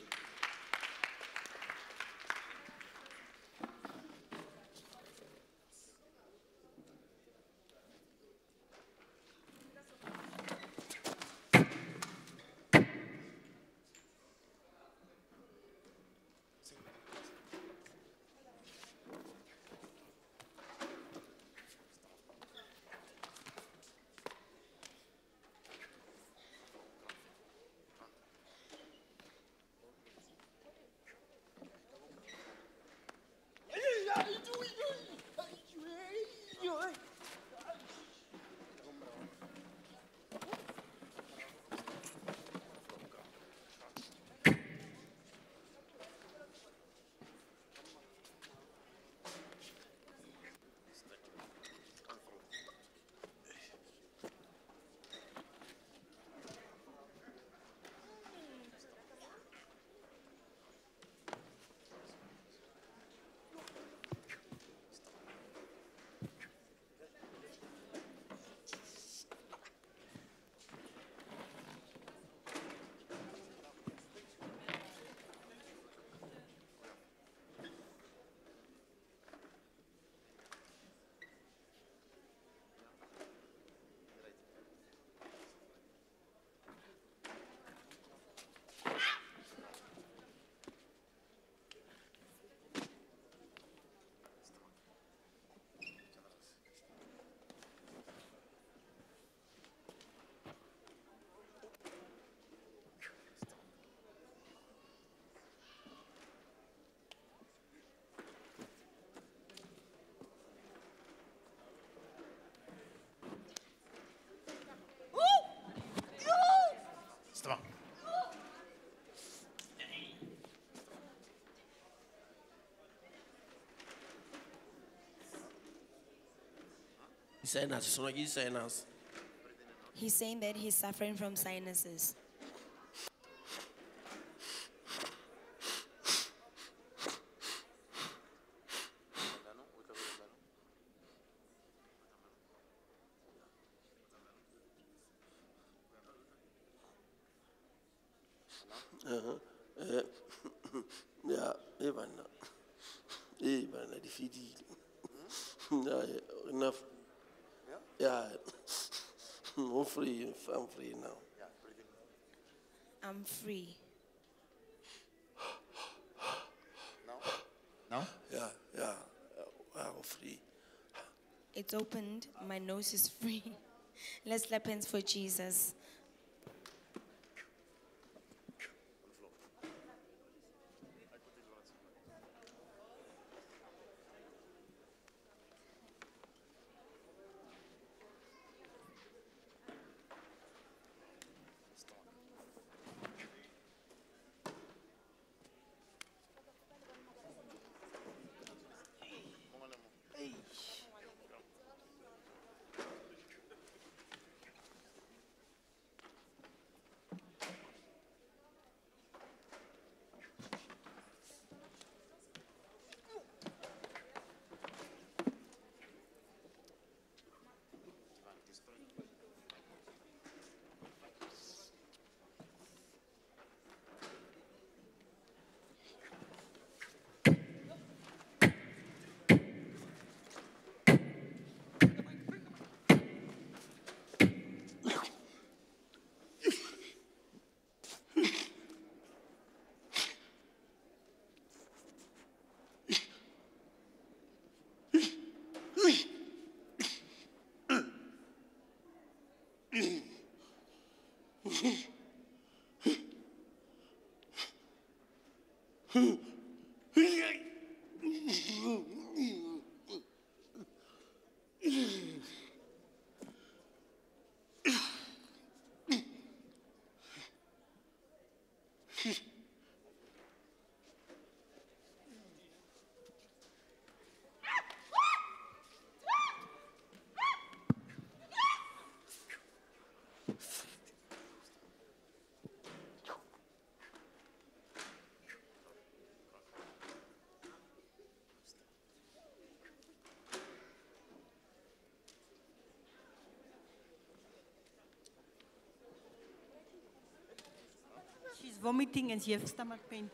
Sinus.
He's saying that he's suffering from sinuses.
Uh-huh. Eh, Ja, eh banna. Eh banna di fedile. Ja, yeah, enough. Yeah. I'm free. I'm free now.
I'm free.
Now?
Yeah, yeah. I'm free.
It's opened. My nose is free. Let's clap hands for Jesus. Hmm.
She's vomiting and she has stomach pain.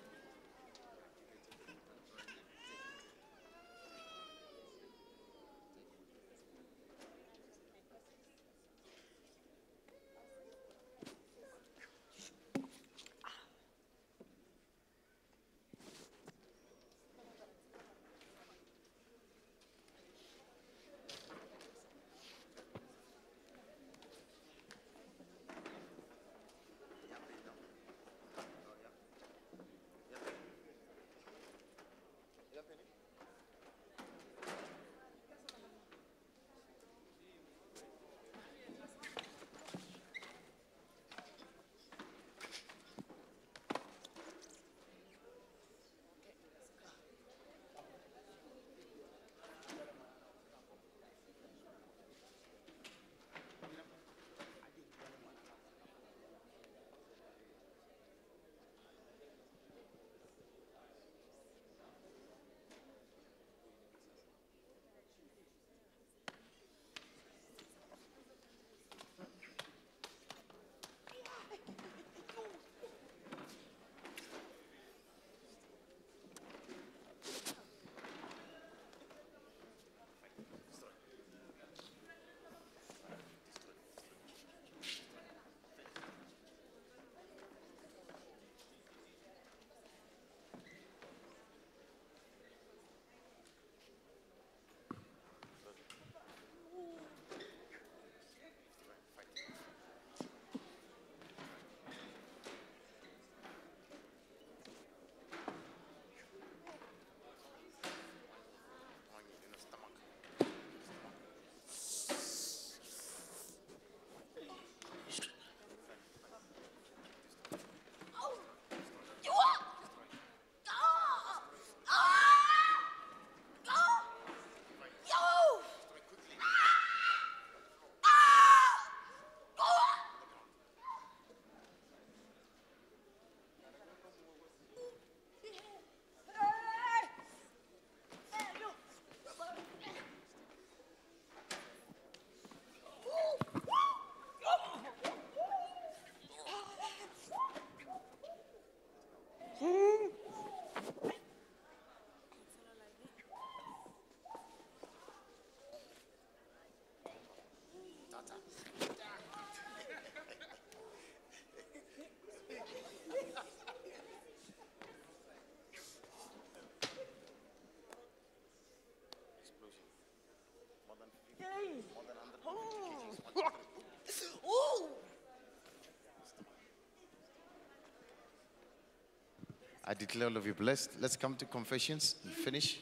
I declare all of you blessed. Let's come to confessions and finish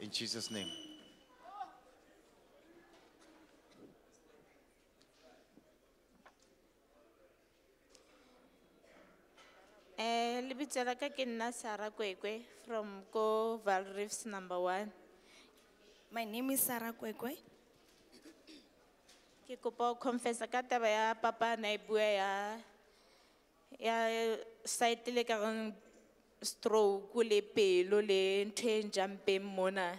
in Jesus' name.
Lebitso ke Sarah Kwekwe from Go Vaal Reefs number one.
My name is Sarah Kwekwe.
Ke kopa confessa ka taba ya papa na e ya ya site le ka stroke le pelo le ntho e mona.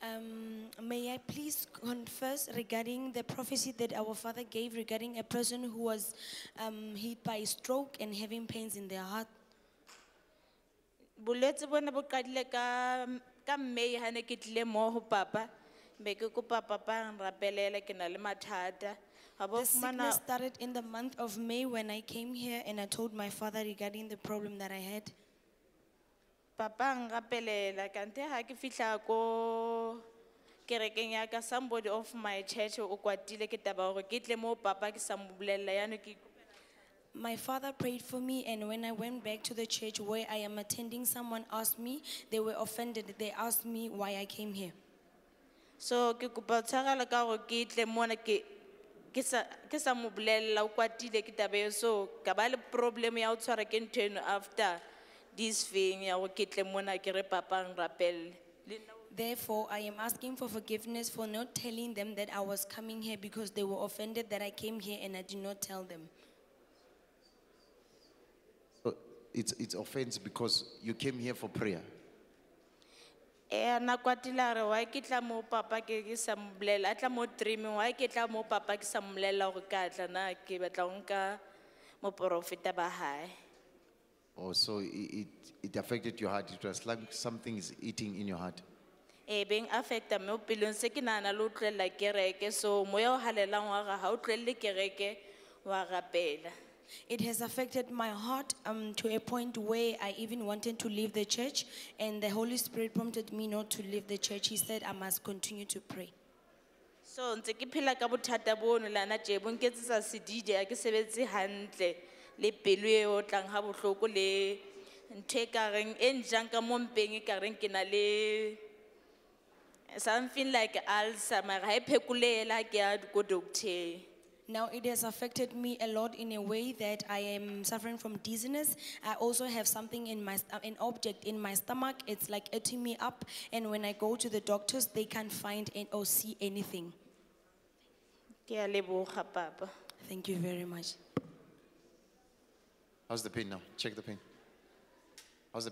Um, may I please confess regarding the prophecy that our father gave regarding a person who was um, hit by a stroke and having pains in their heart?
Bolwetse bona bo qadile ka ka ha ne ke tlile mo ho papa. Be ke kopa papa a ke na le mathata.
The sickness started in the month of May when I came here and I told my father regarding the problem that I had.
Papa a nrapelela kante ha ke fihla ko kerekeng ya ka somebody of my church o kwatile ke taba gore ke tle mo papa ke sa mo bolelela yaanong ke
My father prayed for me, and when I went back to the church where I am attending, someone asked me, they were offended. They asked me why I came here.
so ke kopa tshwarelo ka gore ke tle mona ke ke sa mo bolelela o kwatile ke taba so ka ba le problem ya go tshwara ke ntho eno after this thing ya gore ke tle mona ke re papa nrapelele
Therefore, I am asking for forgiveness for not telling them that I was coming here because they were offended that I came here and I did not tell them.
It's, it's offense because you came here for prayer.
Eh, na kwatile re why ke tla mo papa ke ke sa mo a tla mo dreaming why ke tla mo papa ke sa mo gore ka tla na ke batla go nka moporofeta ba gae
Oh, so it, it, it affected your heart. It was like something is eating in your heart.
e beng affecta mme o pelong se ke nagana le o tlolelela kereke so moya o galelang wa ga ga o tlwelele kereke wa rapela
It has affected my heart um, to a point where I even wanted to leave the church, and the Holy Spirit prompted me not to leave the church. He said I must continue to pray.
so ntse ke phela ka bothata bono lana je bo nketsetsa sedidi a ke sebetse hantle le pelo e o tlang ga botlhoko le ntho e kareng e njang ka mo mpeng e kareng ke na le something like ulcer mara ga e ke ya ko doctor
Now it has affected me a lot in a way that I am suffering from dizziness. I also have something in my an object in my stomach. It's like eating me up, and when I go to the doctors, they can't find or see anything.
ke a leboga papa
Thank you very much.
How's the pain now? Check the pain. How's the?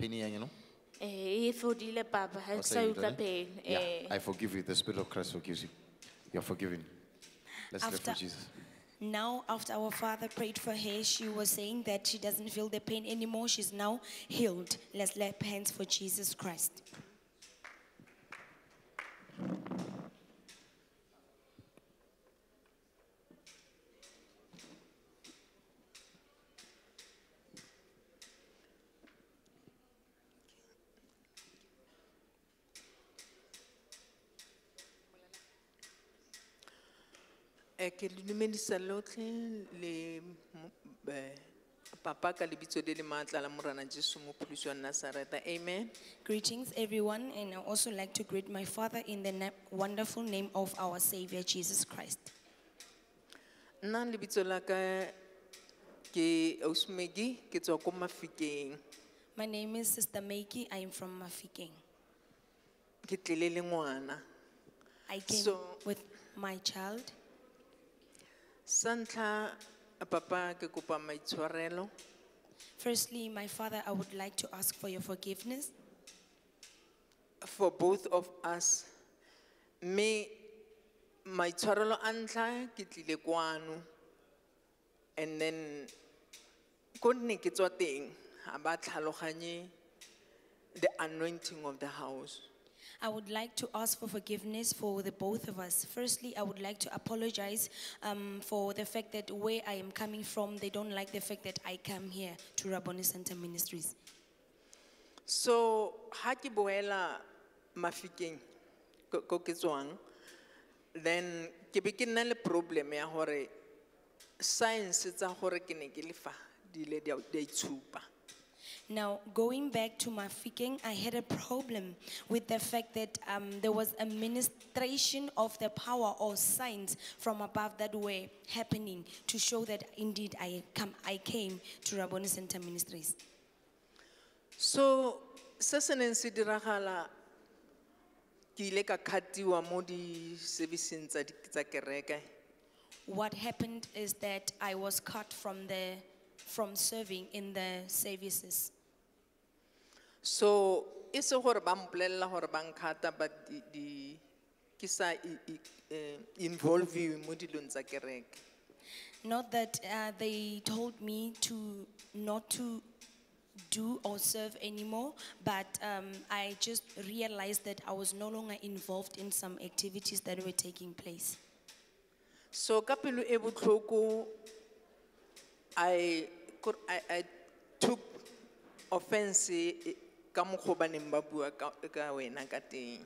Pain ya, you know?
eh e fodile papa ga ke sa utlwa
done? Yeah,
eh
I forgive you. The Spirit of Christ forgives you. You're forgiven. Let's live for
After-
Jesus.
Now, after our father prayed for her, she was saying that she doesn't feel the pain anymore. She's now healed. Let's clap hands for Jesus Christ.
Eh, ke le dumedisa lotlhe le mo- eh, papa ka lebitso le le maatla la morana jesu wa nasareta amen
Greetings, everyone, and I also like to greet my father in the na- wonderful name of our Savior Jesus Christ.
nna lebitso la ka ke ausmegi ke tswa ko mafikeng
My name is Sister Meiki. I am from Mafikeng.
ke tlile le ngwana
I came
So-
with my child.
Papa ke kopa maitshwarelo.
Firstly, my father, I would like to ask for your forgiveness.
For both of us. Mme maitshwarelo a ntlha ke tlile kwano. And then ko nne ke tswa teng ga ba tlhaloganye the anointing of the house
I would like to ask for forgiveness for the both of us. Firstly, I would like to apologize um, for the fact that where I am coming from, they don't like the fact that I come here to Rabboni Centre Ministries.
so ha ke boela mafikeng ko ke then ke be problem ya science tsa gore ke ne ke le fa di
Now, going back to Mafikeng, I had a problem with the fact that um, there was a ministration of the power or signs from above that were happening to show that indeed I, come, I came to Rabboni Centre Ministries.
so se se neng se diragala ke ile ka khatiwa mo di-serviceng tsa kereke
What happened is that I was cut from the from serving in the services.
So e se gore ba mpolelela gore ba nkhata but di- di ke sa i- i- eh, involve mo dilong tsa kereke
Not that uh, they told me to not to do or serve anymore, but um, I just realized that I was no longer involved in some activities that were taking place.
so ka pelo e I, I, I took offense ka mokgwa ba neng ba bua ka ka wena ka teng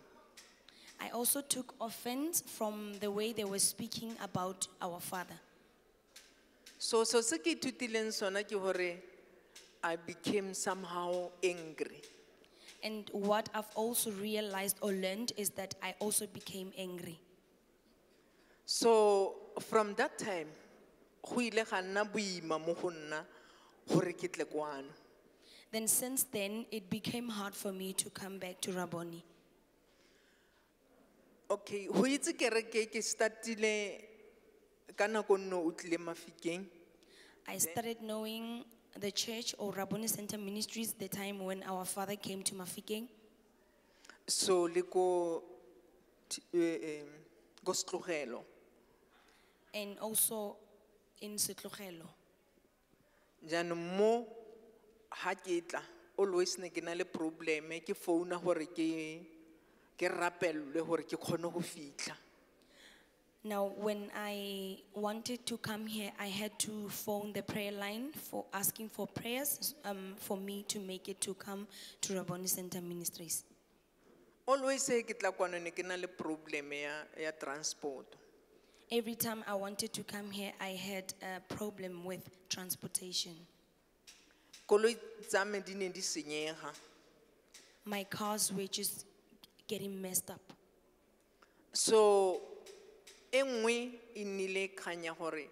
I also took offense from the way they were speaking about our father.
so so se ke ithutileng sona ke gore i became somehow angry
And what I've also realized or learned is that I also became angry.
so from that time go ile ga nna boima mo go nna gore ke tle kwano
Then since then, it became hard for me to come back to Rabboni.
okay go itse kereke ke startile ka nako nne o tlile mafikeng
I started knowing the church or Rabboni Center Ministries the time when our father came to Mafikeng
so le ko t- eh, em, ko setlogelo
and also in Setlogelo.
jaanong mo ga ke tla always ne ke na le probleme ke founa gore ke ke rapelwe gore ke kgone go fitlha
Now, when I wanted to come here, I had to phone the prayer line for asking for prayers um, for me to make it to come to Rabboni Center Ministries.
always ge ke tla kwano ne ke na le probleme ya, ya transport
Every time I wanted to come here, I had a problem with transportation.
Koloi tsa me di ne di senyega
My cars were just getting messed up.
so e nngwe e nnile kgang ya gore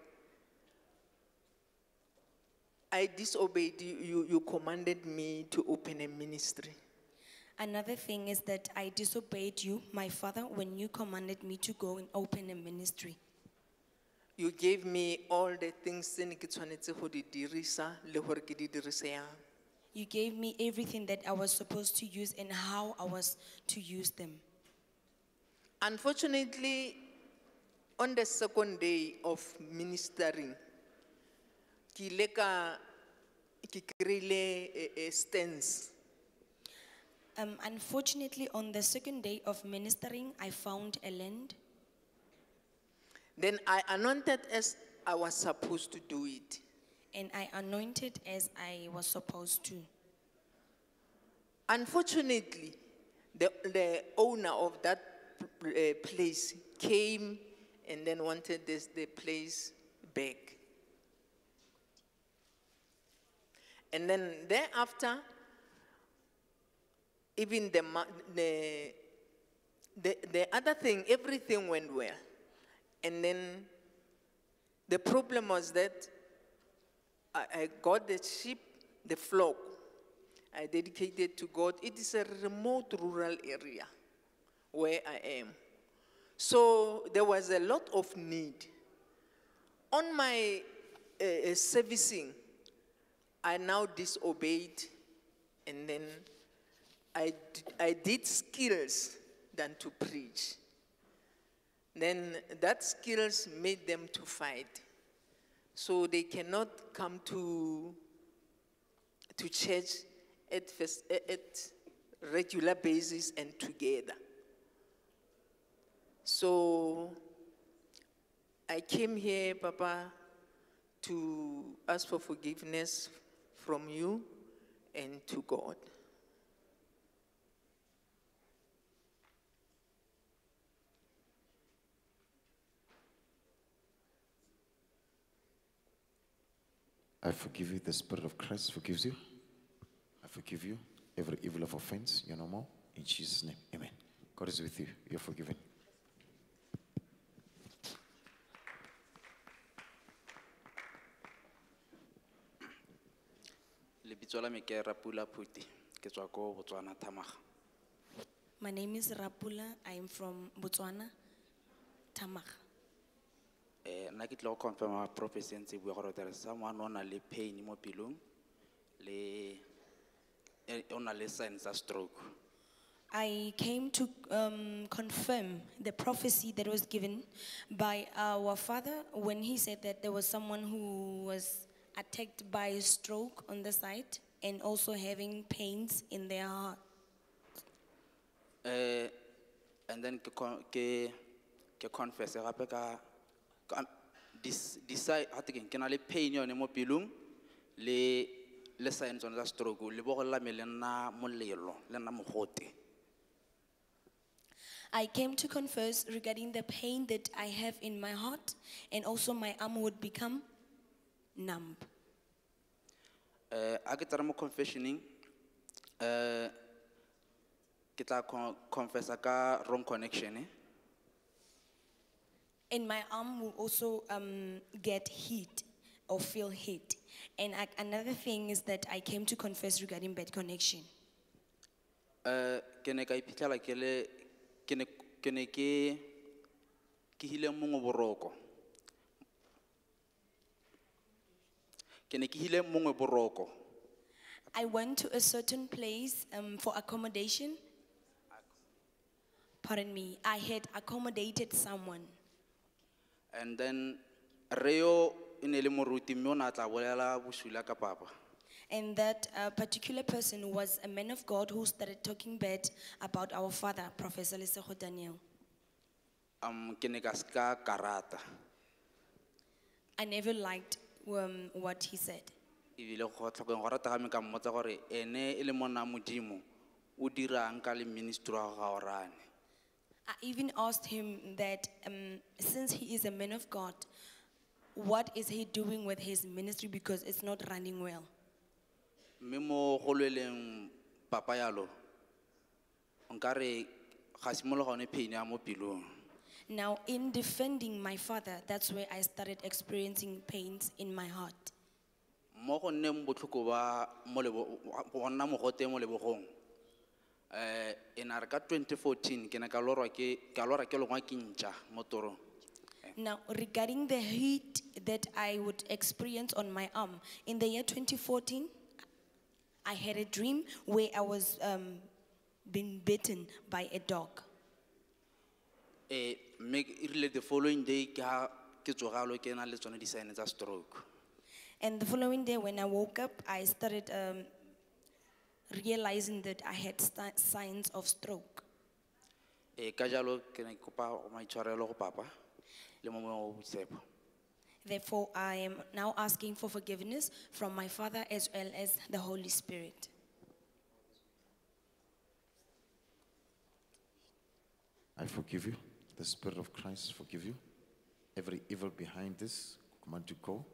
i disobeyed you, you, you commanded me to open a ministry
Another thing is that I disobeyed you, my father, when you commanded me to go and open a ministry.
You gave me all the things tse ne ke tshwanetse go di dirisa le gore ke di dirise yang?
You gave me everything that I was supposed to use and how I was to use them.
Unfortunately, on the second day of ministering, ke ile ka ke kry-ile a, a stance.
Um, unfortunately, on the second day of ministering, I found a land
then I anointed as I was supposed to do it.
and I anointed as I was supposed to.
Unfortunately, the, the owner of that uh, place came and then wanted this, the place back. And then thereafter, even the, the, the, the other thing, everything went well. And then the problem was that I, I got the sheep, the flock. I dedicated to God. It is a remote rural area where I am. So there was a lot of need. On my uh, uh, servicing, I now disobeyed and then I, I did skills than to preach. Then that skills made them to fight. So they cannot come to, to church at, first, at regular basis and together. So I came here, Papa, to ask for forgiveness from you and to God.
I forgive you. The Spirit of Christ forgives you. I forgive you. Every evil of offense, you're no more. In Jesus' name, amen. God is with you. You're forgiven.
lebitso la me ke rapula phuti ke tswa ko botswana thamaga
My name is Rapula. I am from Botswana, Thamaga.
Eh, nna ke go confirma ntse bua gore there is someone o na le pain mo pelong le o na le signs stroke
I came to um, confirm the prophecy that was given by our father when he said that there was someone who was attacked by a stroke on the side and also having pains in their heart.
Eh, and then ke con- ke ke confess gape ka decide ha ke na le pain yone mo pelong le le signs tsone tsa stroke le bo go me le nna molelo le nna mogote.
I came to confess regarding the pain that I have in my heart and also my arm would become numb.
eh a ke tsara mo confessioning eh ke tla con- confessa ka wrong connection eh
And my arm will also um, get heat or feel heat. And I, another thing is that I came to confess regarding bad connection.
ke ne ka iphitlhela ke le ke ne ke ne ke ke hile mongwe boroko ke ne ke hile mongwe boroko
I went to a certain place um, for accommodation. Pardon me, I had accommodated someone.
And then re yo e ne le moruti mme o ne a tla bolela bosula ka papa
And that uh, particular person was a man of God who started talking bad about our father, Professor Lesego Daniel.
um ke ne ka se ka karata
I never liked um, what he said.
ebile go tlhokeng go rata game ka mmotsa gore ene e le monna modimo o dirang ka le ministry wa ga orane
I even asked him that um, since he is a man of God, what is he doing with his ministry because it's not running well?
mme mo go lweleng papa yalo nkare ga simologa one pain ya mo pelong
Now, in defending my father, that's where I started experiencing pains in my heart.
mo go nneng botlhoko ba mo lebo- go nna mogote mo lebogong um e na ka 2014 ke ne ka lorwa ke ka lora ke lengwa ke ntšha mo torong.
Now, regarding the heat that I would experience on my arm, in the year 2014, I had a dream where I was um, being bitten by a dog.
um mme e the following day ke ha ke tsogalo ke na le tsone di-sign tsa stroke.
And the following day, when I woke up, I started um, realizing that I had sta- signs of stroke.
Eh, ka jalo ke ne ke kopa go maitshwarelo go papa le mo mongwe wa botshepo
Therefore, I am now asking for forgiveness from my Father as well as the Holy Spirit.
I forgive you. The Spirit of Christ forgive you. Every evil behind this, command to go.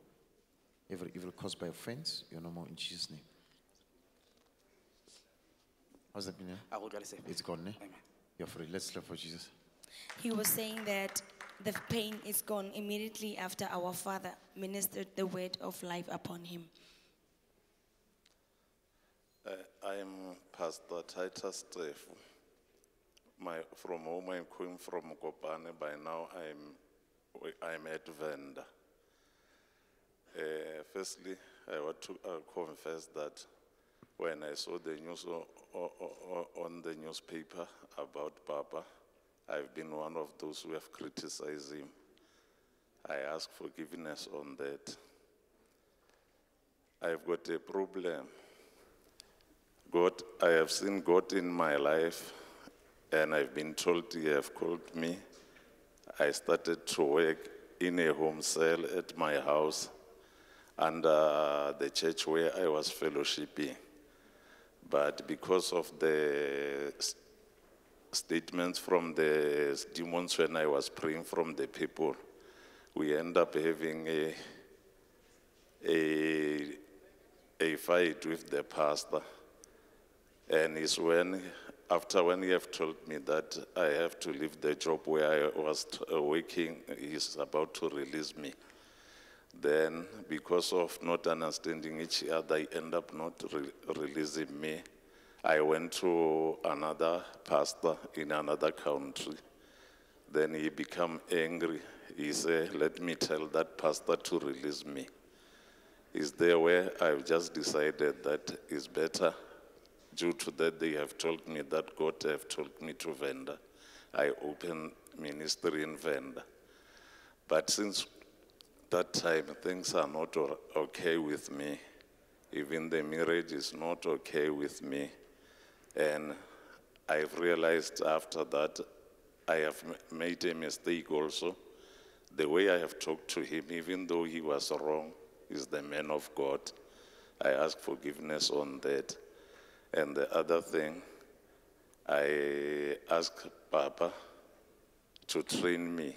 Every evil caused by offense, you're no more in Jesus' name. How's that been? yeah?
a go jwa lesepe
It's gone, eh? You're free. Let's clap for Jesus.
He was saying that the pain is gone immediately after our Father ministered the word of life upon him.
Uh, I'm Pastor Titus Tefu. My, from home I'm coming from Kopane. By now I'm, I'm at Venda. Uh, firstly, I want to uh, confess that when I saw the news on the newspaper about Papa, I've been one of those who have criticized him. I ask forgiveness on that. I've got a problem. God, I have seen God in my life, and I've been told He have called me. I started to work in a home cell at my house under the church where I was fellowshipping. But because of the s- statements from the demons when I was praying from the people, we end up having a, a, a fight with the pastor. And it's when, after when he have told me that I have to leave the job where I was working, he's about to release me. Then, because of not understanding each other, I end up not re- releasing me. I went to another pastor in another country. Then he became angry. he said, let me tell that pastor to release me. Is there where I've just decided that is better? Due to that, they have told me that God have told me to Venda. I open ministry in Venda. But since that time, things are not okay with me. Even the marriage is not okay with me. And I've realized after that I have made a mistake also. The way I have talked to him, even though he was wrong, is the man of God. I ask forgiveness on that. And the other thing, I ask Papa to train me,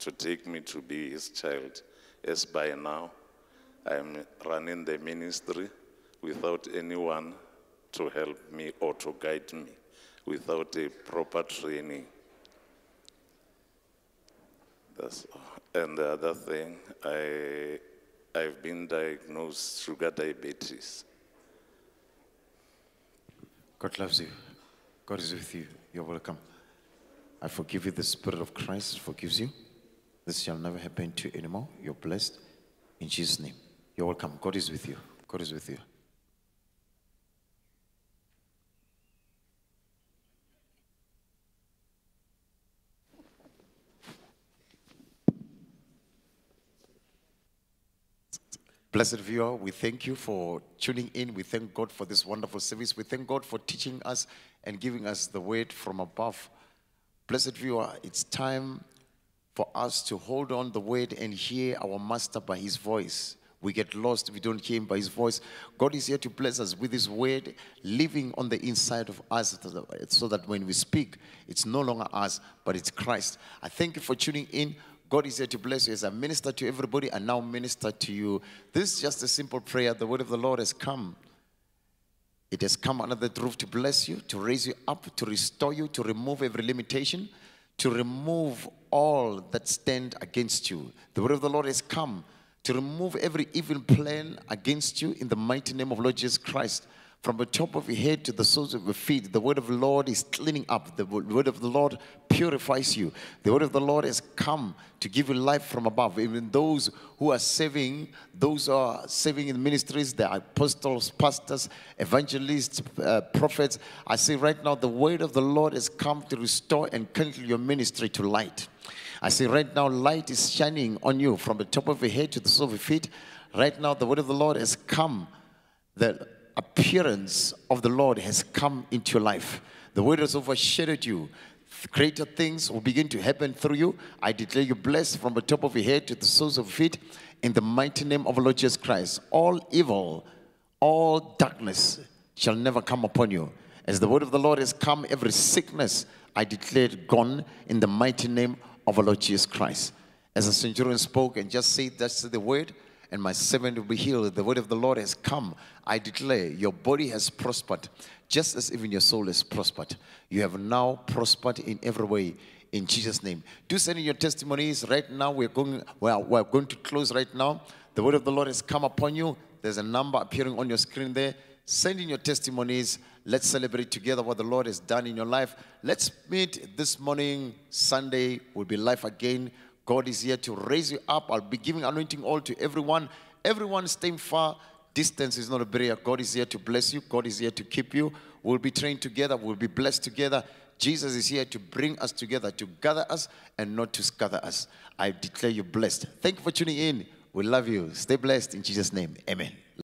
to take me to be his child. As by now, I'm running the ministry without anyone to help me or to guide me, without a proper training. That's. And the other thing, I, I've been diagnosed sugar diabetes.
God loves you. God is with you. You're welcome. I forgive you. The Spirit of Christ forgives you. This shall never happen to you anymore. You're blessed. In Jesus' name. You're welcome. God is with you. God is with you. Blessed viewer, we thank you for tuning in. We thank God for this wonderful service. We thank God for teaching us and giving us the word from above. Blessed viewer, it's time for us to hold on the word and hear our master by his voice. We get lost if we don't hear him by his voice. God is here to bless us with his word living on the inside of us so that when we speak, it's no longer us, but it's Christ. I thank you for tuning in. God is here to bless you as I minister to everybody and now minister to you. This is just a simple prayer. The word of the Lord has come. It has come under the roof to bless you, to raise you up, to restore you, to remove every limitation, to remove all that stand against you. The word of the Lord has come to remove every evil plan against you in the mighty name of Lord Jesus Christ. From the top of your head to the soles of your feet, the word of the Lord is cleaning up. The word of the Lord purifies you. The word of the Lord has come to give you life from above. Even those who are serving, those who are serving in ministries, the apostles, pastors, evangelists, uh, prophets, I say right now, the word of the Lord has come to restore and kindle your ministry to light. I say right now, light is shining on you from the top of your head to the sole of your feet. Right now, the word of the Lord has come. The appearance of the Lord has come into your life. The word has overshadowed you. Greater things will begin to happen through you. I declare you blessed from the top of your head to the soles of your feet in the mighty name of the Lord Jesus Christ. All evil, all darkness shall never come upon you. As the word of the Lord has come, every sickness I declare gone in the mighty name of our Lord Jesus Christ. As the centurion spoke and just said, That's the word, and my servant will be healed. The word of the Lord has come. I declare your body has prospered, just as even your soul has prospered. You have now prospered in every way. In Jesus' name. Do send in your testimonies right now. We're going, well, we're going to close right now. The word of the Lord has come upon you. There's a number appearing on your screen there. Send in your testimonies. Let's celebrate together what the Lord has done in your life. Let's meet this morning, Sunday, will be live again. God is here to raise you up. I'll be giving anointing all to everyone. Everyone staying far. Distance is not a barrier. God is here to bless you. God is here to keep you. We'll be trained together. We'll be blessed together. Jesus is here to bring us together, to gather us and not to scatter us. I declare you blessed. Thank you for tuning in. We love you. Stay blessed in Jesus' name. Amen.